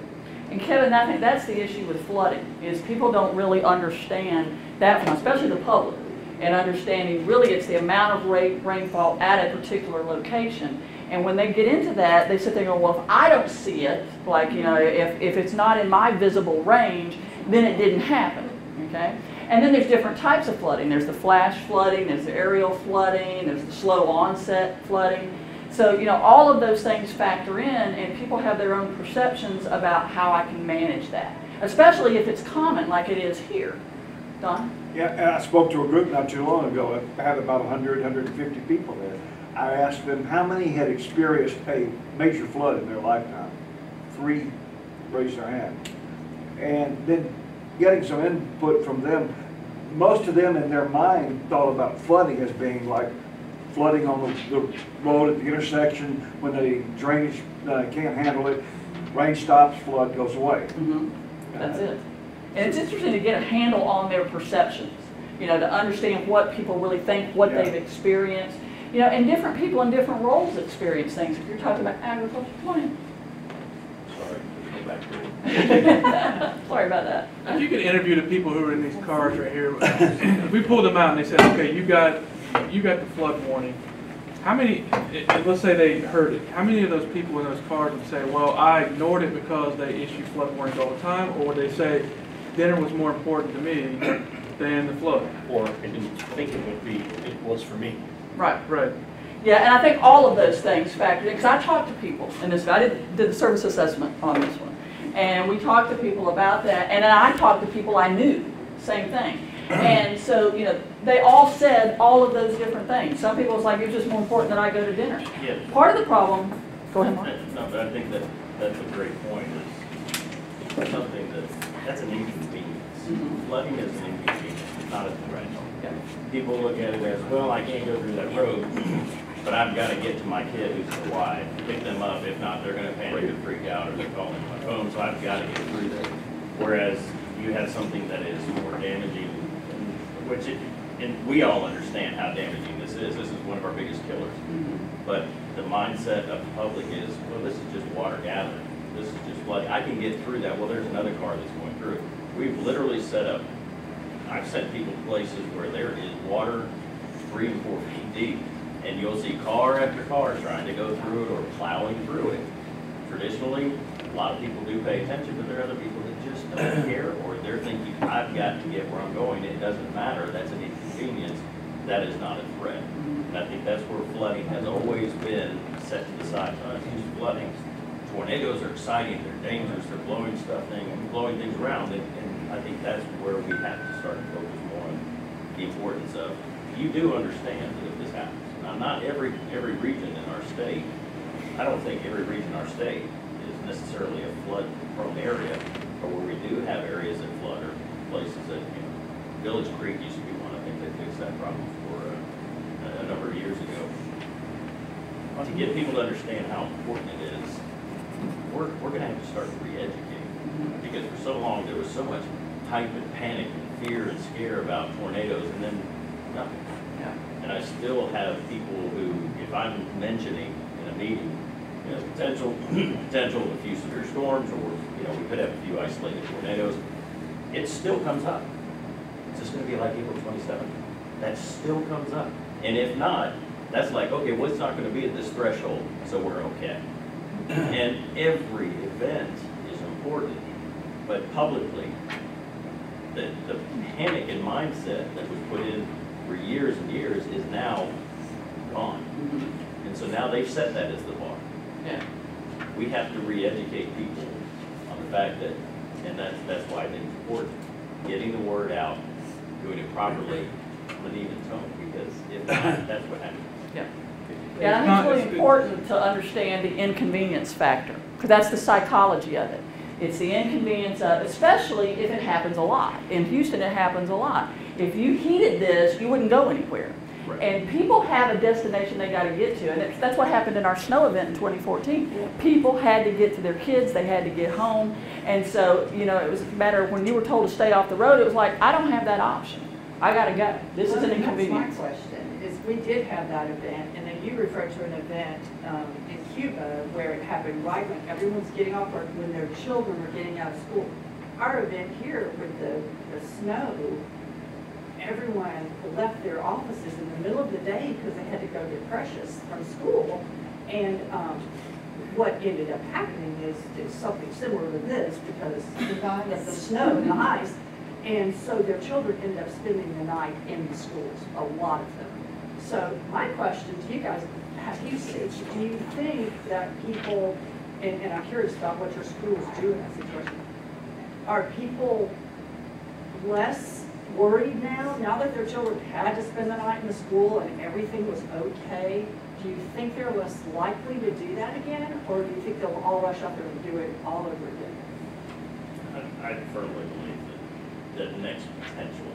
And Kevin, I think that's the issue with flooding, is people don't really understand that, one, especially the public, and understanding really it's the amount of ra- rainfall at a particular location. And when they get into that, they sit there and go, well, if I don't see it, like, you know, if, if it's not in my visible range, then it didn't happen, okay? And then there's different types of flooding. There's the flash flooding, there's the areal flooding, there's the slow onset flooding. So, you know, all of those things factor in, and people have their own perceptions about how I can manage that, especially if it's common like it is here. Don? Yeah, I spoke to a group not too long ago, I had about 100, 150 people there. I asked them how many had experienced a major flood in their lifetime. Three raised their hand. And then getting some input from them, most of them in their mind thought about flooding as being like flooding on the, the road at the intersection when the drainage uh, can't handle it, rain stops, flood goes away. Mhm. That's it. And it's interesting to get a handle on their perceptions, you know, to understand what people really think, what Yeah. they've experienced. You know, and different people in different roles experience things. If you're talking about agriculture, planning. Sorry, go back to it. Sorry about that. If you could interview the people who are in these cars right here, if we pulled them out and they said, okay, you got, you got the flood warning, how many, and- and let's say they heard it, how many of those people in those cars would say, well, I ignored it because they issue flood warnings all the time, or would they say, dinner was more important to me than the flood? Or I didn't think it would be, it was for me. Right. Right. Yeah, and I think all of those things factored in, because I talked to people in this, I did, did the service assessment on this one. And we talked to people about that, and then I talked to people I knew, same thing. And so, you know, they all said all of those different things. Some people was like, it's just more important that I go to dinner. Yeah. Part of the problem Go ahead, Mark. No, but I think that, that's a great point, is something that, that's an inconvenience. Mhm. Flooding is an inconvenience, not a threat. People look at it as, well, I can't go through that road, but I've gotta get to my kid who's Hawaii, pick them up, if not, they're gonna panic and freak out, or they're calling my phone, so I've gotta get through there. Whereas you have something that is more damaging, which it, and we all understand how damaging this is, this is one of our biggest killers. But the mindset of the public is, well, this is just water gathering, this is just flooding, I can get through that, well, there's another car that's going through. We've literally set up, I've sent people to places where there is water three and four feet deep, and you'll see car after car trying to go through it or plowing through it. Traditionally, a lot of people do pay attention, but there are other people that just don't care, or they're thinking, I've got to get where I'm going, it doesn't matter, that's an inconvenience, that is not a threat. And I think that's where flooding has always been set to the side, not just flooding. Tornadoes are exciting, they're dangerous, they're blowing stuff, thing, blowing things around, and I think that's where we have to start to focus more on the importance of, you do understand that if this happens. Now, not every, every region in our state, I don't think every region in our state is necessarily a flood prone area, but where we do have areas that flood or places that, you know, Village Creek used to be one, I think they fixed that problem for uh, a, number of years ago. To get people to understand how important it is, we're, we're gonna have to start to re-educate. Because for so long, there was so much hype and panic and fear and scare about tornadoes and then nothing. Yeah. And I still have people who, if I'm mentioning in a meeting, you know, potential, potential of a few severe storms, or, you know, we could have a few isolated tornadoes, it still comes up. It's just gonna be like April twenty-seventh. That still comes up. And if not, that's like, okay, what's not gonna be at this threshold, so we're okay. And every event is important, but publicly, the, the panic and mindset that was put in for years and years is now gone. Mm-hmm. And so now they've set that as the bar. Yeah. We have to re-educate people on the fact that, and that's, that's why I think it's important, getting the word out, doing it properly, with an even tone, because if not, that's what happens. Yeah. Yeah, I think it's really important to understand the inconvenience factor, because that's the psychology of it. It's the inconvenience of, especially if it happens a lot. In Houston, it happens a lot. If you heated this, you wouldn't go anywhere. Right. And people have a destination they got to get to, and it's, that's what happened in our snow event in 2014. People had to get to their kids, they had to get home, and so you know it was a matter of when you were told to stay off the road, it was like I don't have that option. I got to go. This is an inconvenience. That's my question, is we did have that event, and then you referred to an event um, in Cuba where it happened right when everyone's getting off work, when their children were getting out of school. Our event here with the, the snow, everyone left their offices in the middle of the day because they had to go get Precious from school. And um, what ended up happening is, is something similar to this because of the snow and the ice. And so their children ended up spending the night in the schools, a lot of them. So my question to you guys, do you think that people, and, and I'm curious about what your schools do in that situation, are people less worried now, now that their children had to spend the night in the school and everything was okay? Do you think they're less likely to do that again, or do you think they'll all rush out there and do it all over again? I, firmly believe that the next potential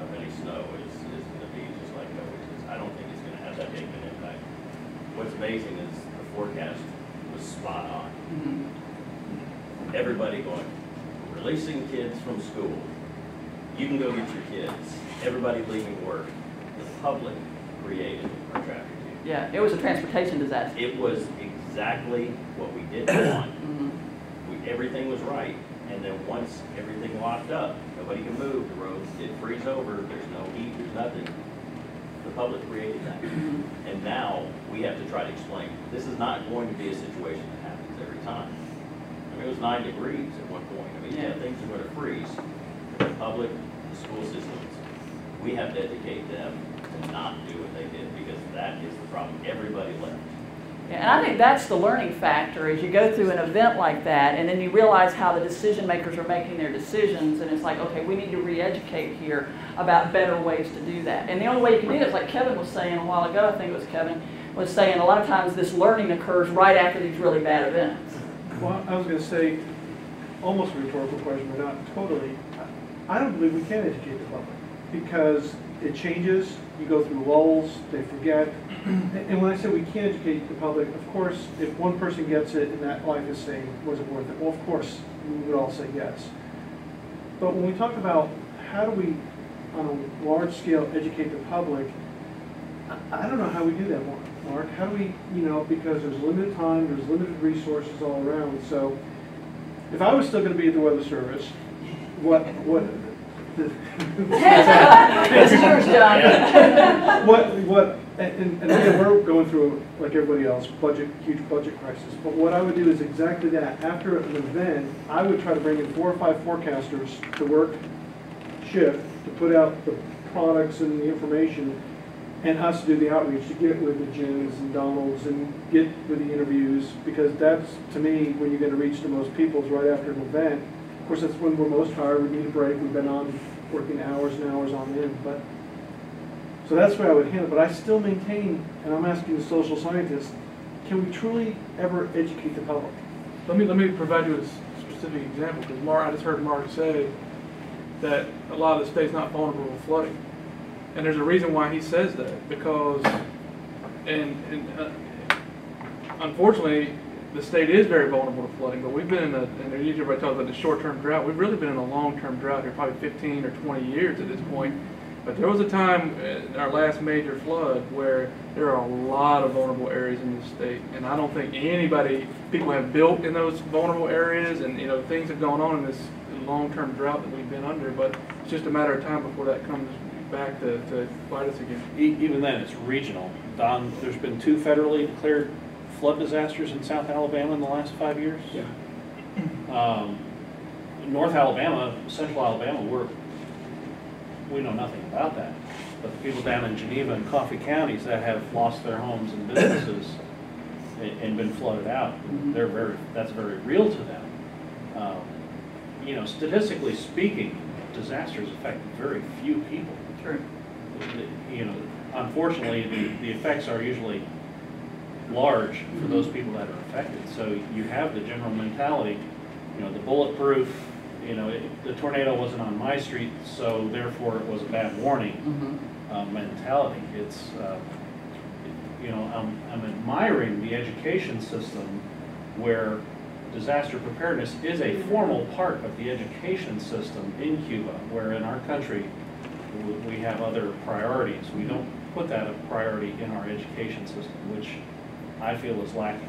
of any snow is, is gonna be just like is. I don't think it's gonna have that big. What's amazing is the forecast was spot on. Everybody going, releasing kids from school, you can go get your kids, everybody leaving work, the public created our traffic jam. Yeah, it was a transportation disaster. It was exactly what we didn't want. Mhm. We, everything was right, and then once everything locked up, nobody can move, the roads did freeze over, there's no heat, there's nothing. The public created that. Mm-hmm. And now, we have to try to explain, this is not going to be a situation that happens every time. I mean, it was nine degrees at one point, I mean, yeah, things are gonna freeze. The public, the school systems, we have to educate them to not do what they did, because that is the problem, everybody left. And I think that's the learning factor, is you go through an event like that, and then you realize how the decision makers are making their decisions, and it's like, okay, we need to re-educate here about better ways to do that. And the only way you can do that is like Kevin was saying a while ago, I think it was Kevin, was saying a lot of times this learning occurs right after these really bad events. Well, I was gonna say, almost a rhetorical question, but not totally. I don't believe we can educate the public, because it changes, you go through lulls, they forget. And when I say we can't educate the public, of course, if one person gets it and that life is saying, was it worth it? Well, of course, we would all say yes. But when we talk about how do we, on a large scale, educate the public, I- don't know how we do that, Mark. How do we, you know, because there's limited time, there's limited resources all around, so if I was still gonna be at the weather service, what, what? This is yours, John. What, what, and, and again, we're going through, like everybody else, budget, huge budget crisis, but what I would do is exactly that. After an event, I would try to bring in four or five forecasters to work shift, to put out the products and the information, and us to do the outreach, to get with the Jins and Donalds and get with the interviews, because that's, to me, when you're gonna reach the most people is right after an event. Course, that's when we're most tired, we need a break, we've been on, working hours and hours on end, but, so that's where I would handle, but I still maintain, and I'm asking the social scientists, can we truly ever educate the public? Let me, let me provide you with a specific example, because Mark, I just heard Mark say that a lot of the state's not vulnerable to flooding. And there's a reason why he says that, because, and, and uh, unfortunately, the state is very vulnerable to flooding, but we've been in a, and usually everybody talks about the short-term drought, we've really been in a long-term drought here, probably fifteen or twenty years at this point. But there was a time in our last major flood where there are a lot of vulnerable areas in the state. And I don't think anybody, people have built in those vulnerable areas and, you know, things have gone on in this long-term drought that we've been under, but it's just a matter of time before that comes back to, to bite us again. Even then, it's regional. Don, there's been two federally declared flood disasters in South Alabama in the last five years. Yeah. Um, North Alabama, Central Alabama, we're, we know nothing about that. But the people down in Geneva and Coffee counties that have lost their homes and businesses and, and been flooded out, they're very, that's very real to them. Um, You know, statistically speaking, disasters affect very few people. True. You know, unfortunately, the, the effects are usually large for those people that are affected. So you have the general mentality, you know, the bulletproof, you know, it- the tornado wasn't on my street, so therefore it was a bad warning uh, mentality. It's, uh, you know, I'm, I'm admiring the education system where disaster preparedness is a formal part of the education system in Cuba, where in our country, we have other priorities. We don't put that a priority in our education system, which I feel is lacking.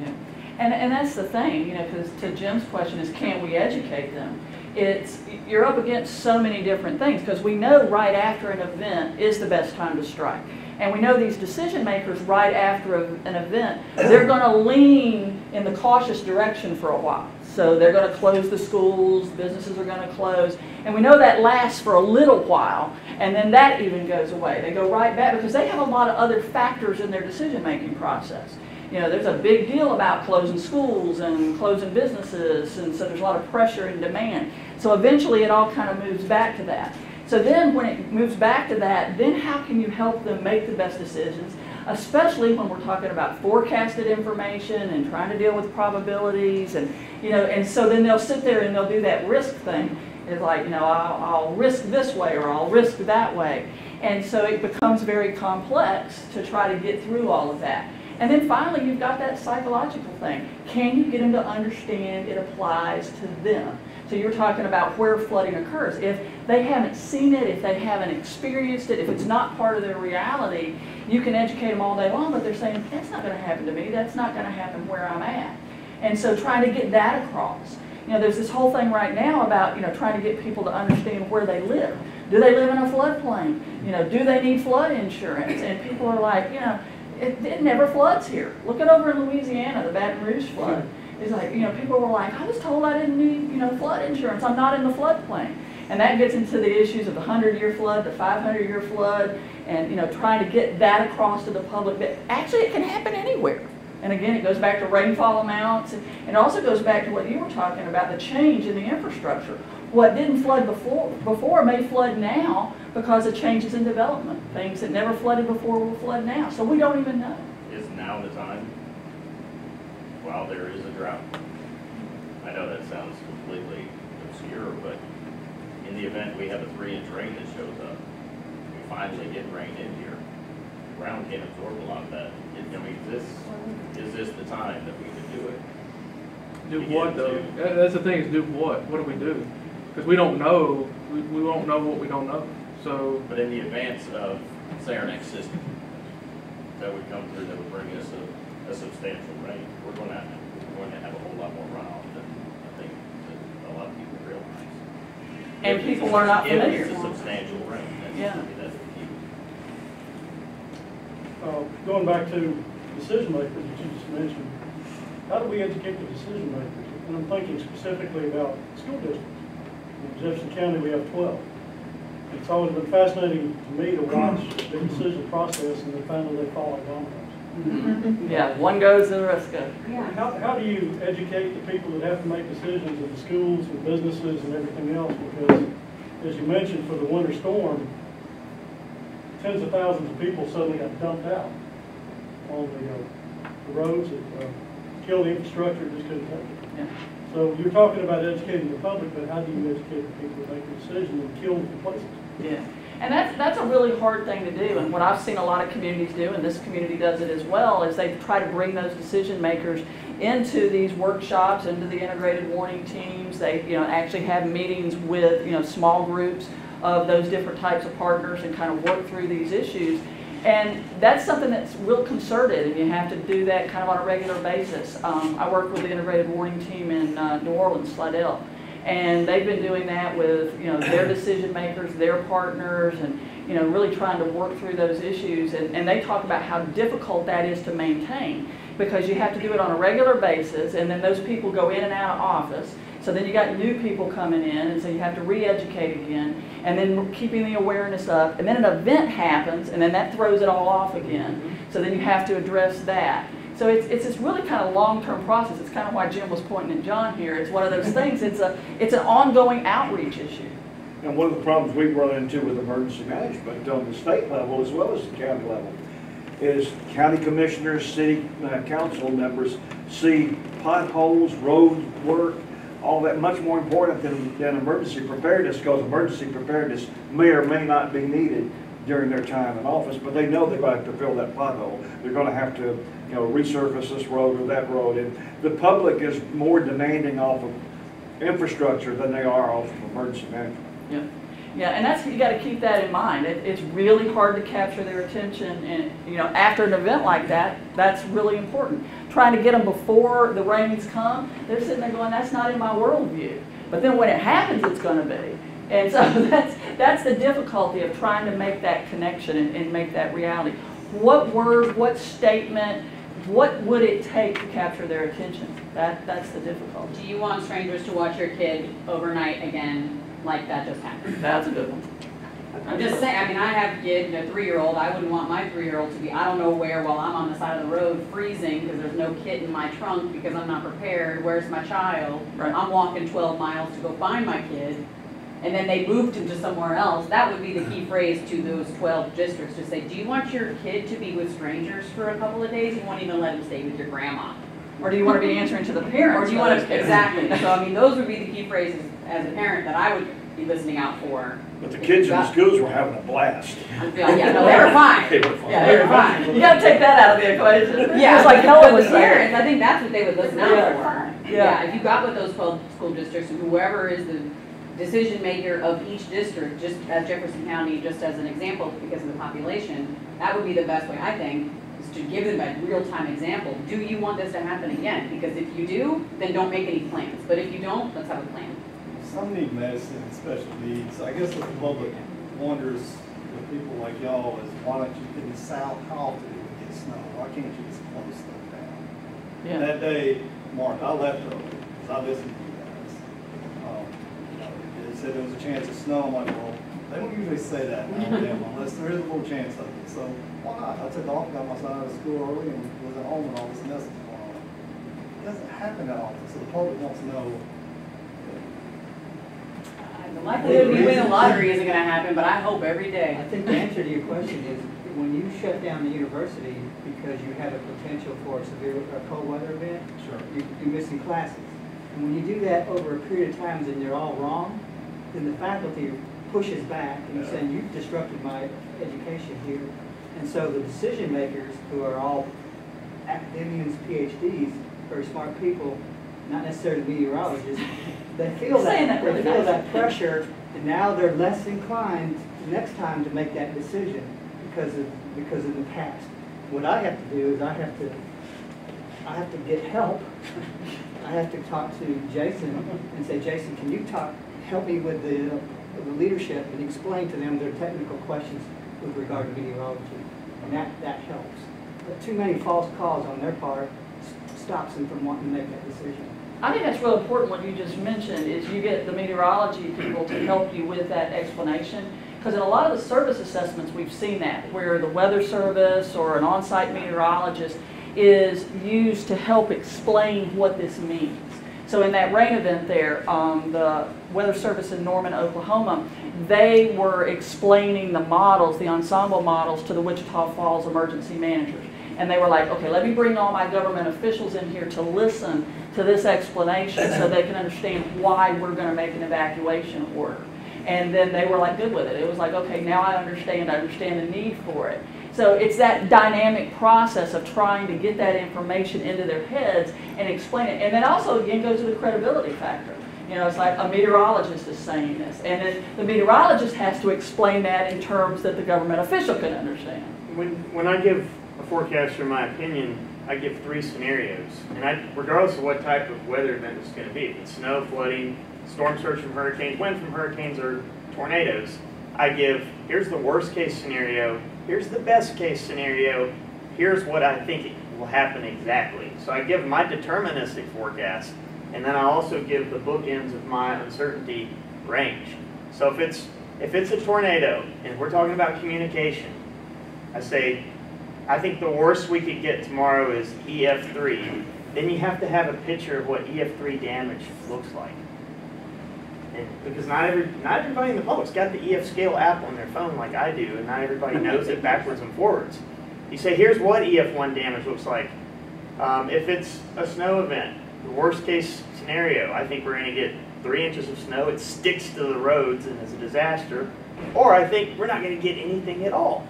Yeah. And, and that's the thing, you know, because to Jim's question is, can we educate them? It's, you're up against so many different things, because we know right after an event is the best time to strike. And we know these decision makers, right after a- an event, they're going to lean in the cautious direction for a while. So they're going to close the schools, businesses are going to close, and we know that lasts for a little while, and then that even goes away. They go right back because they have a lot of other factors in their decision-making process. You know, there's a big deal about closing schools and closing businesses, and so there's a lot of pressure and demand. So eventually, it all kind of moves back to that. So then, when it moves back to that, then how can you help them make the best decisions, especially when we're talking about forecasted information and trying to deal with probabilities, and you know, and so then they'll sit there and they'll do that risk thing. It's like, you know, I'll, I'll risk this way or I'll risk that way. And so it becomes very complex to try to get through all of that. And then finally, you've got that psychological thing. Can you get them to understand it applies to them? So you're talking about where flooding occurs. If they haven't seen it, if they haven't experienced it, if it's not part of their reality, you can educate them all day long, but they're saying, that's not going to happen to me. That's not going to happen where I'm at. And so trying to get that across. You know, there's this whole thing right now about, you know, trying to get people to understand where they live. Do they live in a floodplain? You know, do they need flood insurance? And people are like, you know, it, it never floods here. Look at over in Louisiana, the Baton Rouge flood. It's like, you know, people were like, I was told I didn't need, you know, flood insurance. I'm not in the floodplain. And that gets into the issues of the 100-year flood, the 500-year flood, and, you know, trying to get that across to the public that actually it can happen anywhere. And again, it goes back to rainfall amounts, and it also goes back to what you were talking about, the change in the infrastructure. What didn't flood before, before may flood now because of changes in development. Things that never flooded before will flood now, so we don't even know. Is now the time while there is a drought? I know that sounds completely obscure, but in the event we have a three-inch rain that shows up, we finally get rain in here, ground can't absorb a lot of that. I mean, is this, is this the time that we could do it? Do Begin what though? to- That- That's the thing is do what? What do we do? Because we don't know, we, we won't know what we don't know. So, But in the advance of, say, our next system that would come through, that would bring us a, a substantial rain, we're gonna, we're going to have a whole lot more runoff than I think that a lot of people realize. And If it's people are not If familiar. it's a substantial rain, that's, Yeah. That's the key. Uh, Going back to decision makers that you just mentioned, how do we educate the decision makers? And I'm thinking specifically about school districts. In Jefferson County, we have 12. It's always been fascinating to me to watch the decision process and then finally they fall like dominoes. Yeah, one goes and the rest go. Yeah. How, how do you educate the people that have to make decisions at the schools and businesses and everything else? Because, as you mentioned, for the winter storm, tens of thousands of people suddenly got dumped out on the, uh, roads that, uh, killed the infrastructure, just couldn't take it. Yeah. So you're talking about educating the public, but how do you educate the people that make the decision and kill the places? Yeah, and that's, that's a really hard thing to do, and what I've seen a lot of communities do, and this community does it as well, is they try to bring those decision makers into these workshops, into the integrated warning teams. They, you know, actually have meetings with, you know, small groups of those different types of partners and kind of work through these issues. And that's something that's real concerted, and you have to do that kind of on a regular basis. Um, I work with the integrated warning team in uh, New Orleans, Slidell, and they've been doing that with, you know, their decision makers, their partners, and, you know, really trying to work through those issues. And, and they talk about how difficult that is to maintain because you have to do it on a regular basis, and then those people go in and out of office. So then you got new people coming in, and so you have to re-educate again, and then keeping the awareness up. And then an event happens, and then that throws it all off again. So then you have to address that. So it's, it's this really kind of long-term process. It's kind of why Jim was pointing at John here. It's one of those things, it's a, it's an ongoing outreach issue. And one of the problems we've run into with emergency management on the state level as well as the county level is county commissioners, city uh, council members see potholes, road work, all that much more important than, than emergency preparedness because emergency preparedness may or may not be needed during their time in office, but they know they're going to have to fill that pothole. They're going to have to, you know, resurface this road or that road. And the public is more demanding off of infrastructure than they are off of emergency management. Yeah, yeah, and that's, you gotta keep that in mind. It, it's really hard to capture their attention and, you know, after an event like that, that's really important. Trying to get them before the rains come, they're sitting there going, that's not in my worldview. But then when it happens, it's gonna be. And so that's, that's the difficulty of trying to make that connection and, and make that reality. What word, what statement, what would it take to capture their attention? That, that's the difficulty. Do you want strangers to watch your kid overnight again, like that just happened? That's a good one. I'm just saying, I mean, I have a kid, a three-year-old, I wouldn't want my three-year-old to be, I don't know where, while I'm on the side of the road freezing, because there's no kit in my trunk, because I'm not prepared, where's my child? Right. I'm walking twelve miles to go find my kid, and then they moved him to somewhere else, that would be the key phrase to those twelve districts, to say, do you want your kid to be with strangers for a couple of days? You won't even let him stay with your grandma. Or do you want to be answering to the parents? Or do you want to, exactly, so I mean, those would be the key phrases as a parent that I would be listening out for. But the kids in the schools were having a blast. Yeah, yeah, no, they were fine. They were fine. Yeah, they were fine. You gotta take that out of the equation. Yeah, It's like Helen but was the saying. parents, I think that's what they would listen out Yeah. for. Yeah. Yeah, if you got with those twelve school districts, and whoever is the decision maker of each district, just as Jefferson County, just as an example, because of the population, that would be the best way, I think, is to give them a real-time example. Do you want this to happen again? Because if you do, then don't make any plans, but if you don't, let's have a plan. Some need medicine and special needs. I guess what the public wonders with people like y'all is why don't you, in the south, how often do we get snow? Why can't you just close stuff down? Yeah. That day, Mark, I left early because I listened to you guys. Um, you know, They said there was a chance of snow. I'm like, well, They don't usually say that unless there is a little chance of it. So why not? I took off, got my son out of school early and was at home when all this mess was going on. It doesn't happen that often, so the public wants to know. The likelihood we win the lottery isn't gonna happen, but I hope every day. I think the answer to your question is, when you shut down the university because you have a potential for a severe, a cold weather event, Sure. you- you're missing classes. And when you do that over a period of times and they're all wrong, then the faculty pushes back and you're saying, you've disrupted my education here. And so the decision makers, who are all academians, PhDs, very smart people, not necessarily meteorologists, they feel that, that really they feel nice. that pressure, and now they're less inclined next time to make that decision because of, because of the past. What I have to do is I have to, I have to get help. I have to talk to Jason and say, Jason, can you talk, help me with the, the leadership and explain to them their technical questions with regard to meteorology? And that, that helps. But too many false calls on their part stops them from wanting to make that decision. I think that's real important, what you just mentioned, is you get the meteorology people to help you with that explanation. Because in a lot of the service assessments, we've seen that, where the weather service or an on-site meteorologist is used to help explain what this means. So in that rain event there, um, the weather service in Norman, Oklahoma, they were explaining the models, the ensemble models, to the Wichita Falls emergency managers. And they were like, okay, let me bring all my government officials in here to listen to this explanation so they can understand why we're going to make an evacuation order. And then they were like good with it. It was like, okay, now I understand, I understand the need for it. So it's that dynamic process of trying to get that information into their heads and explain it. And then also, again, goes to the credibility factor. You know, it's like a meteorologist is saying this. And then the meteorologist has to explain that in terms that the government official can understand. When, when I give a forecaster my opinion, I give three scenarios. And I, regardless of what type of weather event it's going to be, if it's snow, flooding, storm surge from hurricanes, wind from hurricanes, or tornadoes, I give, here's the worst case scenario, here's the best case scenario, here's what I think will happen exactly. So I give my deterministic forecast, and then I also give the bookends of my uncertainty range. So if it's, if it's a tornado, and we're talking about communication, I say, I think the worst we could get tomorrow is EF3. Then you have to have a picture of what EF3 damage looks like. And because not every, not everybody in the public's got the EF scale app on their phone like I do, and not everybody knows it backwards and forwards. You say, here's what EF1 damage looks like. Um, if it's a snow event, the worst case scenario, I think we're going to get three inches of snow. It sticks to the roads and is a disaster. Or I think we're not going to get anything at all.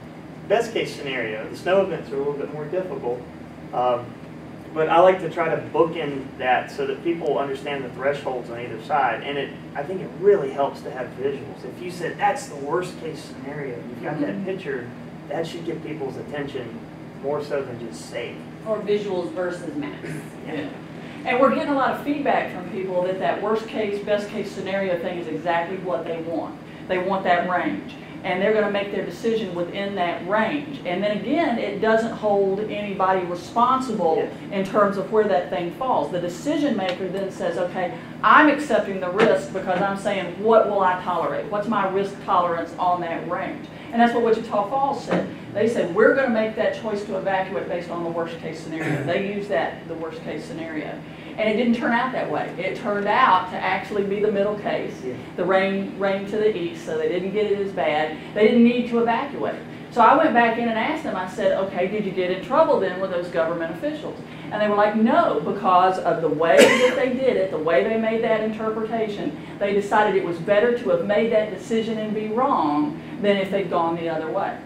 Best case scenario, the snow events are a little bit more difficult. Um, but I like to try to bookend that so that people understand the thresholds on either side. And it, I think it really helps to have visuals. If you said that's the worst case scenario, you've got that picture, that should get people's attention more so than just safe. Or visuals versus maps. Yeah. And we're getting a lot of feedback from people that that worst case, best case scenario thing is exactly what they want. They want that range. And they're gonna make their decision within that range. And then again, it doesn't hold anybody responsible in terms of where that thing falls. The decision maker then says, okay, I'm accepting the risk because I'm saying, what will I tolerate? What's my risk tolerance on that range? And that's what Wichita Falls said. They said, we're gonna make that choice to evacuate based on the worst case scenario. They use that, the worst case scenario. And it didn't turn out that way. It turned out to actually be the middle case. The rain, rain to the east, so they didn't get it as bad. They didn't need to evacuate. So I went back in and asked them, I said, okay, did you get in trouble then with those government officials? And they were like, no, because of the way that they did it, the way they made that interpretation, they decided it was better to have made that decision and be wrong than if they'd gone the other way.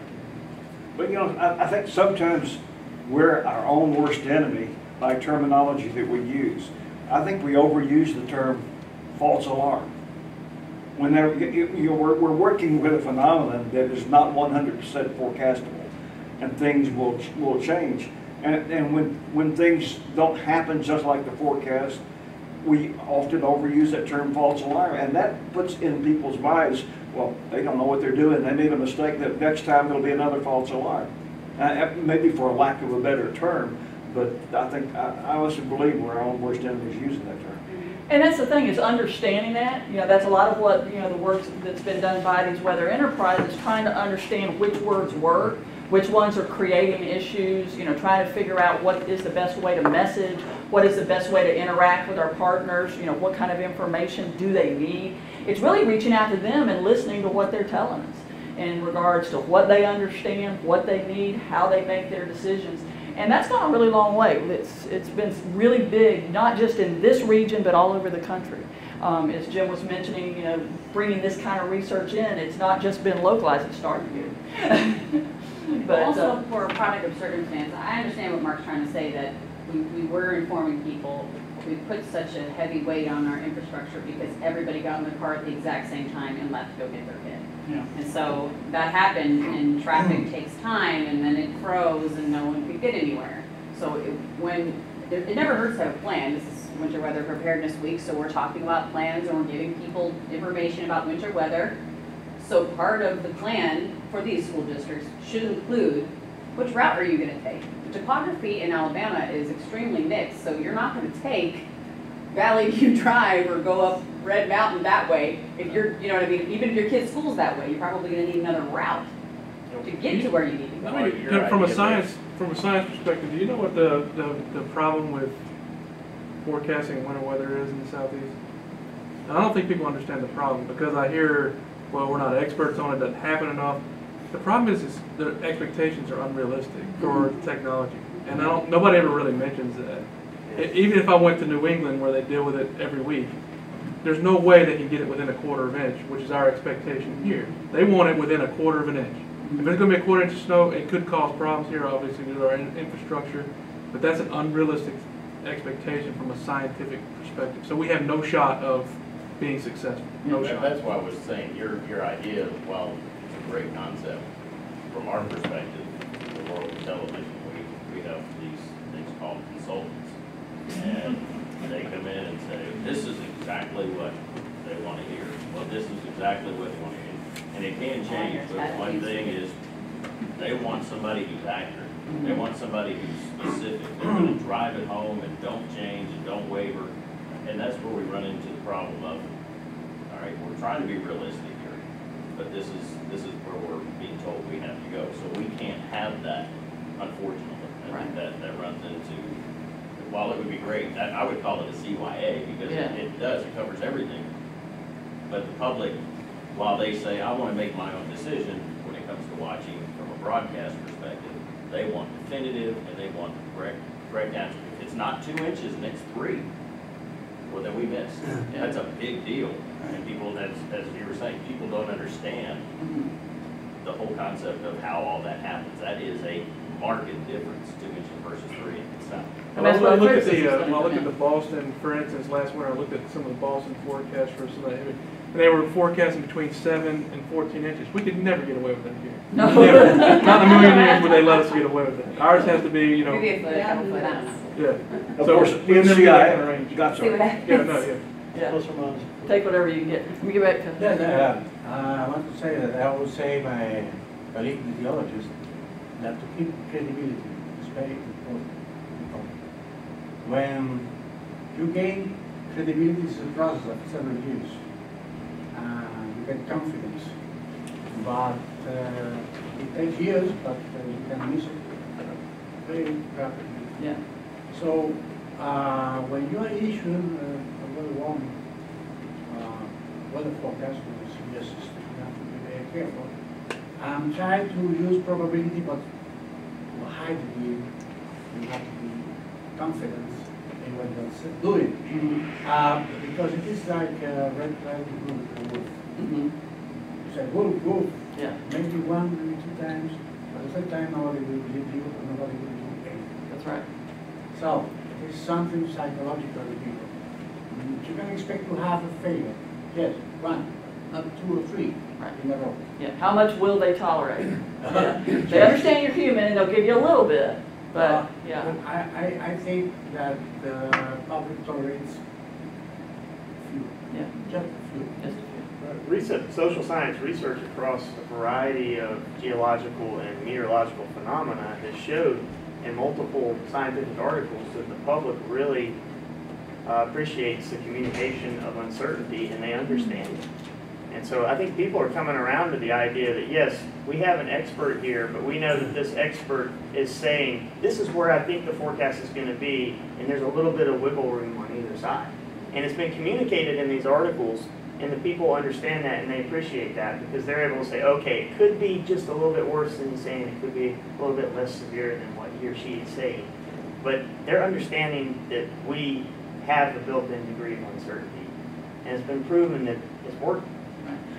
But you know, I, I think sometimes we're our own worst enemy by terminology that we use. I think we overuse the term false alarm. When you, we're, we're working with a phenomenon that is not 100% forecastable, and things will will change. And, and when when things don't happen just like the forecast, we often overuse that term false alarm, and that puts in people's minds, well, they don't know what they're doing. They made a mistake. That next time there'll be another false alarm. Uh, maybe for a lack of a better term, but I think, I I honestly believe we're our own worst enemies using that term. And that's the thing, is understanding that, you know, that's a lot of what, you know, the work that's been done by these weather enterprises, trying to understand which words work, which ones are creating issues, you know, trying to figure out what is the best way to message, what is the best way to interact with our partners, you know, what kind of information do they need. It's really reaching out to them and listening to what they're telling us in regards to what they understand, what they need, how they make their decisions. And that's gone a really long way. It's, it's been really big, not just in this region, but all over the country. Um, as Jim was mentioning, you know, bringing this kind of research in, it's not just been localized, it started here. But, Also, uh, for a product of circumstance, I understand what Mark's trying to say, that we, we were informing people. We put such a heavy weight on our infrastructure because everybody got in the car at the exact same time and left to go get their kid. Yeah. And so that happened, and traffic mm. takes time, and then it froze, and no one could get anywhere. So it, when, it it never hurts to have a plan, this is winter weather preparedness week, so we're talking about plans, and we're giving people information about winter weather. So part of the plan for these school districts should include, which route are you gonna take? The topography in Alabama is extremely mixed, so you're not gonna take Valley View Drive or go up Red Mountain that way. If you're, you know what I mean, even if your kid's school's that way, you're probably gonna need another route to get to where you need to I go. mean, You're from a right. science, from a science perspective, do you know what the, the, the problem with forecasting winter weather is in the southeast? I don't think people understand the problem, because I hear, well, we're not experts on it, doesn't happen enough. The problem is, is the expectations are unrealistic for the technology, and I don't, nobody ever really mentions that. E- Even if I went to New England where they deal with it every week, there's no way they can get it within a quarter of an inch, which is our expectation here. They want it within a quarter of an inch. If it's gonna be a quarter inch of snow, it could cause problems here, obviously, due to our in- infrastructure, but that's an unrealistic expectation from a scientific perspective. So we have no shot of being successful, no That- shot. That's why I was saying, your, your idea, while it's a great concept, from our perspective, the world of television, we, we have these things called consultants. And they come in and say, this is exactly what they want to hear. Well, this is exactly what they want to hear. And it can change, but one thing is, they want somebody who's accurate. They want somebody who's specific. They're gonna drive it home and don't change and don't waver. And that's where we run into the problem of, all right, we're trying to be realistic here, but this is, this is where we're being told we have to go. So we can't have that, unfortunately. I think that, that runs into, while it would be great, that, I would call it a CYA because Yeah. it, it does, it covers everything. But the public, while they say, I wanna make my own decision when it comes to watching from a broadcast perspective, they want definitive and they want correct, correct answer. If it's not two inches and it's three, well, then we missed. That's a big deal. And people, as, as you were saying, people don't understand mm-hmm. the whole concept of how all that happens. That is a marked difference, two inches versus three in the south. And Well, that's I where the looked at the, uh, gonna I looked at the Boston, for instance, last winter, I looked at some of the Boston forecasts for some of the, and they were forecasting between seven and fourteen inches. We could never get away with that here. No. Never. Not in a million years would they let us get away with that. Ours has to be, you know, Maybe a foot, a couple foot, I don't know. yeah. Of So course, we'll never get that kind of CI range. got See what happens. Yeah, no, yeah. Yeah, Plus or minus. take whatever you can get. Let me get back to. Yes, uh, I want to say that I would say my colleague, the geologist, that to keep credibility is very important. When you gain credibility, it's a process of several years. Uh, you get confidence, but uh, it takes years, but uh, you can miss it very rapidly. Yeah. So, uh, when you are issuing uh, a weather warning, uh, weather forecast with system, you have to be very careful. I'm trying to use probability, but to a high degree, you have to be confident in what you're doing. Uh, because it is like uh, red flag, blue, wolf. Mhm. You say wolf, wolf, Yeah, maybe one, maybe two times, but at the same time, nobody will believe you, and nobody will do anything. that's right. So, it is something psychological with people. Mm, You can expect to have a failure, yes, one, not two or three Right. in a row. Yeah, how much will they tolerate? Yeah. They understand you're human and they'll give you a little bit, but, yeah. But I, I, I think that the public tolerates few, Yeah, just a few. just a few. Recent social science research across a variety of geological and meteorological phenomena has showed in multiple scientific articles that the public really uh, appreciates the communication of uncertainty and they understand it. And so I think people are coming around to the idea that, yes, we have an expert here, but we know that this expert is saying, this is where I think the forecast is going to be, and there's a little bit of wiggle room on either side. And it's been communicated in these articles, and the people understand that and they appreciate that because they're able to say, okay, it could be just a little bit worse than saying, it could be a little bit less severe than what he or she is saying. But they're understanding that we have a built-in degree of uncertainty. And it's been proven that it's working.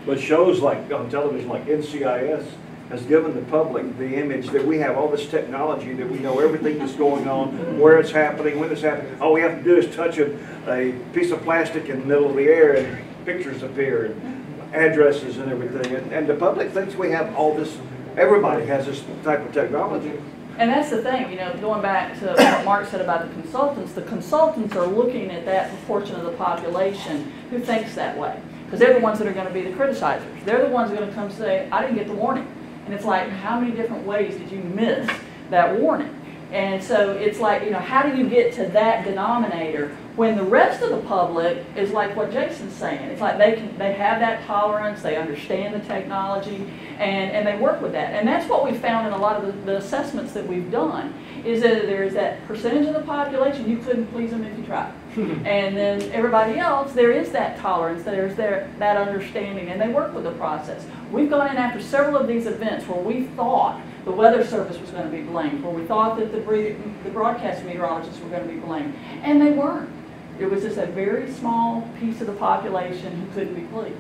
But shows like, on television, like NCIS, has given the public the image that we have all this technology, that we know everything that's going on, where it's happening, when it's happening. All we have to do is touch a, a piece of plastic in the middle of the air and pictures appear, and addresses and everything. And, and the public thinks we have all this, everybody has this type of technology. And that's the thing, you know, going back to what Mark said about the consultants, the consultants are looking at that proportion of the population who thinks that way. Because they're the ones that are going to be the criticizers. They're the ones that are going to come say, I didn't get the warning. And it's like, how many different ways did you miss that warning? And so it's like, you know, how do you get to that denominator when the rest of the public is like what Jason's saying? It's like they can, they have that tolerance, they understand the technology, and, and they work with that. And that's what we found in a lot of the, the assessments that we've done, is that there's that percentage of the population, you couldn't please them if you tried. and then everybody else, there is that tolerance, there's there, that understanding, and they work with the process. We've gone in after several of these events where we thought the weather service was going to be blamed, where we thought that the, the broadcast meteorologists were going to be blamed, and they weren't. It was just a very small piece of the population who couldn't be pleased.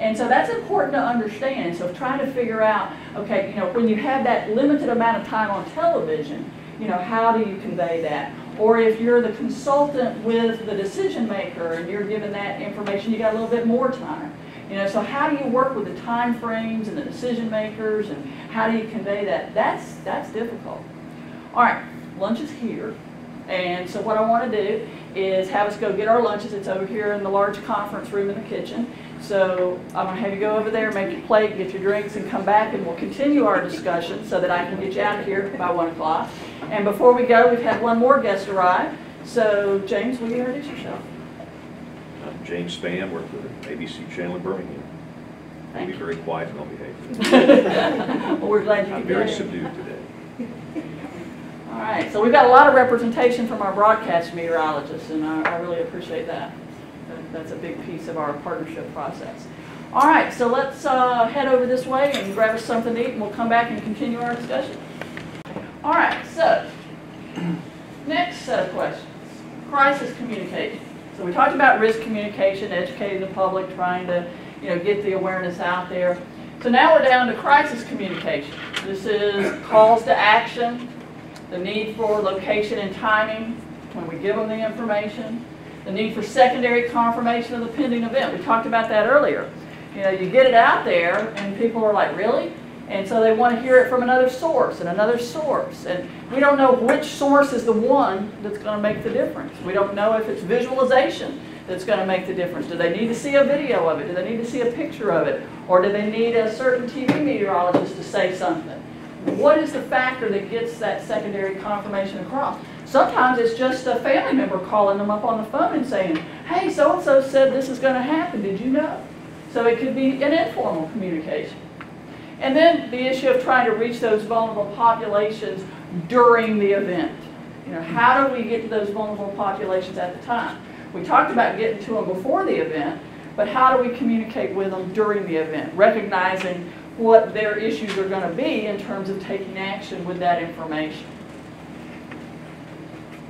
And so that's important to understand. So trying to figure out, okay, you know, when you have that limited amount of time on television, you know, how do you convey that? Or if you're the consultant with the decision maker and you're given that information, you got a little bit more time. You know, so how do you work with the time frames and the decision makers and how do you convey that? That's that's difficult. All right, lunch is here. And so what I want to do is have us go get our lunches. It's over here in the large conference room in the kitchen. So I'm going to have you go over there, make your plate, get your drinks, and come back, and we'll continue our discussion so that I can get you out of here by 1 o'clock. And before we go, we've had one more guest arrive. So, James, will you introduce yourself? I'm James Spann, work for ABC channel in Birmingham. I'll be you. very quiet and I'll behave. Well, we're glad you I'm very subdued today. All right, so we've got a lot of representation from our broadcast meteorologists, and I, I really appreciate that. That- That's a big piece of our partnership process. All right, so let's uh, head over this way and grab us something to eat, and we'll come back and continue our discussion. All right, so next set of questions, crisis communication. So we talked about risk communication, educating the public, trying to, you know, get the awareness out there. So now we're down to crisis communication. This is calls to action, the need for location and timing when we give them the information, the need for secondary confirmation of the pending event. We talked about that earlier. You know, you get it out there and people are like, really? And so they want to hear it from another source and another source. And we don't know which source is the one that's going to make the difference. We don't know if it's visualization that's going to make the difference. Do they need to see a video of it? Do they need to see a picture of it? Or do they need a certain TV meteorologist to say something? What is the factor that gets that secondary confirmation across? Sometimes it's just a family member calling them up on the phone and saying, hey, so-and-so said this is going to happen. Did you know? So it could be an informal communication. And then the issue of trying to reach those vulnerable populations during the event. You know, how do we get to those vulnerable populations at the time? We talked about getting to them before the event, but how do we communicate with them during the event, recognizing what their issues are going to be in terms of taking action with that information.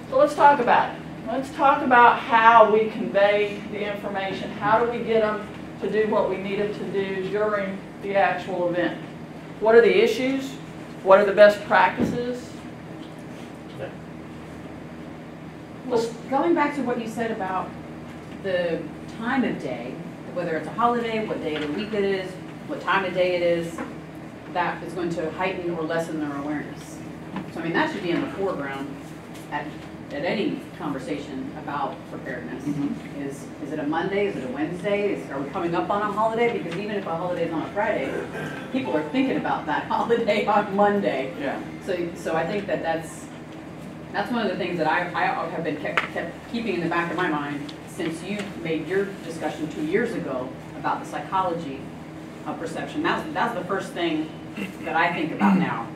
So let's talk about it. Let's talk about how we convey the information. How do we get them to do what we need them to do during the actual event? What are the issues? What are the best practices? Well, going back to what you said about the time of day, whether it's a holiday, what day of the week it is, what time of day it is, that is going to heighten or lessen their awareness. So I mean, that should be in the foreground at, at any conversation about preparedness. Mm-hmm. Is, is it a Monday, is it a Wednesday, is, are we coming up on a holiday? Because even if a holiday is on a Friday, people are thinking about that holiday on Monday. Yeah. So, so I think that that's, That's one of the things that I, I have been kept, kept keeping in the back of my mind since you made your discussion two years ago about the psychology of perception. That's, that's the first thing that I think about now,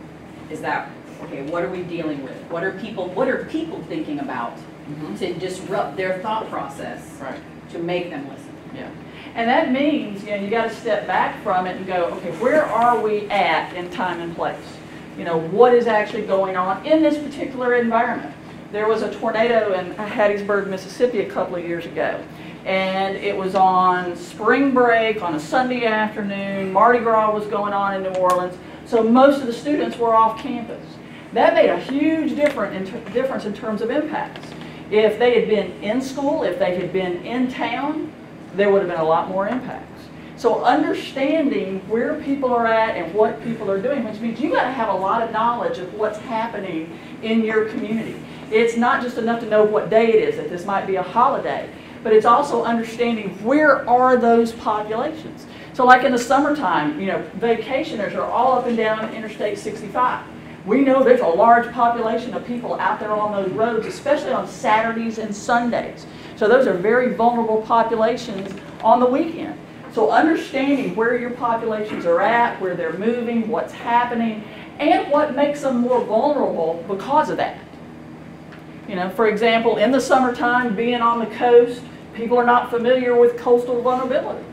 is that, okay, what are we dealing with? What are people, what are people thinking about mm-hmm. to disrupt their thought process? Right. To make them listen. Yeah. And that means, you know, you got to step back from it and go, okay, where are we at in time and place? You know, what is actually going on in this particular environment? There was a tornado in Hattiesburg, Mississippi a couple of years ago. And it was on spring break, on a Sunday afternoon. Mardi Gras was going on in New Orleans. So most of the students were off campus. That made a huge difference in, difference in terms of impacts. If they had been in school, if they had been in town, there would have been a lot more impacts. So understanding where people are at and what people are doing, which means you got to have a lot of knowledge of what's happening in your community. It's not just enough to know what day it is, that this might be a holiday, but it's also understanding where are those populations. So like in the summertime, you know, vacationers are all up and down Interstate 65. We know there's a large population of people out there on those roads, especially on Saturdays and Sundays. So those are very vulnerable populations on the weekend. So understanding where your populations are at, where they're moving, what's happening, and what makes them more vulnerable because of that. You know, for example, in the summertime, being on the coast, people are not familiar with coastal vulnerabilities.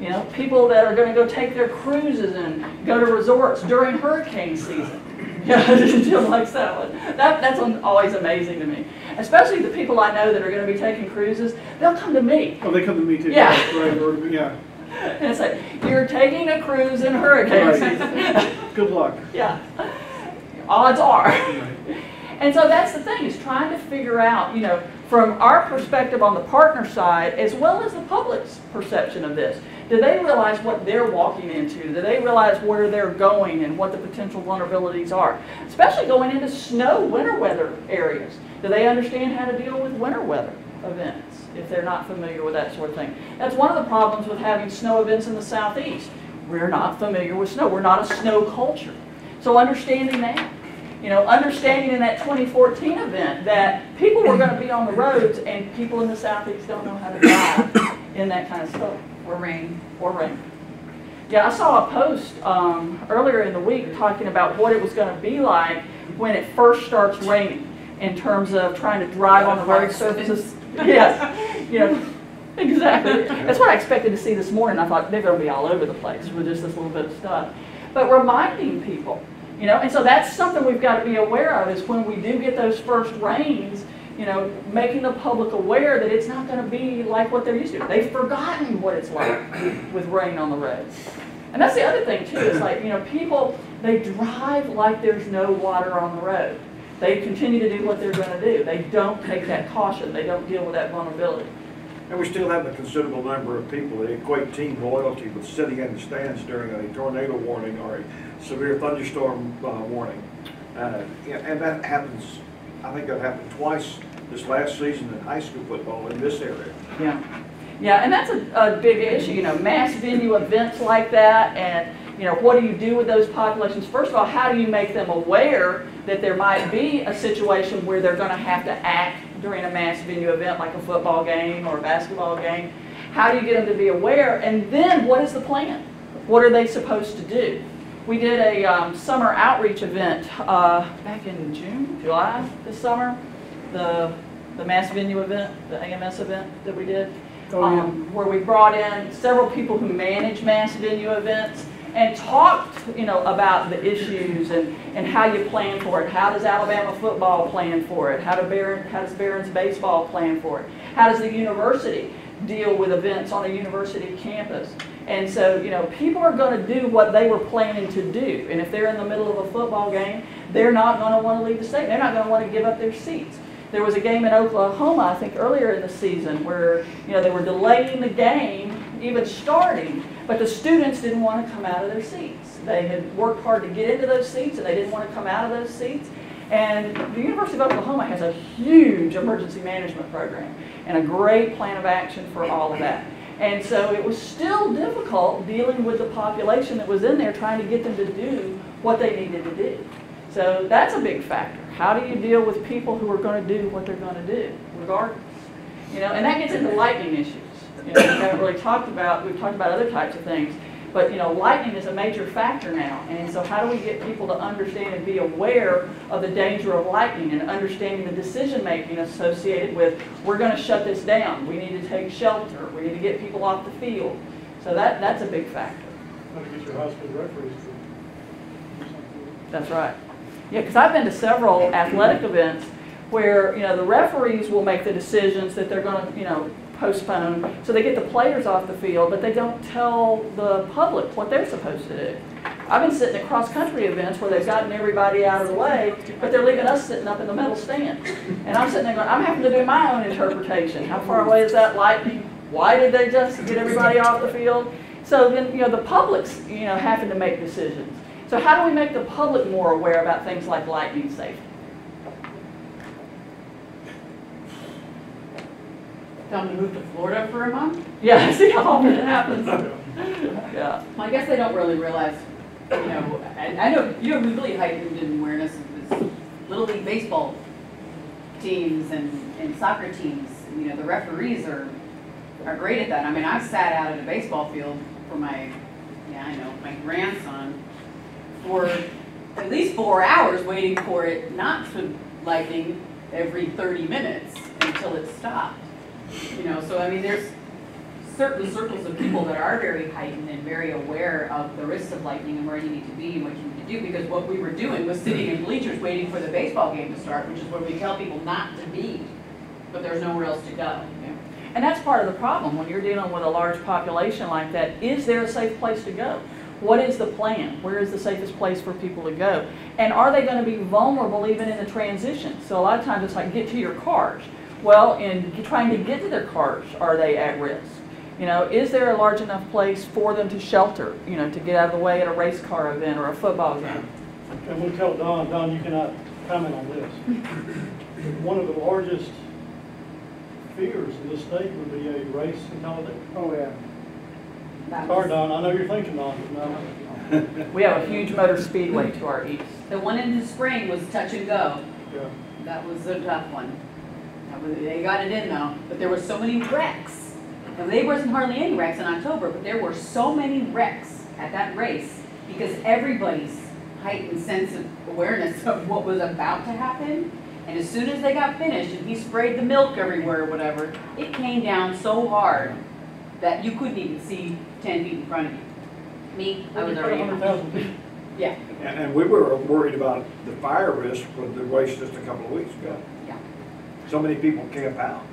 You know, people that are going to go take their cruises and go to resorts during hurricane season. Yeah, Jim likes that one. That, that's always amazing to me. Especially the people I know that are going to be taking cruises, they'll come to me. Oh, they come to me too. Yeah. Right, or- yeah. And say, you're taking a cruise in hurricane Right. Good luck. Yeah, odds are. And so that's the thing, is trying to figure out, you know, from our perspective on the partner side, as well as the public's perception of this. Do they realize what they're walking into? Do they realize where they're going and what the potential vulnerabilities are? Especially going into snow, winter weather areas. Do they understand how to deal with winter weather events if they're not familiar with that sort of thing? That's one of the problems with having snow events in the southeast. We're not familiar with snow. We're not a snow culture. So understanding that. You know, understanding in that 2014 event that people were going to be on the roads and people in the southeast don't know how to drive in that kind of stuff. Or rain. Or rain. Yeah, I saw a post um, earlier in the week talking about what it was going to be like when it first starts raining in terms of trying to drive on the road surfaces. Yes, you know, exactly. That's what I expected to see this morning. I thought they're going to be all over the place with just this little bit of stuff. But reminding people, you know, and so that's something we've got to be aware of is when we do get those first rains, you know, making the public aware that it's not going to be like what they're used to. They've forgotten what it's like with rain on the roads. And that's the other thing too, is like, you know, people, they drive like there's no water on the road. They continue to do what they're going to do. They don't take that caution. They don't deal with that vulnerability. And we still have a considerable number of people that equate team loyalty with sitting in the stands during a tornado warning or a severe thunderstorm uh, warning. Uh, And that happens, I think that happened twice this last season in high school football in this area. Yeah, yeah, and that's a, a big issue, you know, mass venue events like that, and, you know, what do you do with those populations? First of all, how do you make them aware that there might be a situation where they're gonna have to act during a mass venue event like a football game or a basketball game? How do you get them to be aware? And then what is the plan? What are they supposed to do? We did a um, summer outreach event uh, back in June, July this summer, the, the mass venue event, the AMS event that we did, Oh, yeah. um, where we brought in several people who manage mass venue events and talked, you know, about the issues and, and how you plan for it. How does Alabama football plan for it? How, do Barron, how does Barons baseball plan for it? How does the university deal with events on a university campus? And so, you know, people are going to do what they were planning to do. And if they're in the middle of a football game, they're not going to want to leave the state. They're not going to want to give up their seats. There was a game in Oklahoma, I think earlier in the season, where, you know, they were delaying the game even starting, but the students didn't want to come out of their seats. They had worked hard to get into those seats and they didn't want to come out of those seats. And the University of Oklahoma has a huge emergency management program and a great plan of action for all of that. And so it was still difficult dealing with the population that was in there, trying to get them to do what they needed to do. So that's a big factor. How do you deal with people who are going to do what they're going to do, regardless? You know, and that gets into lightning issues. You know, we haven't really talked about, we've talked about other types of things, but, you know, lightning is a major factor now. And so how do we get people to understand and be aware of the danger of lightning and understanding the decision-making associated with, we're going to shut this down, we need to take shelter, we need to get people off the field. So that, that's a big factor. How to get your school referees to do something. That's right. Yeah, because I've been to several athletic events where, you know, the referees will make the decisions that they're going to, you know, postpone. So they get the players off the field, but they don't tell the public what they're supposed to do. I've been sitting at cross-country events where they've gotten everybody out of the way, but they're leaving us sitting up in the middle stand. And I'm sitting there going, I'm having to do my own interpretation. How far away is that lightning? Why did they just get everybody off the field? So then, you know, the public's, you know, having to make decisions. So how do we make the public more aware about things like lightning safety? Tell them to move to Florida for a month? Yeah, see how often it happens. Yeah. Well, I guess they don't really realize, you know, and I know, you know, we really heightened in awareness of this Little League Baseball teams and, and soccer teams. You know, the referees are, are great at that. I mean, I've sat out at a baseball field for my, yeah, I know, my grandson for at least four hours waiting for it not to lightning every 30 minutes until it stopped. You know, so I mean, there's certain circles of people that are very heightened and very aware of the risks of lightning and where you need to be and what you need to do. Because what we were doing was sitting in bleachers waiting for the baseball game to start, which is where we tell people not to be. But there's nowhere else to go. you know. And that's part of the problem when you're dealing with a large population like that. Is there a safe place to go? What is the plan? Where is the safest place for people to go? And are they going to be vulnerable even in the transition? So a lot of times it's like, get to your cars. Well, in trying to get to their cars, are they at risk? You know, is there a large enough place for them to shelter, you know, to get out of the way at a race car event or a football game? And we'll tell Don, Don, you cannot comment on this. One of the largest fears in this state would be a race in Talladega. Oh, yeah. Sorry, Don, I know you're thinking, Don, but no. We have a huge motor speedway to our east. The one in the spring was touch and go. Yeah. That was a tough one. That was- They got it in though, but there were so many wrecks. And there wasn't hardly any wrecks in October, but there were so many wrecks at that race because everybody's heightened sense of awareness of what was about to happen. And as soon as they got finished and he sprayed the milk everywhere or whatever, it came down so hard that you couldn't even see ten feet in front of you. Me, I was already. 100,000 people. Yeah, And, and we were worried about the fire risk with the race just a couple of weeks ago. yeah. So many people camp out.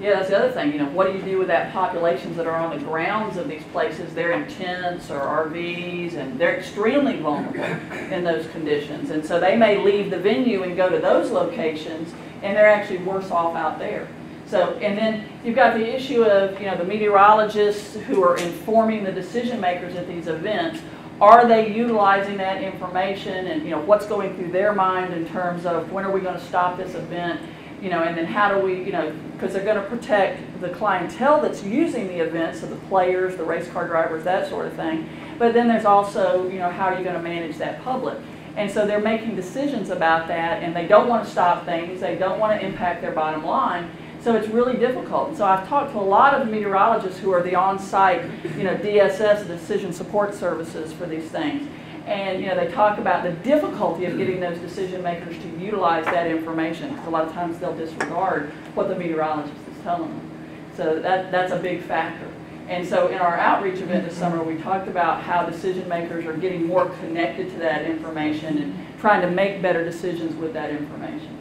Yeah, that's the other thing, you know, what do you do with that populations that are on the grounds of these places? They're in tents or RVs and they're extremely vulnerable in those conditions. And so they may leave the venue and go to those locations and they're actually worse off out there. So, and then you've got the issue of, you know, the meteorologists who are informing the decision makers at these events. Are they utilizing that information and, you know, what's going through their mind in terms of when are we going to stop this event? You know, and then how do we, you know, because they're going to protect the clientele that's using the events, so the players, the race car drivers, that sort of thing. But then there's also, you know, how are you going to manage that public? And so they're making decisions about that, and they don't want to stop things. They don't want to impact their bottom line. So it's really difficult. So I've talked to a lot of meteorologists who are the on-site, you know, DSS, decision support services for these things. And, you know, they talk about the difficulty of getting those decision makers to utilize that information. Because a lot of times they'll disregard what the meteorologist is telling them. So that, that's a big factor. And so in our outreach event this summer, we talked about how decision makers are getting more connected to that information and trying to make better decisions with that information.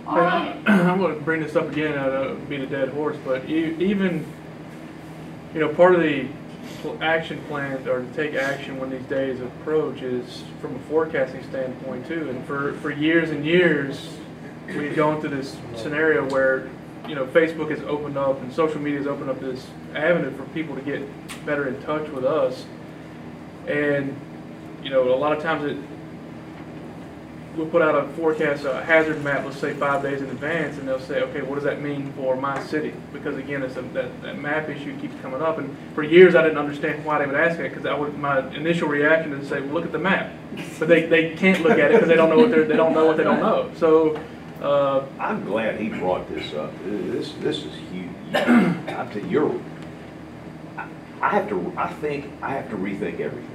All I'm going to bring this up again, I don't beat a dead horse, but even, you know, part of the action plan or to take action when these days approach is from a forecasting standpoint too. And for, for years and years, we've gone through this scenario where, you know, Facebook has opened up and social media has opened up this avenue for people to get better in touch with us. And, you know, a lot of times it, we'll put out a forecast, a hazard map, let's say five days in advance, and they'll say, okay, what does that mean for my city? Because again, it's a, that, that map issue keeps coming up, and for years I didn't understand why they would ask that, because I would, my initial reaction is to say, well, look at the map. But they, they can't look at it because they don't know what they don't know what they don't know. So, uh, I'm glad he brought this up. This, this is huge. I'm you, you're, I- I have to, I think, I have to rethink everything.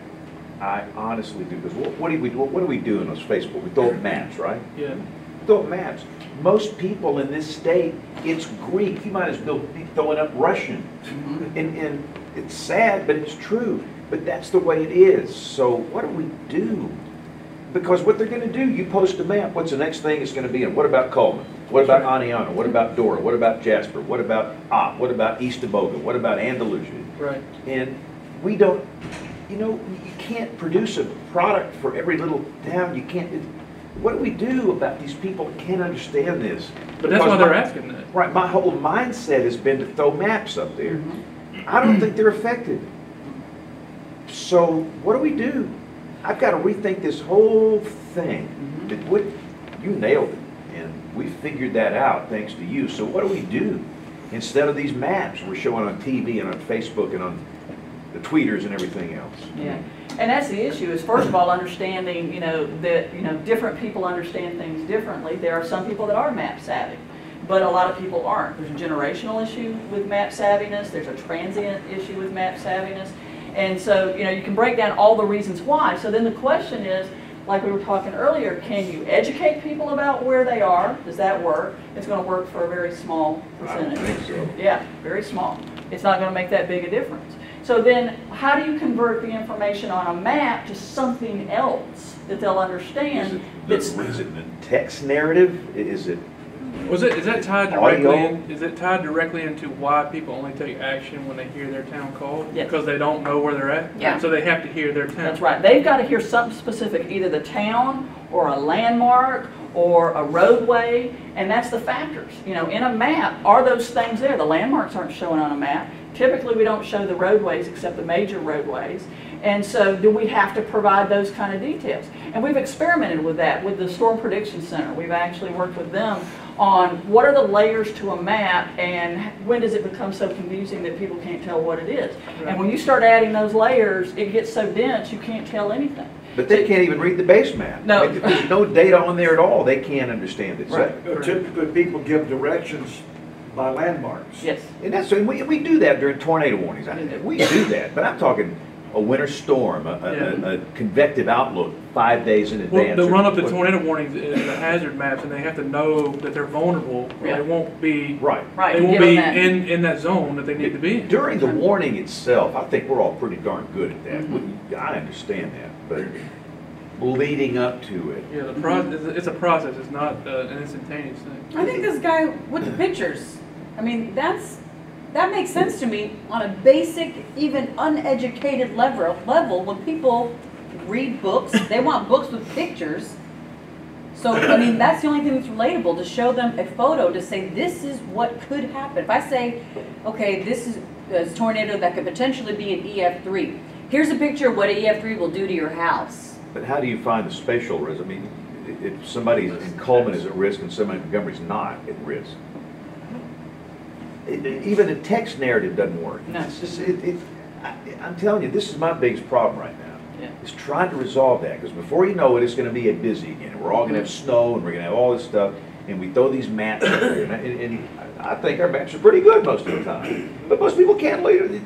I honestly do, because what, what do we, what do we do in those Facebook? We throw up maps, right? yeah. Throw up maps. Most people in this state, it's Greek. You might as well be throwing up Russian. Mm-hmm. And, and it's sad, but it's true. But that's the way it is. So what do we do? Because what they're gonna do, you post a map, what's the next thing it's gonna be in? What about Cullman? What about Oneonta? What about Dora? What about Jasper? What about Opp? What about Eastaboga? What about Andalusia? Right. And we don't, you know, can't produce a product for every little town. You can't, what do we do about these people that can't understand this? But that's why they're my- asking that. Right, my whole mindset has been to throw maps up there. Mm-hmm. I don't think they're affected. So what do we do? I've got to rethink this whole thing. Mm-hmm. That what, you nailed it, and we figured that out thanks to you. So what do we do? Instead of these maps we're showing on TV and on Facebook and on the tweeters and everything else. Yeah, and that's the issue, is first of all, understanding, you know, that, you know, different people understand things differently. There are some people that are map savvy, but a lot of people aren't. There's a generational issue with map savviness, there's a transient issue with map savviness. And so, you know, you can break down all the reasons why. So then the question is, like we were talking earlier, can you educate people about where they are? Does that work? It's gonna work for a very small percentage. so. Yeah, very small. It's not gonna make that big a difference. So then, how do you convert the information on a map to something else that they'll Is understand? it, That's, is it the text narrative? Is it, Was it, is that tied directly, in- is it tied directly into why people only take action when they hear their town called? Yes. Because they don't know where they're at? Yeah. So they have to hear their town. that's right. They've gotta hear something specific, either the town, or a landmark, or a roadway, and that's the factors. You know, in a map, are those things there? The landmarks aren't shown on a map. Typically, we don't show the roadways except the major roadways. And so do we have to provide those kind of details? And we've experimented with that with the Storm Prediction Center. We've actually worked with them on what are the layers to a map and when does it become so confusing that people can't tell what it is? And when you start adding those layers, it gets so dense you can't tell anything. But they can't even read the base map. No. I mean, There's no data on there at all. They can't understand it. So- Right. Typically, people give directions by landmarks. Yes. And that's, and we, we do that during tornado warnings. I- We do that, but I'm talking a winter storm, a, a, a- a convective outlook, five days in Well, advance. the run up to tornado warnings is the hazard maps, and they have to know that they're vulnerable, or Yeah. they won't be, Right. Right. they won't give be them that. in, in that zone that they need to be in. During the warning itself, I think we're all pretty darn good at that. We- I understand that, but leading up to it, Yeah, the process, it's a- it's a process, it's not uh, an instantaneous thing. I think this guy with the pictures, I mean, that's, that makes sense to me on a basic, even uneducated level, level, when people read books, they want books with pictures. So, I mean, that's the only thing that's relatable, to show them a photo, to say, this is what could happen. If I say, okay, this is a tornado that could potentially be an EF three, here's a picture of what an EF three will do to your house. but how do you find the spatial risk? I mean, if somebody in Cullman is at risk and somebody in Montgomery's not at risk, it- it- even a text narrative doesn't work. No. It's just, it, it, I, I'm telling you, this is my biggest problem right now. Yeah. Is trying to resolve that, because before you know it, it's gonna be a busy again. We're all gonna have snow, and we're gonna have all this stuff, and we throw these maps and, I- and, and I think our maps are pretty good most of the time. But most people can't read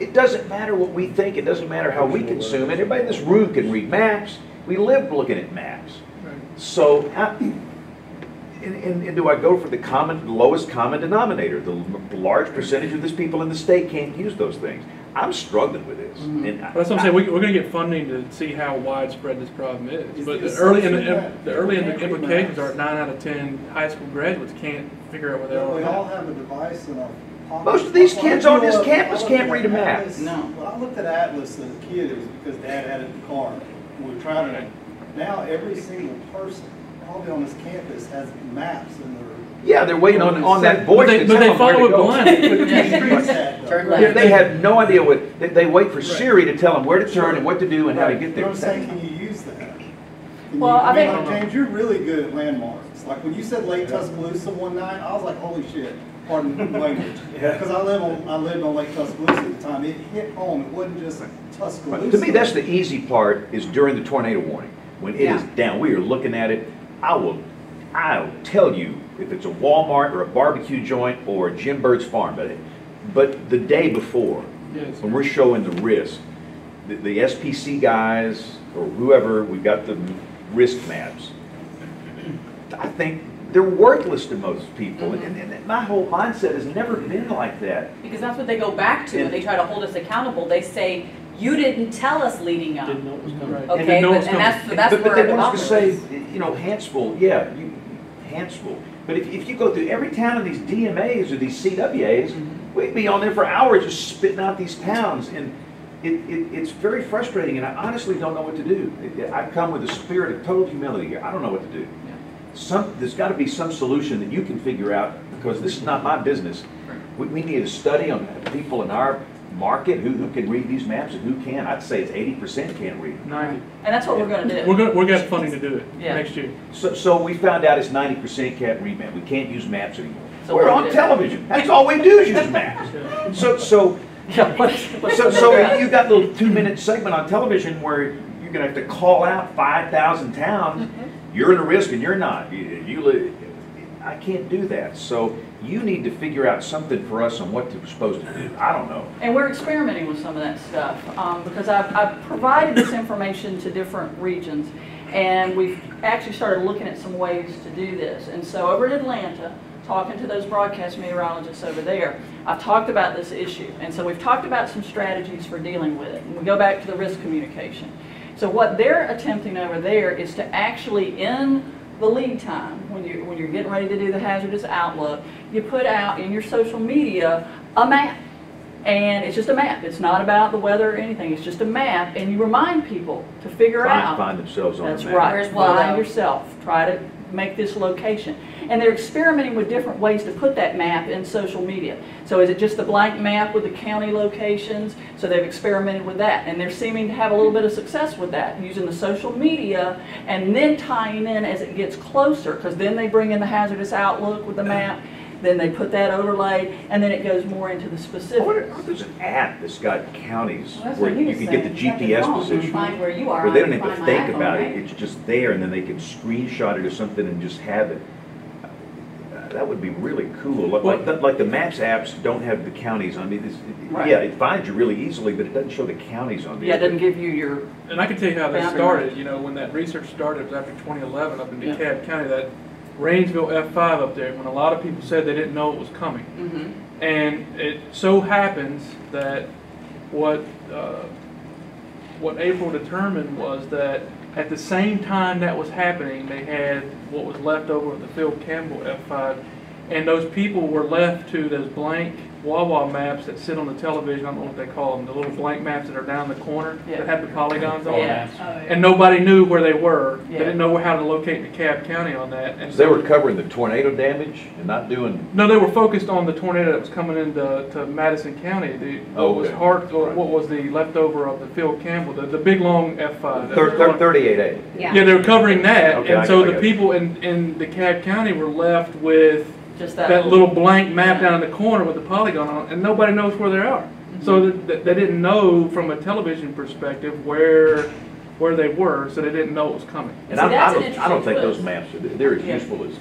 it. It doesn't matter what we think, it doesn't matter how we consume it. Everybody in this room can read maps. We live looking at maps. So, how- and, and, and do I go for the common, lowest common denominator? The, large percentage of these people in the state can't use those things. I'm struggling with this. Mm-hmm. And I- That's what I'm saying, we, we're gonna get funding to see how widespread this problem is. Is But the the early, in the, the early in the implications are nine out of ten high school graduates can't figure out where they But we all are. have a device in our pocket. Most of these kids on this campus can't read a map. Atlas- No. When I looked at Atlas as a kid, it was because dad had it in the car. We were trying to, now every single person, probably on this campus, has maps in their. Yeah, they're waiting on, on that But voice they, but they follow to it blind. Turn Yeah. They have no idea what, they, they wait for Siri to tell them where to turn and what to do and how to get But there. I'm saying, can you use that? Can Well, you- I mean, think- like, James, you're really good at landmarks. Like when you said Lake Tuscaloosa one night, I was like, holy shit, pardon the language. Yeah. Because I live on, I lived on Lake Tuscaloosa at the time. It hit home. It wasn't just Tuscaloosa. To me, that's the easy part, is during the tornado warning. When it is Yeah. down, we are looking at it, I will, I'll tell you if it's a Walmart or a barbecue joint or a Jim Bird's farm, but, it- but the day before, Yes. when we're showing the risk, the, the SPC guys or whoever, we've got the risk maps. I think they're worthless to most people, and, and and my whole mindset has never been like that. Because that's what they go back to when they try to hold us accountable. They say, you didn't tell us leading up. Right. And Okay, they know but, it's and coming. that's, that's But- but where they the want us to say, is. you know, Huntsville, yeah, you, Huntsville. But if, if you go through every town of these DMAs or these CWAs, Mm-hmm. we'd be on there for hours just spitting out these towns. And it, it, it's very frustrating, and I honestly don't know what to do. It- I come with a spirit of total humility here. I don't know what to do. Some, there's got to be some solution that you can figure out, because this is not my business. We, we need a study on people in our market, who, who can read these maps and who can't. I'd say it's eighty percent can't read them. Ninety. And that's what we're gonna do. We're gonna, we're gonna have funding to do it Yeah. next year. So, so we found out it's ninety percent can't read maps. We can't use maps anymore. So We're what do on we do? television. That's all we do is use maps. So, so, Yeah, what- what- so, so you got a little two-minute segment on television where you're gonna have to call out five thousand towns. Mm-hmm. You're in a risk and you're not. You, you li- I can't do that. So you need to figure out something for us on what we're supposed to do. I don't know. And we're experimenting with some of that stuff, um, because I've, I've provided this information to different regions, and we've actually started looking at some ways to do this. And so over in Atlanta, talking to those broadcast meteorologists over there, I've talked about this issue. And so we've talked about some strategies for dealing with it. And we go back to the risk communication. So what they're attempting over there is to actually, in the lead time, when you when you're getting ready to do the hazardous outlook, you put out in your social media a map. And it's just a map. It's not about the weather or anything. It's just a map, and you remind people to figure Find, out. find themselves on That's the map. right. Where's Willow? Find yourself. Try to make this location. And they're experimenting with different ways to put that map in social media. So is it just a blank map with the county locations? So they've experimented with that. And they're seeming to have a little bit of success with that, using the social media and then tying in as it gets closer. Because then they bring in the hazardous outlook with the map. Then they put that overlay, and then it goes more into the I specifics. wonder if there's an app that's got counties Well, that's where you was can get the GPS wrong. position. Find where you are. Where they don't have to find my think iPhone, about right? it, it's just there, and then they can screenshot it or something and just have it. That would be really cool, like, like, the- like the Maps apps don't have the counties on it, It's- Right. yeah, it finds you really easily, but it doesn't show the counties on there. Yeah, it doesn't give you your, And I can tell you how that started, lines. you know, when that research started, it was after 2011 up in Yeah. DeKalb County, that Rainsville F5 up there, when a lot of people said they didn't know it was coming. mhm. And it so happens that what, uh, what April determined was that at the same time that was happening, they had what was left over of the Phil Campbell F5. And those people were left to those blank Wawa maps that sit on the television, I don't know what they call them, the little blank maps that are down the corner Yeah. that have the polygons on Yeah. Oh, them. And nobody knew where they were. They Yeah. didn't know how to locate DeKalb County on that. And So they were covering the tornado damage and not doing, no, they were focused on the tornado that was coming into to Madison County. The, oh, what was Okay. Hart, or what was the leftover of the Phil Campbell, the, the big long F5. thir- thir- thirty-eight A. Yeah. Yeah, they were covering that, Okay, I and so got- I the got people in, in DeKalb County were left with just that. that little blank map down in the corner with the polygon on it, and nobody knows where they are. So Mm-hmm. that, they didn't know from a television perspective where, where they were, so they didn't know it was coming. And See, I, that's I don't, I don't think those maps, are they're as Yeah. useful as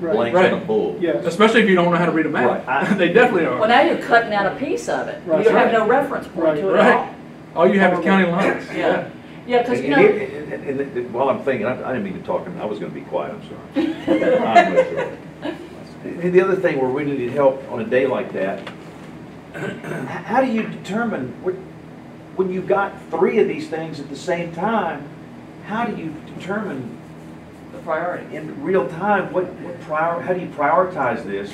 Right. blanks on a bull. Yes. Especially if you don't know how to read a map. Right. I- They definitely are. Well, now you're cutting out a piece of it. Right. You have Right. no reference point to it Right. at all. All you have is county lines. Yeah, yeah, because, And, you and know, here- and- and- and while I'm thinking, I, I didn't mean to talk, I was gonna be quiet, I'm sorry. I'm gonna throw it. And The other thing where we needed help on a day like that, how do you determine, when you've got three of these things at the same time, how do you determine the priority. in real time, what, what prior, how do you prioritize this?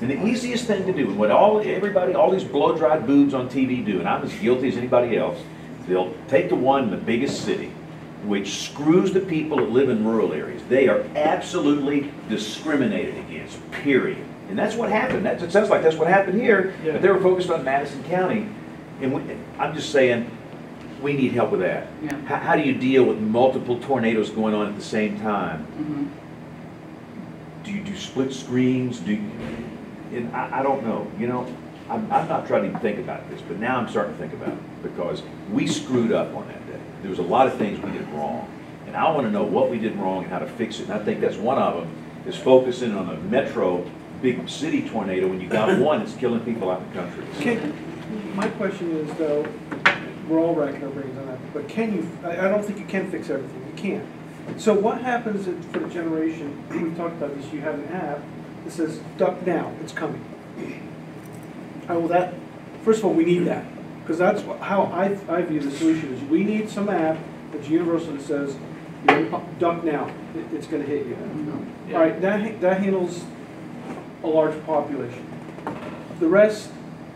And the easiest thing to do, and what all, everybody, all these blow-dried boobs on TV do, and I'm as guilty as anybody else, they'll take the one in the biggest city, which screws the people that live in rural areas. They are absolutely discriminated against, period. And that's what happened. That's, it sounds like that's what happened here, Yeah. but they were focused on Madison County. And we, I'm just saying, we need help with that. Yeah. How, how do you deal with multiple tornadoes going on at the same time? Mhm. Do you do split screens? Do you, and I, I don't know, you know, I'm, I'm not trying to even think about this, but now I'm starting to think about it because we screwed up on that. There was a lot of things we did wrong. And I want to know what we did wrong and how to fix it. And I think that's one of them, is focusing on a metro, big city tornado when you got one that's killing people out in the country. Can, my question is though, we're all racking our brains on that, but can you, I, I don't think you can fix everything, you can't. So what happens for the generation, we talked about this, you have an app that says duck now, it's coming. Oh, well that, first of all, we need that, because that's wh- how I, I view the solution is we need some app that's universal that says, you're gonna duck now, it, it's gonna hit you. All right, that, that handles a large population. The rest,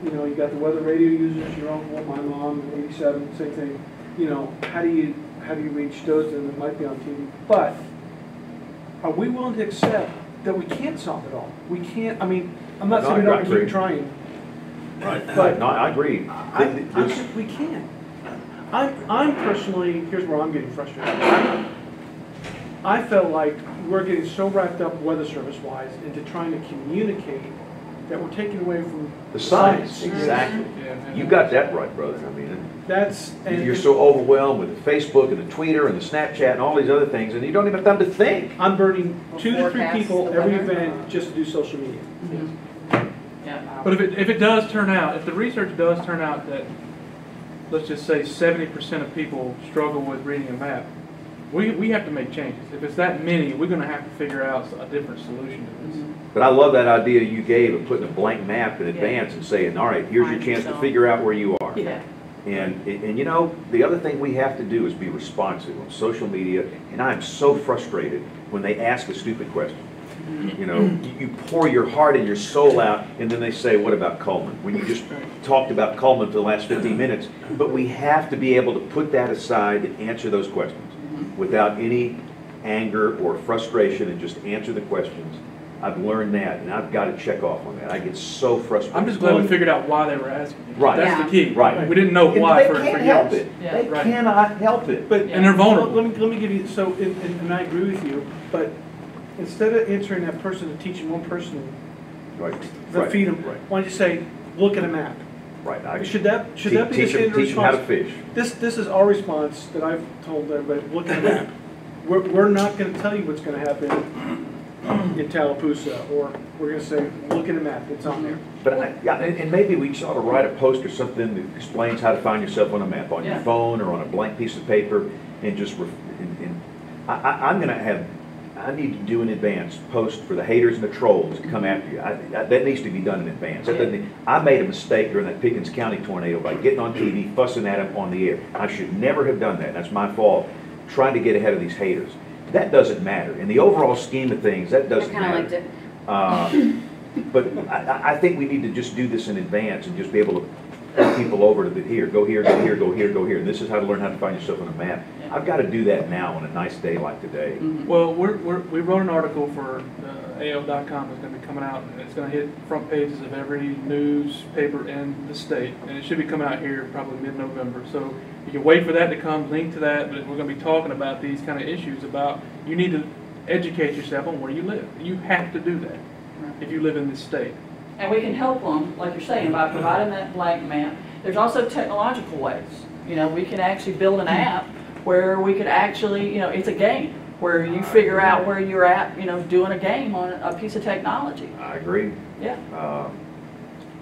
you know, you got the weather radio users, your uncle, my mom, eighty-seven, same thing. You know, how do you, how do you reach those that might be on TV? But are we willing to accept that we can't solve it all? We can't, I mean, I'm not No, saying we I don't keep trying. Right. But- No, I agree. I, I think we can. I'm, I'm personally, here's where I'm getting frustrated. I- I felt like we're getting so wrapped up weather service wise into trying to communicate that we're taking away from The science, exactly. Yeah. You got that right, brother. I mean, That's, and. you're so overwhelmed with the Facebook and the Twitter and the Snapchat and all these other things, and you don't even have time to think. I'm burning two to three Forecast people the every weather. event just to do social media. Mm-hmm. Yeah. But if it, if it does turn out, if the research does turn out that, let's just say seventy percent of people struggle with reading a map, we, we have to make changes. If it's that many, we're gonna have to figure out a different solution to this. Mm-hmm. But I love that idea you gave of putting a blank map in advance and saying, all right, here's your Find chance to figure out where you are. Yeah. And, and you know, the other thing we have to do is be responsive on social media, and I'm so frustrated when they ask a stupid question. You know, you you pour your heart and your soul out, and then they say, what about Cullman? When you just talked about Cullman for the last 15 minutes. But we have to be able to put that aside and answer those questions without any anger or frustration and just answer the questions. I've learned that, and I've got to check off on that. I get so frustrated. I'm just glad we figured out why they were asking. Right. That's the key. Right. We didn't know And why they for, for years. can't help it. Yeah. They Right. cannot help it. But, And they're vulnerable. Let me, let me give you, so, and, and and I agree with you, but instead of answering that person and teaching one person Right. to Right. feed them, Right. why don't you say, look at a map? Right. I- Should that, should Te- that be the teach 'em- standard Teach them how to response? fish. This, this is our response that I've told everybody, look at a map. We're, we're not gonna tell you what's gonna happen in Tallapoosa, or we're gonna say, look at a map, it's on there. But, I- yeah, and, and maybe we ought to write a post or something that explains how to find yourself on a map, on your Yeah. phone or on a blank piece of paper, and just, ref- and, and, I, I, I'm gonna have, I need to do in advance, post for the haters and the trolls to come after you. I, I- that needs to be done in advance. I made a mistake during that Pickens County tornado by getting on TV, fussing at them on the air. I should never have done that, that's my fault, trying to get ahead of these haters. That doesn't matter. In the overall scheme of things, that I doesn't kind of liked matter. it. Uh, But I, I- I think we need to just do this in advance and just be able to people over to the, here, go here, go here, go here, go here. And this is how to learn how to find yourself on a map. I've got to do that now on a nice day like today. Well, we're, we're, we wrote an article for uh, AL.com that's gonna be coming out, and it's gonna hit front pages of every newspaper in the state, and it should be coming out here probably mid-November. So you can wait for that to come, link to that, but we're gonna be talking about these kind of issues about, you need to educate yourself on where you live. You have to do that if you live in this state. And we can help them, like you're saying, by providing that blank map. There's also technological ways. You know, we can actually build an app where we could actually, you know, it's a game where you figure out where you're at, you know, doing a game on a piece of technology. I agree. Yeah. Uh,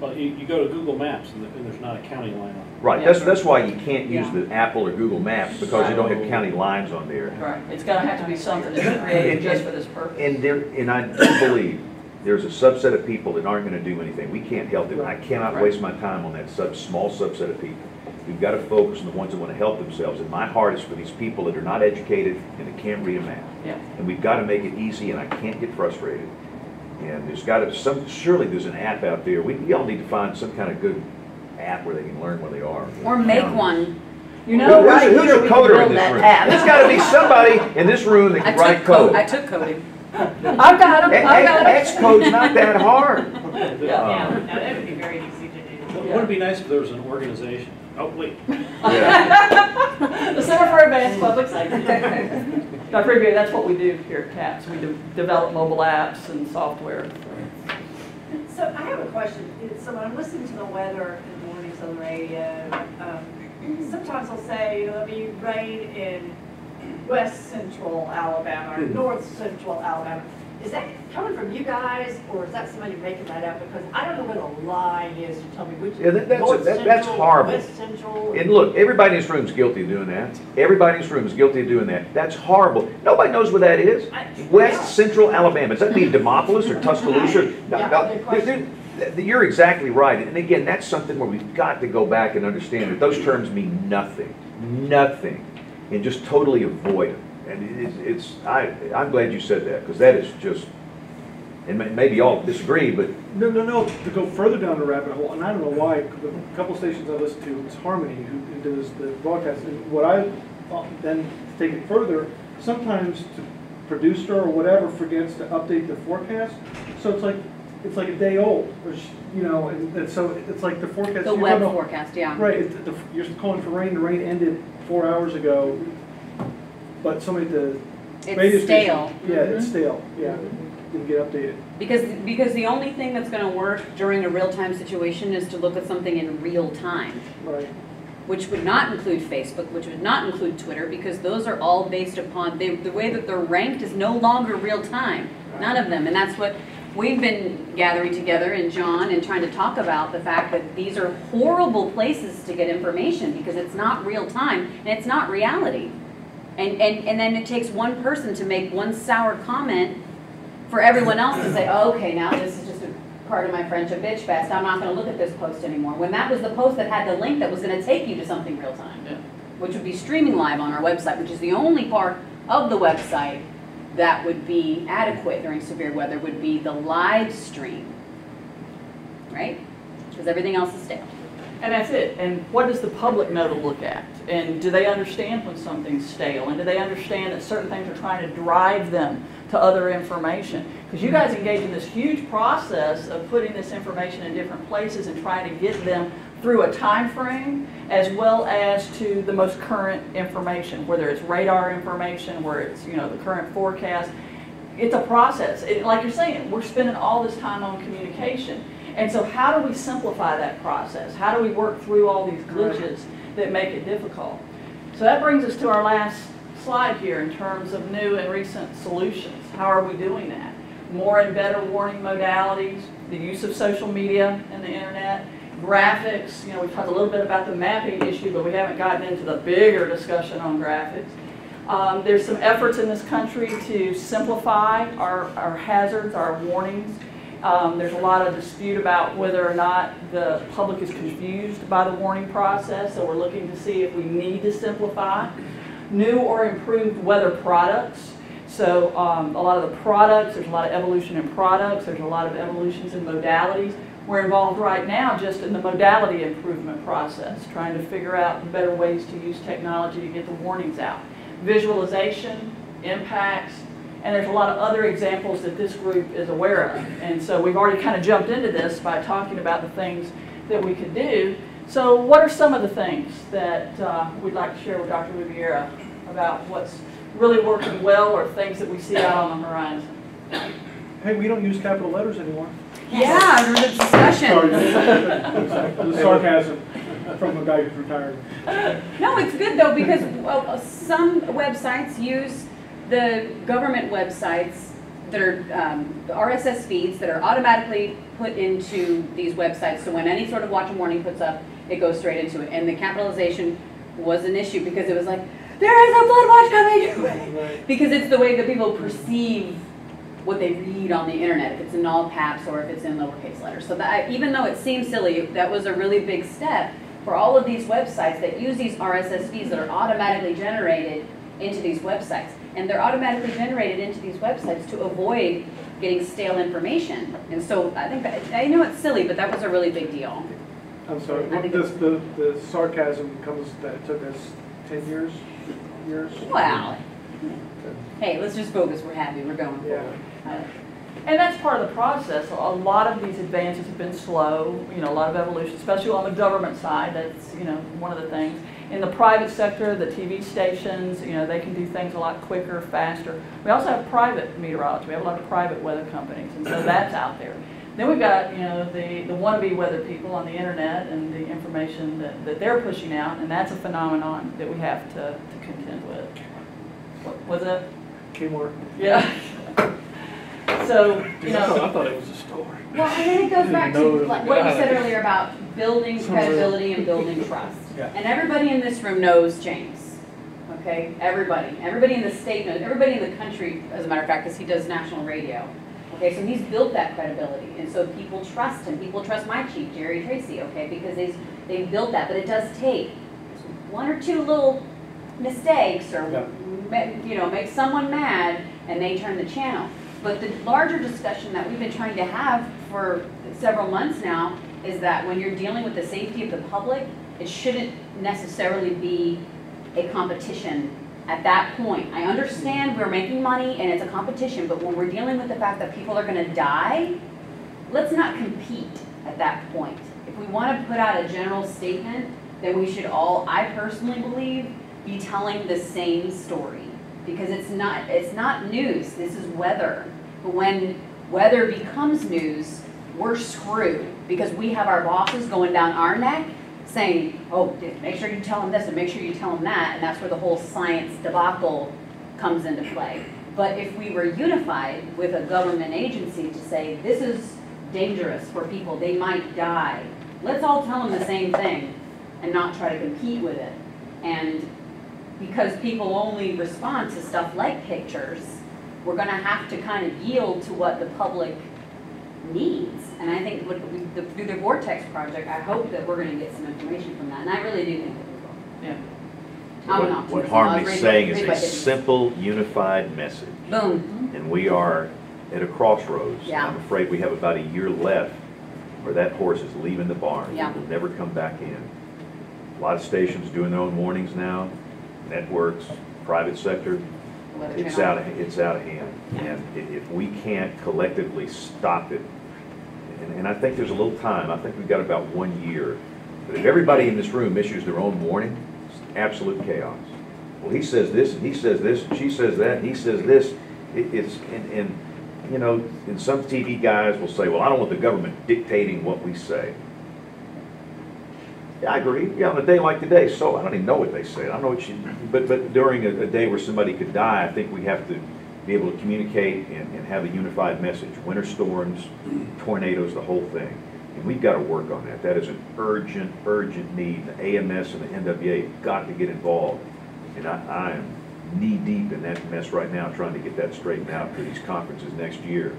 Well, you, you go to Google Maps and, and there's not a county line on it. Right, Yeah. that's, that's why you can't use Yeah. the Apple or Google Maps, because you don't have county lines on there. Right. It's gonna have to be something that's created just for this purpose. And there, and I do believe there's a subset of people that aren't gonna do anything. We can't help them. I cannot waste my time on that sub, small subset of people. We've gotta focus on the ones that wanna help themselves. And my heart is for these people that are not educated and that can't read a map. Yeah. And we've gotta make it easy, and I can't get frustrated. And there's gotta, be some, surely there's an app out there. We, we all need to find some kind of good app where they can learn where they are. Or make one. You know, Who's- right Who's a coder in this that room? app. There's gotta be somebody in this room that I can write took code, code. I took coding. I've got them, I've got them. Xcode's not that hard. Yeah. Uh, that would be very easy to do. Wouldn't it be nice if there was an organization Hopefully. The Center for Advanced Public Safety. Dr. Rubiera, that's what we do here at CAPS. We de- develop mobile apps and software. So I have a question. So when I'm listening to the weather in the mornings on the radio, um, sometimes they'll say, there'll be rain in west central Alabama or hmm. north central Alabama. Is that coming from you guys or is that somebody making that up? Because I don't know what a line is to tell me which Yeah, that- is that's- north that- that's central, horrible. west central. And look, everybody in this room is guilty of doing that. Everybody in this room is guilty of doing that. That's horrible. Nobody knows where that is. West Central Alabama. Does that mean Demopolis or Tuscaloosa? No, Yeah, no, good there- there- You're exactly right. And again, that's something where we've got to go back and understand that those terms mean nothing, nothing, and just totally avoid them. And it's, it's, I, I'm glad you said that, because that is just, and may- maybe y'all disagree, but No, no, no, to go further down the rabbit hole, and I don't know why, a couple stations I listen to, it's Harmony who who does the broadcast. And what I, thought then take it further, sometimes the producer or whatever forgets to update the forecast. So it's like, it's like a day old, or, sh- you know, and, and so it's like the forecast. The you're web talking about- forecast, yeah. Right, it- the- you're calling for rain, the rain ended four hours ago, but somebody at the It's radio station. stale. Yeah, it's Mhm. stale, yeah, didn't get updated. Because, because the only thing that's gonna work during a real-time situation is to look at something in real time. Right. Which would not include Facebook, which would not include Twitter, because those are all based upon, they, the way that they're ranked is no longer real time. None of them, and that's what we've been gathering together and John and trying to talk about the fact that these are horrible places to get information because it's not real time and it's not reality. And, and, and then it takes one person to make one sour comment for everyone else to say, oh, okay, now this is just a part of my French a bitch fest. I'm not going to look at this post anymore. When that was the post that had the link that was going to take you to something real time, which would be streaming live on our website, which is the only part of the website that would be adequate during severe weather would be the live stream, right? Because everything else is stale. And that's it. And what does the public know to look at? And do they understand when something's stale? And do they understand that certain things are trying to drive them to other information? Because you guys engage in this huge process of putting this information in different places and trying to get them through a time frame as well as to the most current information, whether it's radar information, where it's, you know, the current forecast. It's a process. It, like you're saying, we're spending all this time on communication. And so how do we simplify that process? How do we work through all these glitches that make it difficult? So that brings us to our last slide here in terms of new and recent solutions. How are we doing that? More and better warning modalities, the use of social media and the internet, graphics, you know, we've talked a little bit about the mapping issue, but we haven't gotten into the bigger discussion on graphics. Um, there's some efforts in this country to simplify our, our hazards, our warnings. Um, there's a lot of dispute about whether or not the public is confused by the warning process, so we're looking to see if we need to simplify. New or improved weather products. So um, a lot of the products, there's a lot of evolution in products, there's a lot of evolutions in modalities. We're involved right now just in the modality improvement process, trying to figure out better ways to use technology to get the warnings out. Visualization, impacts, and there's a lot of other examples that this group is aware of. And so we've already kind of jumped into this by talking about the things that we could do. So what are some of the things that uh, we'd like to share with Dr. Rubiera about what's really working well or things that we see out on the horizon? Hey, we don't use capital letters anymore. Yeah, there was a discussion. Sorry, it was sarcasm from a guy who's retired. No, it's good though, because well, some websites use the government websites that are um, the RSS feeds that are automatically put into these websites. So when any sort of watch and warning puts up, it goes straight into it. And the capitalization was an issue because it was like, there is a blood watch coming! because it's the way that people perceive what they read on the internet, if it's in all caps or if it's in lowercase letters. So that, even though it seems silly, that was a really big step for all of these websites that use these RSS feeds that are automatically generated into these websites. And they're automatically generated into these websites to avoid getting stale information. And so I think that, I know it's silly, but that was a really big deal. I'm sorry, I what think this, the, the sarcasm comes that it took us ten years, years? Wow. Hey, let's just focus, we're happy, we're going forward. And that's part of the process. A lot of these advances have been slow, you know, a lot of evolution, especially on the government side. That's, you know, one of the things. In the private sector, the TV stations, you know, they can do things a lot quicker, faster. We also have private meteorology. We have a lot of private weather companies, and so that's out there. Then we've got, you know, the, the wannabe weather people on the internet and the information that, that they're pushing out, and that's a phenomenon that we have to, to contend with. What was it? Kmart. Yeah. So, you I know. thought- I thought it was a story. Well, and then it goes back to like what you it was a said earlier about building credibility and building trust. Yeah. And everybody in this room knows James, okay? Everybody, everybody in the state knows, everybody in the country, as a matter of fact, because he does national radio. Okay, so he's built that credibility, and so people trust him. People trust my chief, Jerry Tracy, okay, because they've, they've built that, but it does take one or two little mistakes or, ma- you know, make someone mad and they turn the channel. But the larger discussion that we've been trying to have for several months now is that when you're dealing with the safety of the public, it shouldn't necessarily be a competition at that point. I understand we're making money and it's a competition, but when we're dealing with the fact that people are gonna die, let's not compete at that point. If we want to put out a general statement, then we should all, I personally believe, be telling the same story. Because it's not, it's not news, this is weather. But when weather becomes news, we're screwed. Because we have our bosses going down our neck saying, oh, make sure you tell them this and make sure you tell them that. And that's where the whole science debacle comes into play. But if we were unified with a government agency to say, this is dangerous for people, they might die, let's all tell them the same thing and not try to compete with it. And because people only respond to stuff like pictures, we're gonna have to kind of yield to what the public needs. And I think what we- the- through the Vortex project, I hope that we're gonna get some information from that, and I really do think that we will. Yeah. I'm What- an What optimist. I'll Harmony's read- saying is a simple, unified message. Boom. And we are at a crossroads. Yeah. I'm afraid we have about a year left where that horse is leaving the barn. Yeah. It will never come back in. A lot of stations doing their own warnings now, networks, private sector. Weather It's out of, it's out of hand. And if we can't collectively stop it, and, and I think there's a little time, I think we've got about one year. But if everybody in this room issues their own warning, it's absolute chaos. Well, he says this, and he says this, and she says that, and he says this. It, it's, and, and, you know, and some TV guys will say, well, I don't want the government dictating what we say. Yeah, I agree. Yeah, on a day like today, so I don't even know what they say. I don't know what you, but, but during a, a day where somebody could die, I think we have to be able to communicate and, and have a unified message. Winter storms, tornadoes, the whole thing. And we've got to work on that. That is an urgent, urgent need. The AMS and the NWA have got to get involved. And I, I am knee-deep in that mess right now, trying to get that straightened out for these conferences next year.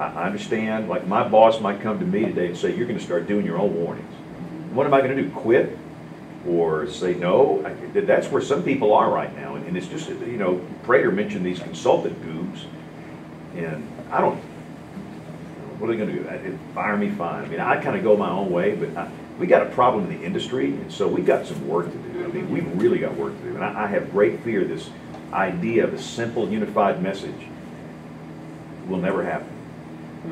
I, I understand, like, my boss might come to me today and say, you're gonna start doing your own warnings. What am I gonna do, quit? Or say no? I- That's where some people are right now, and and it's just, you know, Prater mentioned these consultant goobs, and I don't, what are they gonna do? Uh, Fire me, fine. I mean, I kinda go my own way, but I, we got a problem in the industry, and so we've got some work to do. I mean, we've really got work to do, and I, I have great fear this idea of a simple, unified message will never happen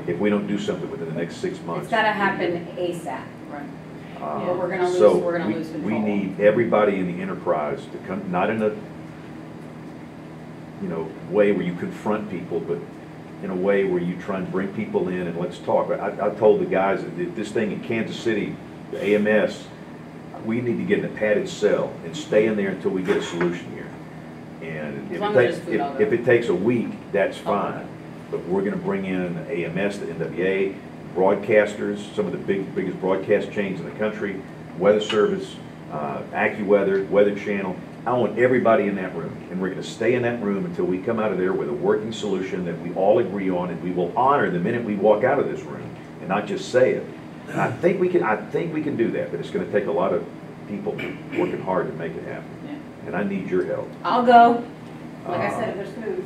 if we don't do something within the next six months. It's gotta happen ASAP. Right. Uh, Or we're gonna lose- so we're gonna we- lose We control. need everybody in the enterprise to come, not in a, you know, way where you confront people, but in a way where you try and bring people in and let's talk. I, I told the guys that this thing in Kansas City, the AMS, we need to get in a padded cell and stay in there until we get a solution here. And As if long it as takes, food, I'll if go. if it takes a week, that's fine. But we're gonna bring in AMS, the NWA, broadcasters, some of the big, biggest broadcast chains in the country, Weather Service, uh, AccuWeather, Weather Channel. I want everybody in that room, and we're gonna stay in that room until we come out of there with a working solution that we all agree on, and we will honor the minute we walk out of this room, and not just say it. And I think we can, I think we can do that, but it's gonna take a lot of people working hard to make it happen. And I need your help. I'll go. Like I Uh, said, if there's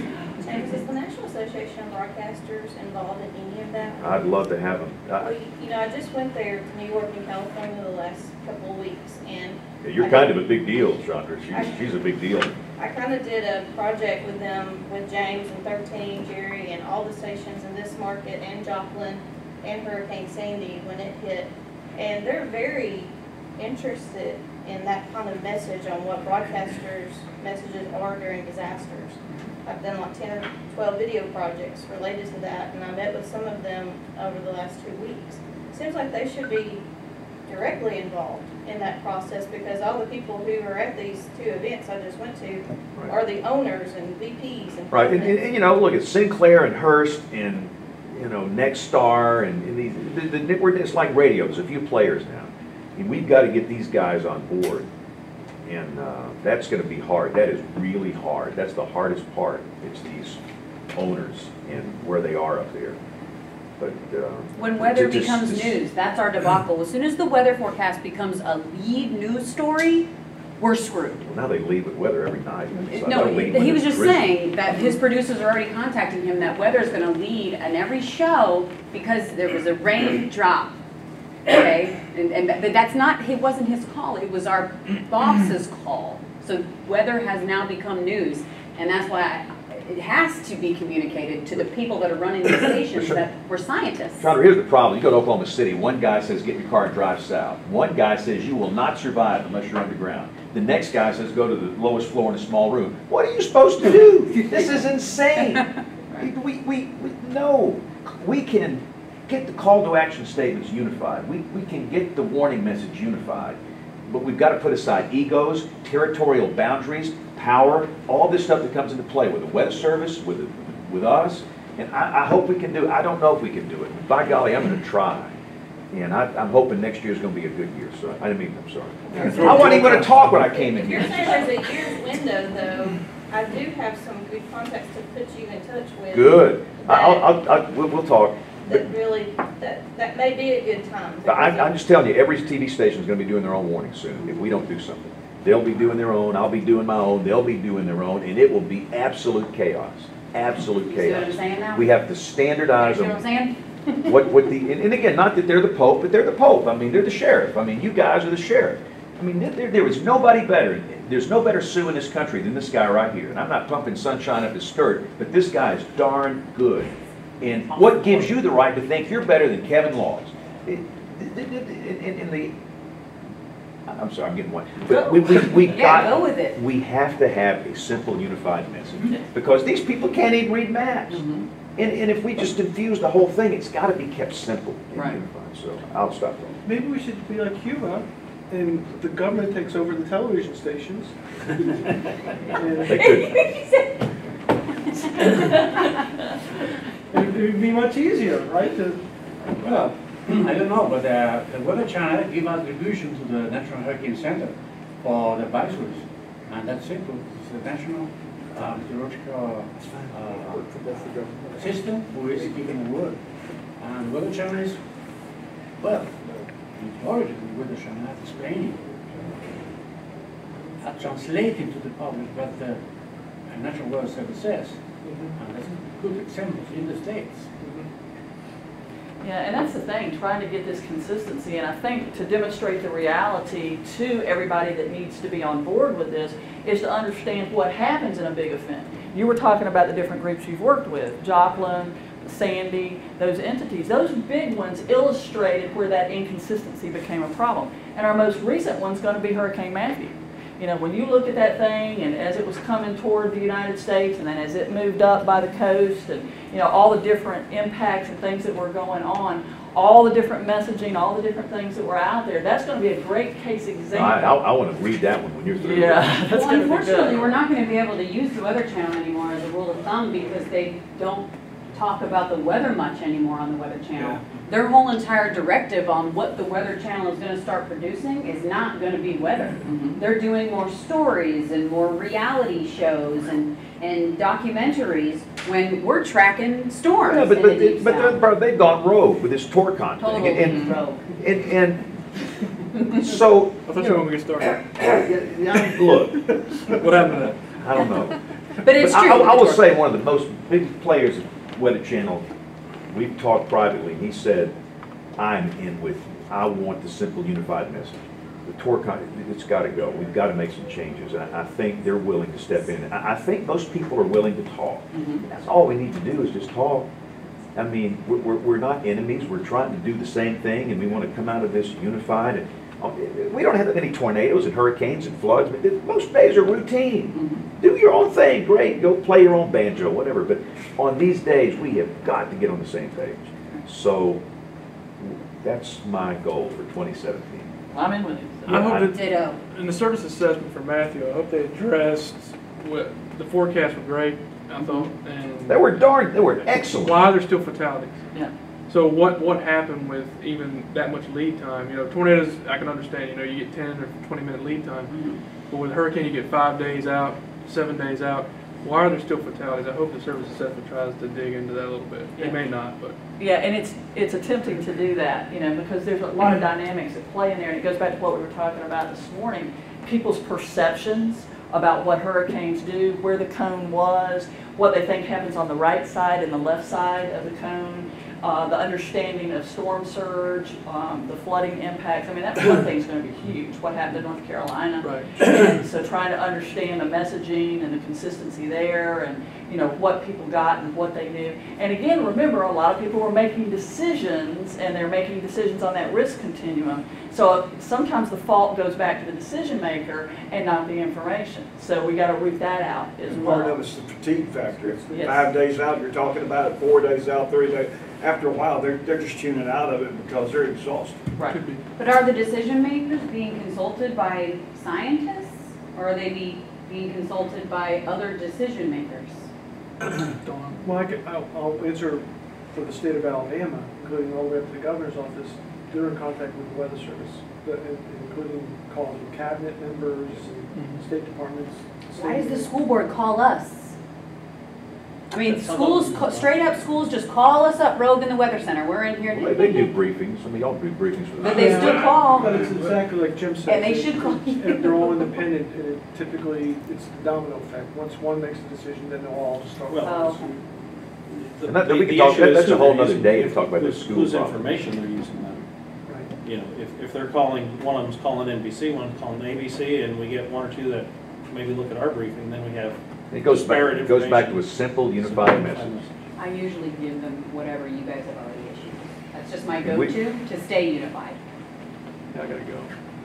food. James, is the National Association of Broadcasters involved in any of that? I'd love to have them. Well, you- you know, I just went there to New York and California the last couple of weeks, and. You're kind of a big deal, Chandra. She's, she's a big deal. I kind of did a project with them, with James and 13, Jerry, and all the stations in this market, and Joplin, and Hurricane Sandy when it hit. And they're very interested in that kind of message on what broadcasters' messages are during disasters. I've done like 10 or 12 video projects related to that, and I met with some of them over the last two weeks. Seems like they should be directly involved in that process because all the people who are at these two events I just went to are the owners and VPs and. Right, and, and, and, you know, look at Sinclair and Hearst and, you know, Nexstar and, and these, the, the, we're, it's like radio, there's a few players now. And we've got to get these guys on board. And, uh, that's gonna be hard, that is really hard, that's the hardest part, it's these owners and where they are up there. But, uh. When weather just- becomes just- news, that's our debacle. As soon as the weather forecast becomes a lead news story, we're screwed. Well, now they leave with weather every night. So No, he he was just saying that his producers are already contacting him that weather is gonna lead in every show because there was a raindrop. Okay, and, and but that's not, it wasn't his call, it was our boss's call. So weather has now become news, and that's why I- it has to be communicated to the people that are running the stations Sure. that were scientists. Connor, here's the problem. You go to Oklahoma City, one guy says, get in your car and drive south. One guy says, you will not survive unless you're underground. The next guy says, go to the lowest floor in a small room. What are you supposed to do? This is insane. We, we, we, we- no, we can get the call to action statements unified. We, we can get the warning message unified. But we've got to put aside egos, territorial boundaries, power, all this stuff that comes into play with the weather service, with, the- with us. And I, I hope we can do it. I don't know if we can do it. By golly, I'm going to try. And I, I'm hoping next year is going to be a good year, so I didn't mean, I'm sorry. I wasn't even going to talk when I came in If you're here. saying there's a year's window though, I do have some good contacts to put you in touch with. Good. I'll, I'll, I'll, we'll, we'll talk. That really, that, that may be a good time. But I, I'm just telling you, every TV station is going to be doing their own warning soon if we don't do something. They'll be doing their own, I'll be doing my own, they'll be doing their own, and it will be absolute chaos. Absolute See what I'm chaos. saying now? We have to standardize See what I'm them. saying? What, what the, and, and again, not that they're the Pope, but they're the Pope. I mean, they're the sheriff. I mean, you guys are the sheriff. I mean, there- there, there is nobody better, there's no better Sue in this country than this guy right here. And I'm not pumping sunshine up his skirt, but this guy is darn good. And what gives you the right to think you're better than Kevin Laws? In, in the, I'm sorry, I'm getting one. But we, we, we Yeah, got. go with it. We have to have a simple, unified message, because these people can't even read maps. Mm-hmm. And, and if we just infuse the whole thing, it's gotta be kept simple and Right. unified, so I'll stop there. Maybe we should be like Cuba, and the government takes over the television stations. They could. It would be much easier, right, to, Well, I don't know, but uh, the Weather Channel give attribution to the National Hurricane Center for the advisories. And that's it, it's the National uh, Meteorological uh, System who is giving the word. And Weather Channel is, well, majority of the Weather Channel is explaining, uh, translating to the public what the uh, National Weather Service says. And that's good examples in the States. Yeah, and that's the thing, trying to get this consistency, and I think to demonstrate the reality to everybody that needs to be on board with this is to understand what happens in a big event. You were talking about the different groups you've worked with, Joplin, Sandy, those entities. Those big ones illustrated where that inconsistency became a problem. And our most recent one's gonna be Hurricane Matthew. You know, when you look at that thing and as it was coming toward the United States and then as it moved up by the coast and, you know, all the different impacts and things that were going on, all the different messaging, all the different things that were out there, that's gonna be a great case example. I, I wanna read that one when you're through. Yeah, that's Well, unfortunately, good. we're not gonna be able to use the Weather Channel anymore as a rule of thumb because they don't talk about the weather much anymore on the Weather Channel. Their whole entire directive on what the Weather Channel is gonna start producing is not gonna be weather. Mm-hmm. They're doing more stories and more reality shows and, and documentaries when we're tracking storms Yeah, in but, the but, but they're, bro, they've gone rogue with this Torcon thing. Totally and- rogue. And, and, so. I thought you were going to get started. Yeah, Look, What happened to that? I don't know. But it's I- true. I, I will say one of the most big players of Weather Channel, we've talked privately, and he said, I'm in with you. I want the simple unified message. the Torcon, it's gotta go. We've gotta make some changes. And I, I think they're willing to step in. I, I think most people are willing to talk. Mm-hmm. That's all we need to do is just talk. I mean, we're, we're, we're not enemies. We're trying to do the same thing and we want to come out of this unified. And we don't have that many tornadoes and hurricanes and floods, but most days are routine. Do your own thing, great. Go play your own banjo, whatever. But on these days, we have got to get on the same page. So that's my goal for 2017. I'm in with you. I hope that, Ditto. in the service assessment for Matthew, I hope they addressed what, the forecasts were great, I thought, and. They were darn, they were excellent. Why there's still fatalities. Yeah. So what, what happened with even that much lead time? You know, tornadoes, I can understand, you know, you get ten or twenty minute lead time. Mm-hmm. But with a hurricane, you get five days out, seven days out. Why are there still fatalities? I hope the service assessment tries to dig into that a little bit. Yeah. It may not, but. Yeah, and it's, it's attempting to do that, you know, because there's a lot of dynamics at play in there, and it goes back to what we were talking about this morning. People's perceptions about what hurricanes do, where the cone was, what they think happens on the right side and the left side of the cone, uh, the understanding of storm surge, um, the flooding impacts. I mean, that flood thing's gonna be huge, what happened in North Carolina. Right. And so trying to understand the messaging and the consistency there and, you know, what people got and what they knew. And again, remember, a lot of people were making decisions and they're making decisions on that risk continuum. So sometimes the fault goes back to the decision maker and not the information. So we gotta root that out as And part of it's the fatigue factor. Yes. five days out, you're talking about it, four days out, three days, after a while, they're, they're just tuning out of it because they're exhausted. Right. But are the decision makers being consulted by scientists? Or are they be, being consulted by other decision makers? Well, I could, I'll, I'll answer for the state of Alabama, including all the way up to the governor's office. They're in contact with the weather service, that- including calls with cabinet members and mm-hmm. state departments. Why does the school board call us? I mean, schools, ca- straight up schools just call us up, Rogue in the Weather Center, we're in here. Well, They do briefings. I mean, y'all do briefings for. But they still call. But it's exactly like Jim said. And they should call you. And they're all independent, and it typically, it's the domino effect. Once one makes a decision, then they'll all start. Oh. Well, following And that- we The- could the talk- issue that- is that's a who whole they're nother using, day to if- talk about the whose- school Whose problem. information they're using then. Right. You know, if, if they're calling, one of them's calling NBC, one's calling ABC, and we get one or two that maybe look at our briefing, then we have It goes back, disparate it goes back to a simple, unified message. I usually give them whatever you guys have already issued. That's just my We- go-to, to stay unified. Yeah, I gotta go.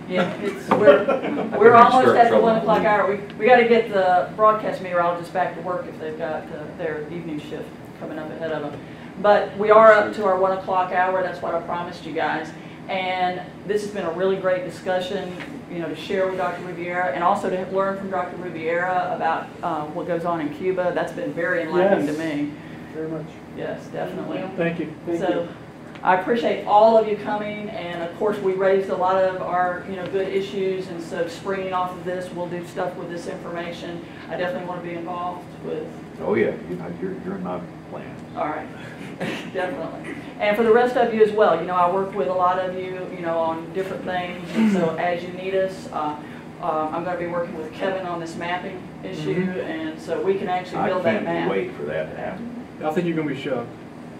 Yeah, it's, we're, we're almost at the one o'clock hour. We, we gotta get the broadcast meteorologists back to work if they've got uh, their evening shift coming up ahead of them. But we are up to our one o'clock hour, that's what I promised you guys. And this has been a really great discussion, you know, to share with Dr. Rubiera and also to learn from Dr. Rubiera about uh, what goes on in Cuba. That's been very enlightening to Yes. me. Very much. Yes, definitely. Thank you. Thank So, you. I appreciate all of you coming, and of course, we raised a lot of our, you know, good issues, and so springing off of this, we'll do stuff with this information. I definitely want to be involved with, Oh, yeah, you know, you're, you're in my plan. all right, definitely. And for the rest of you as well, you know, I work with a lot of you, you know, on different things, and so as you need us, uh, uh, I'm going to be working with Kevin on this mapping issue, Mhm. and so we can actually build that map. I can't wait for that to happen. I think you're gonna be shocked.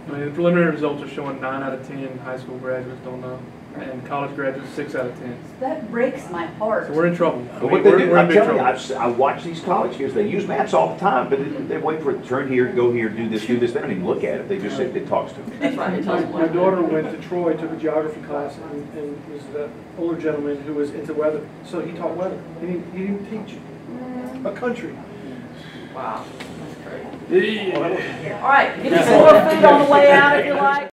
I mean, the preliminary results are showing nine out of ten high school graduates don't know, and college graduates, six out of ten. That breaks my heart. So we're in trouble. I But mean, what they we're- do, we're I'm big telling you, trouble. I've, s- I watch these college kids, they use maps all the time, but they- they wait for it to turn here, go here, do this, do this, they don't even look at it, they just sit, it talks to them. That's right, My my what to do. daughter went to Troy, took a geography class, and, and was the older gentleman who was into weather. So he taught weather. He didn't, he didn't teach a country. Wow, that's great. All right, get some more food on the way out if you like.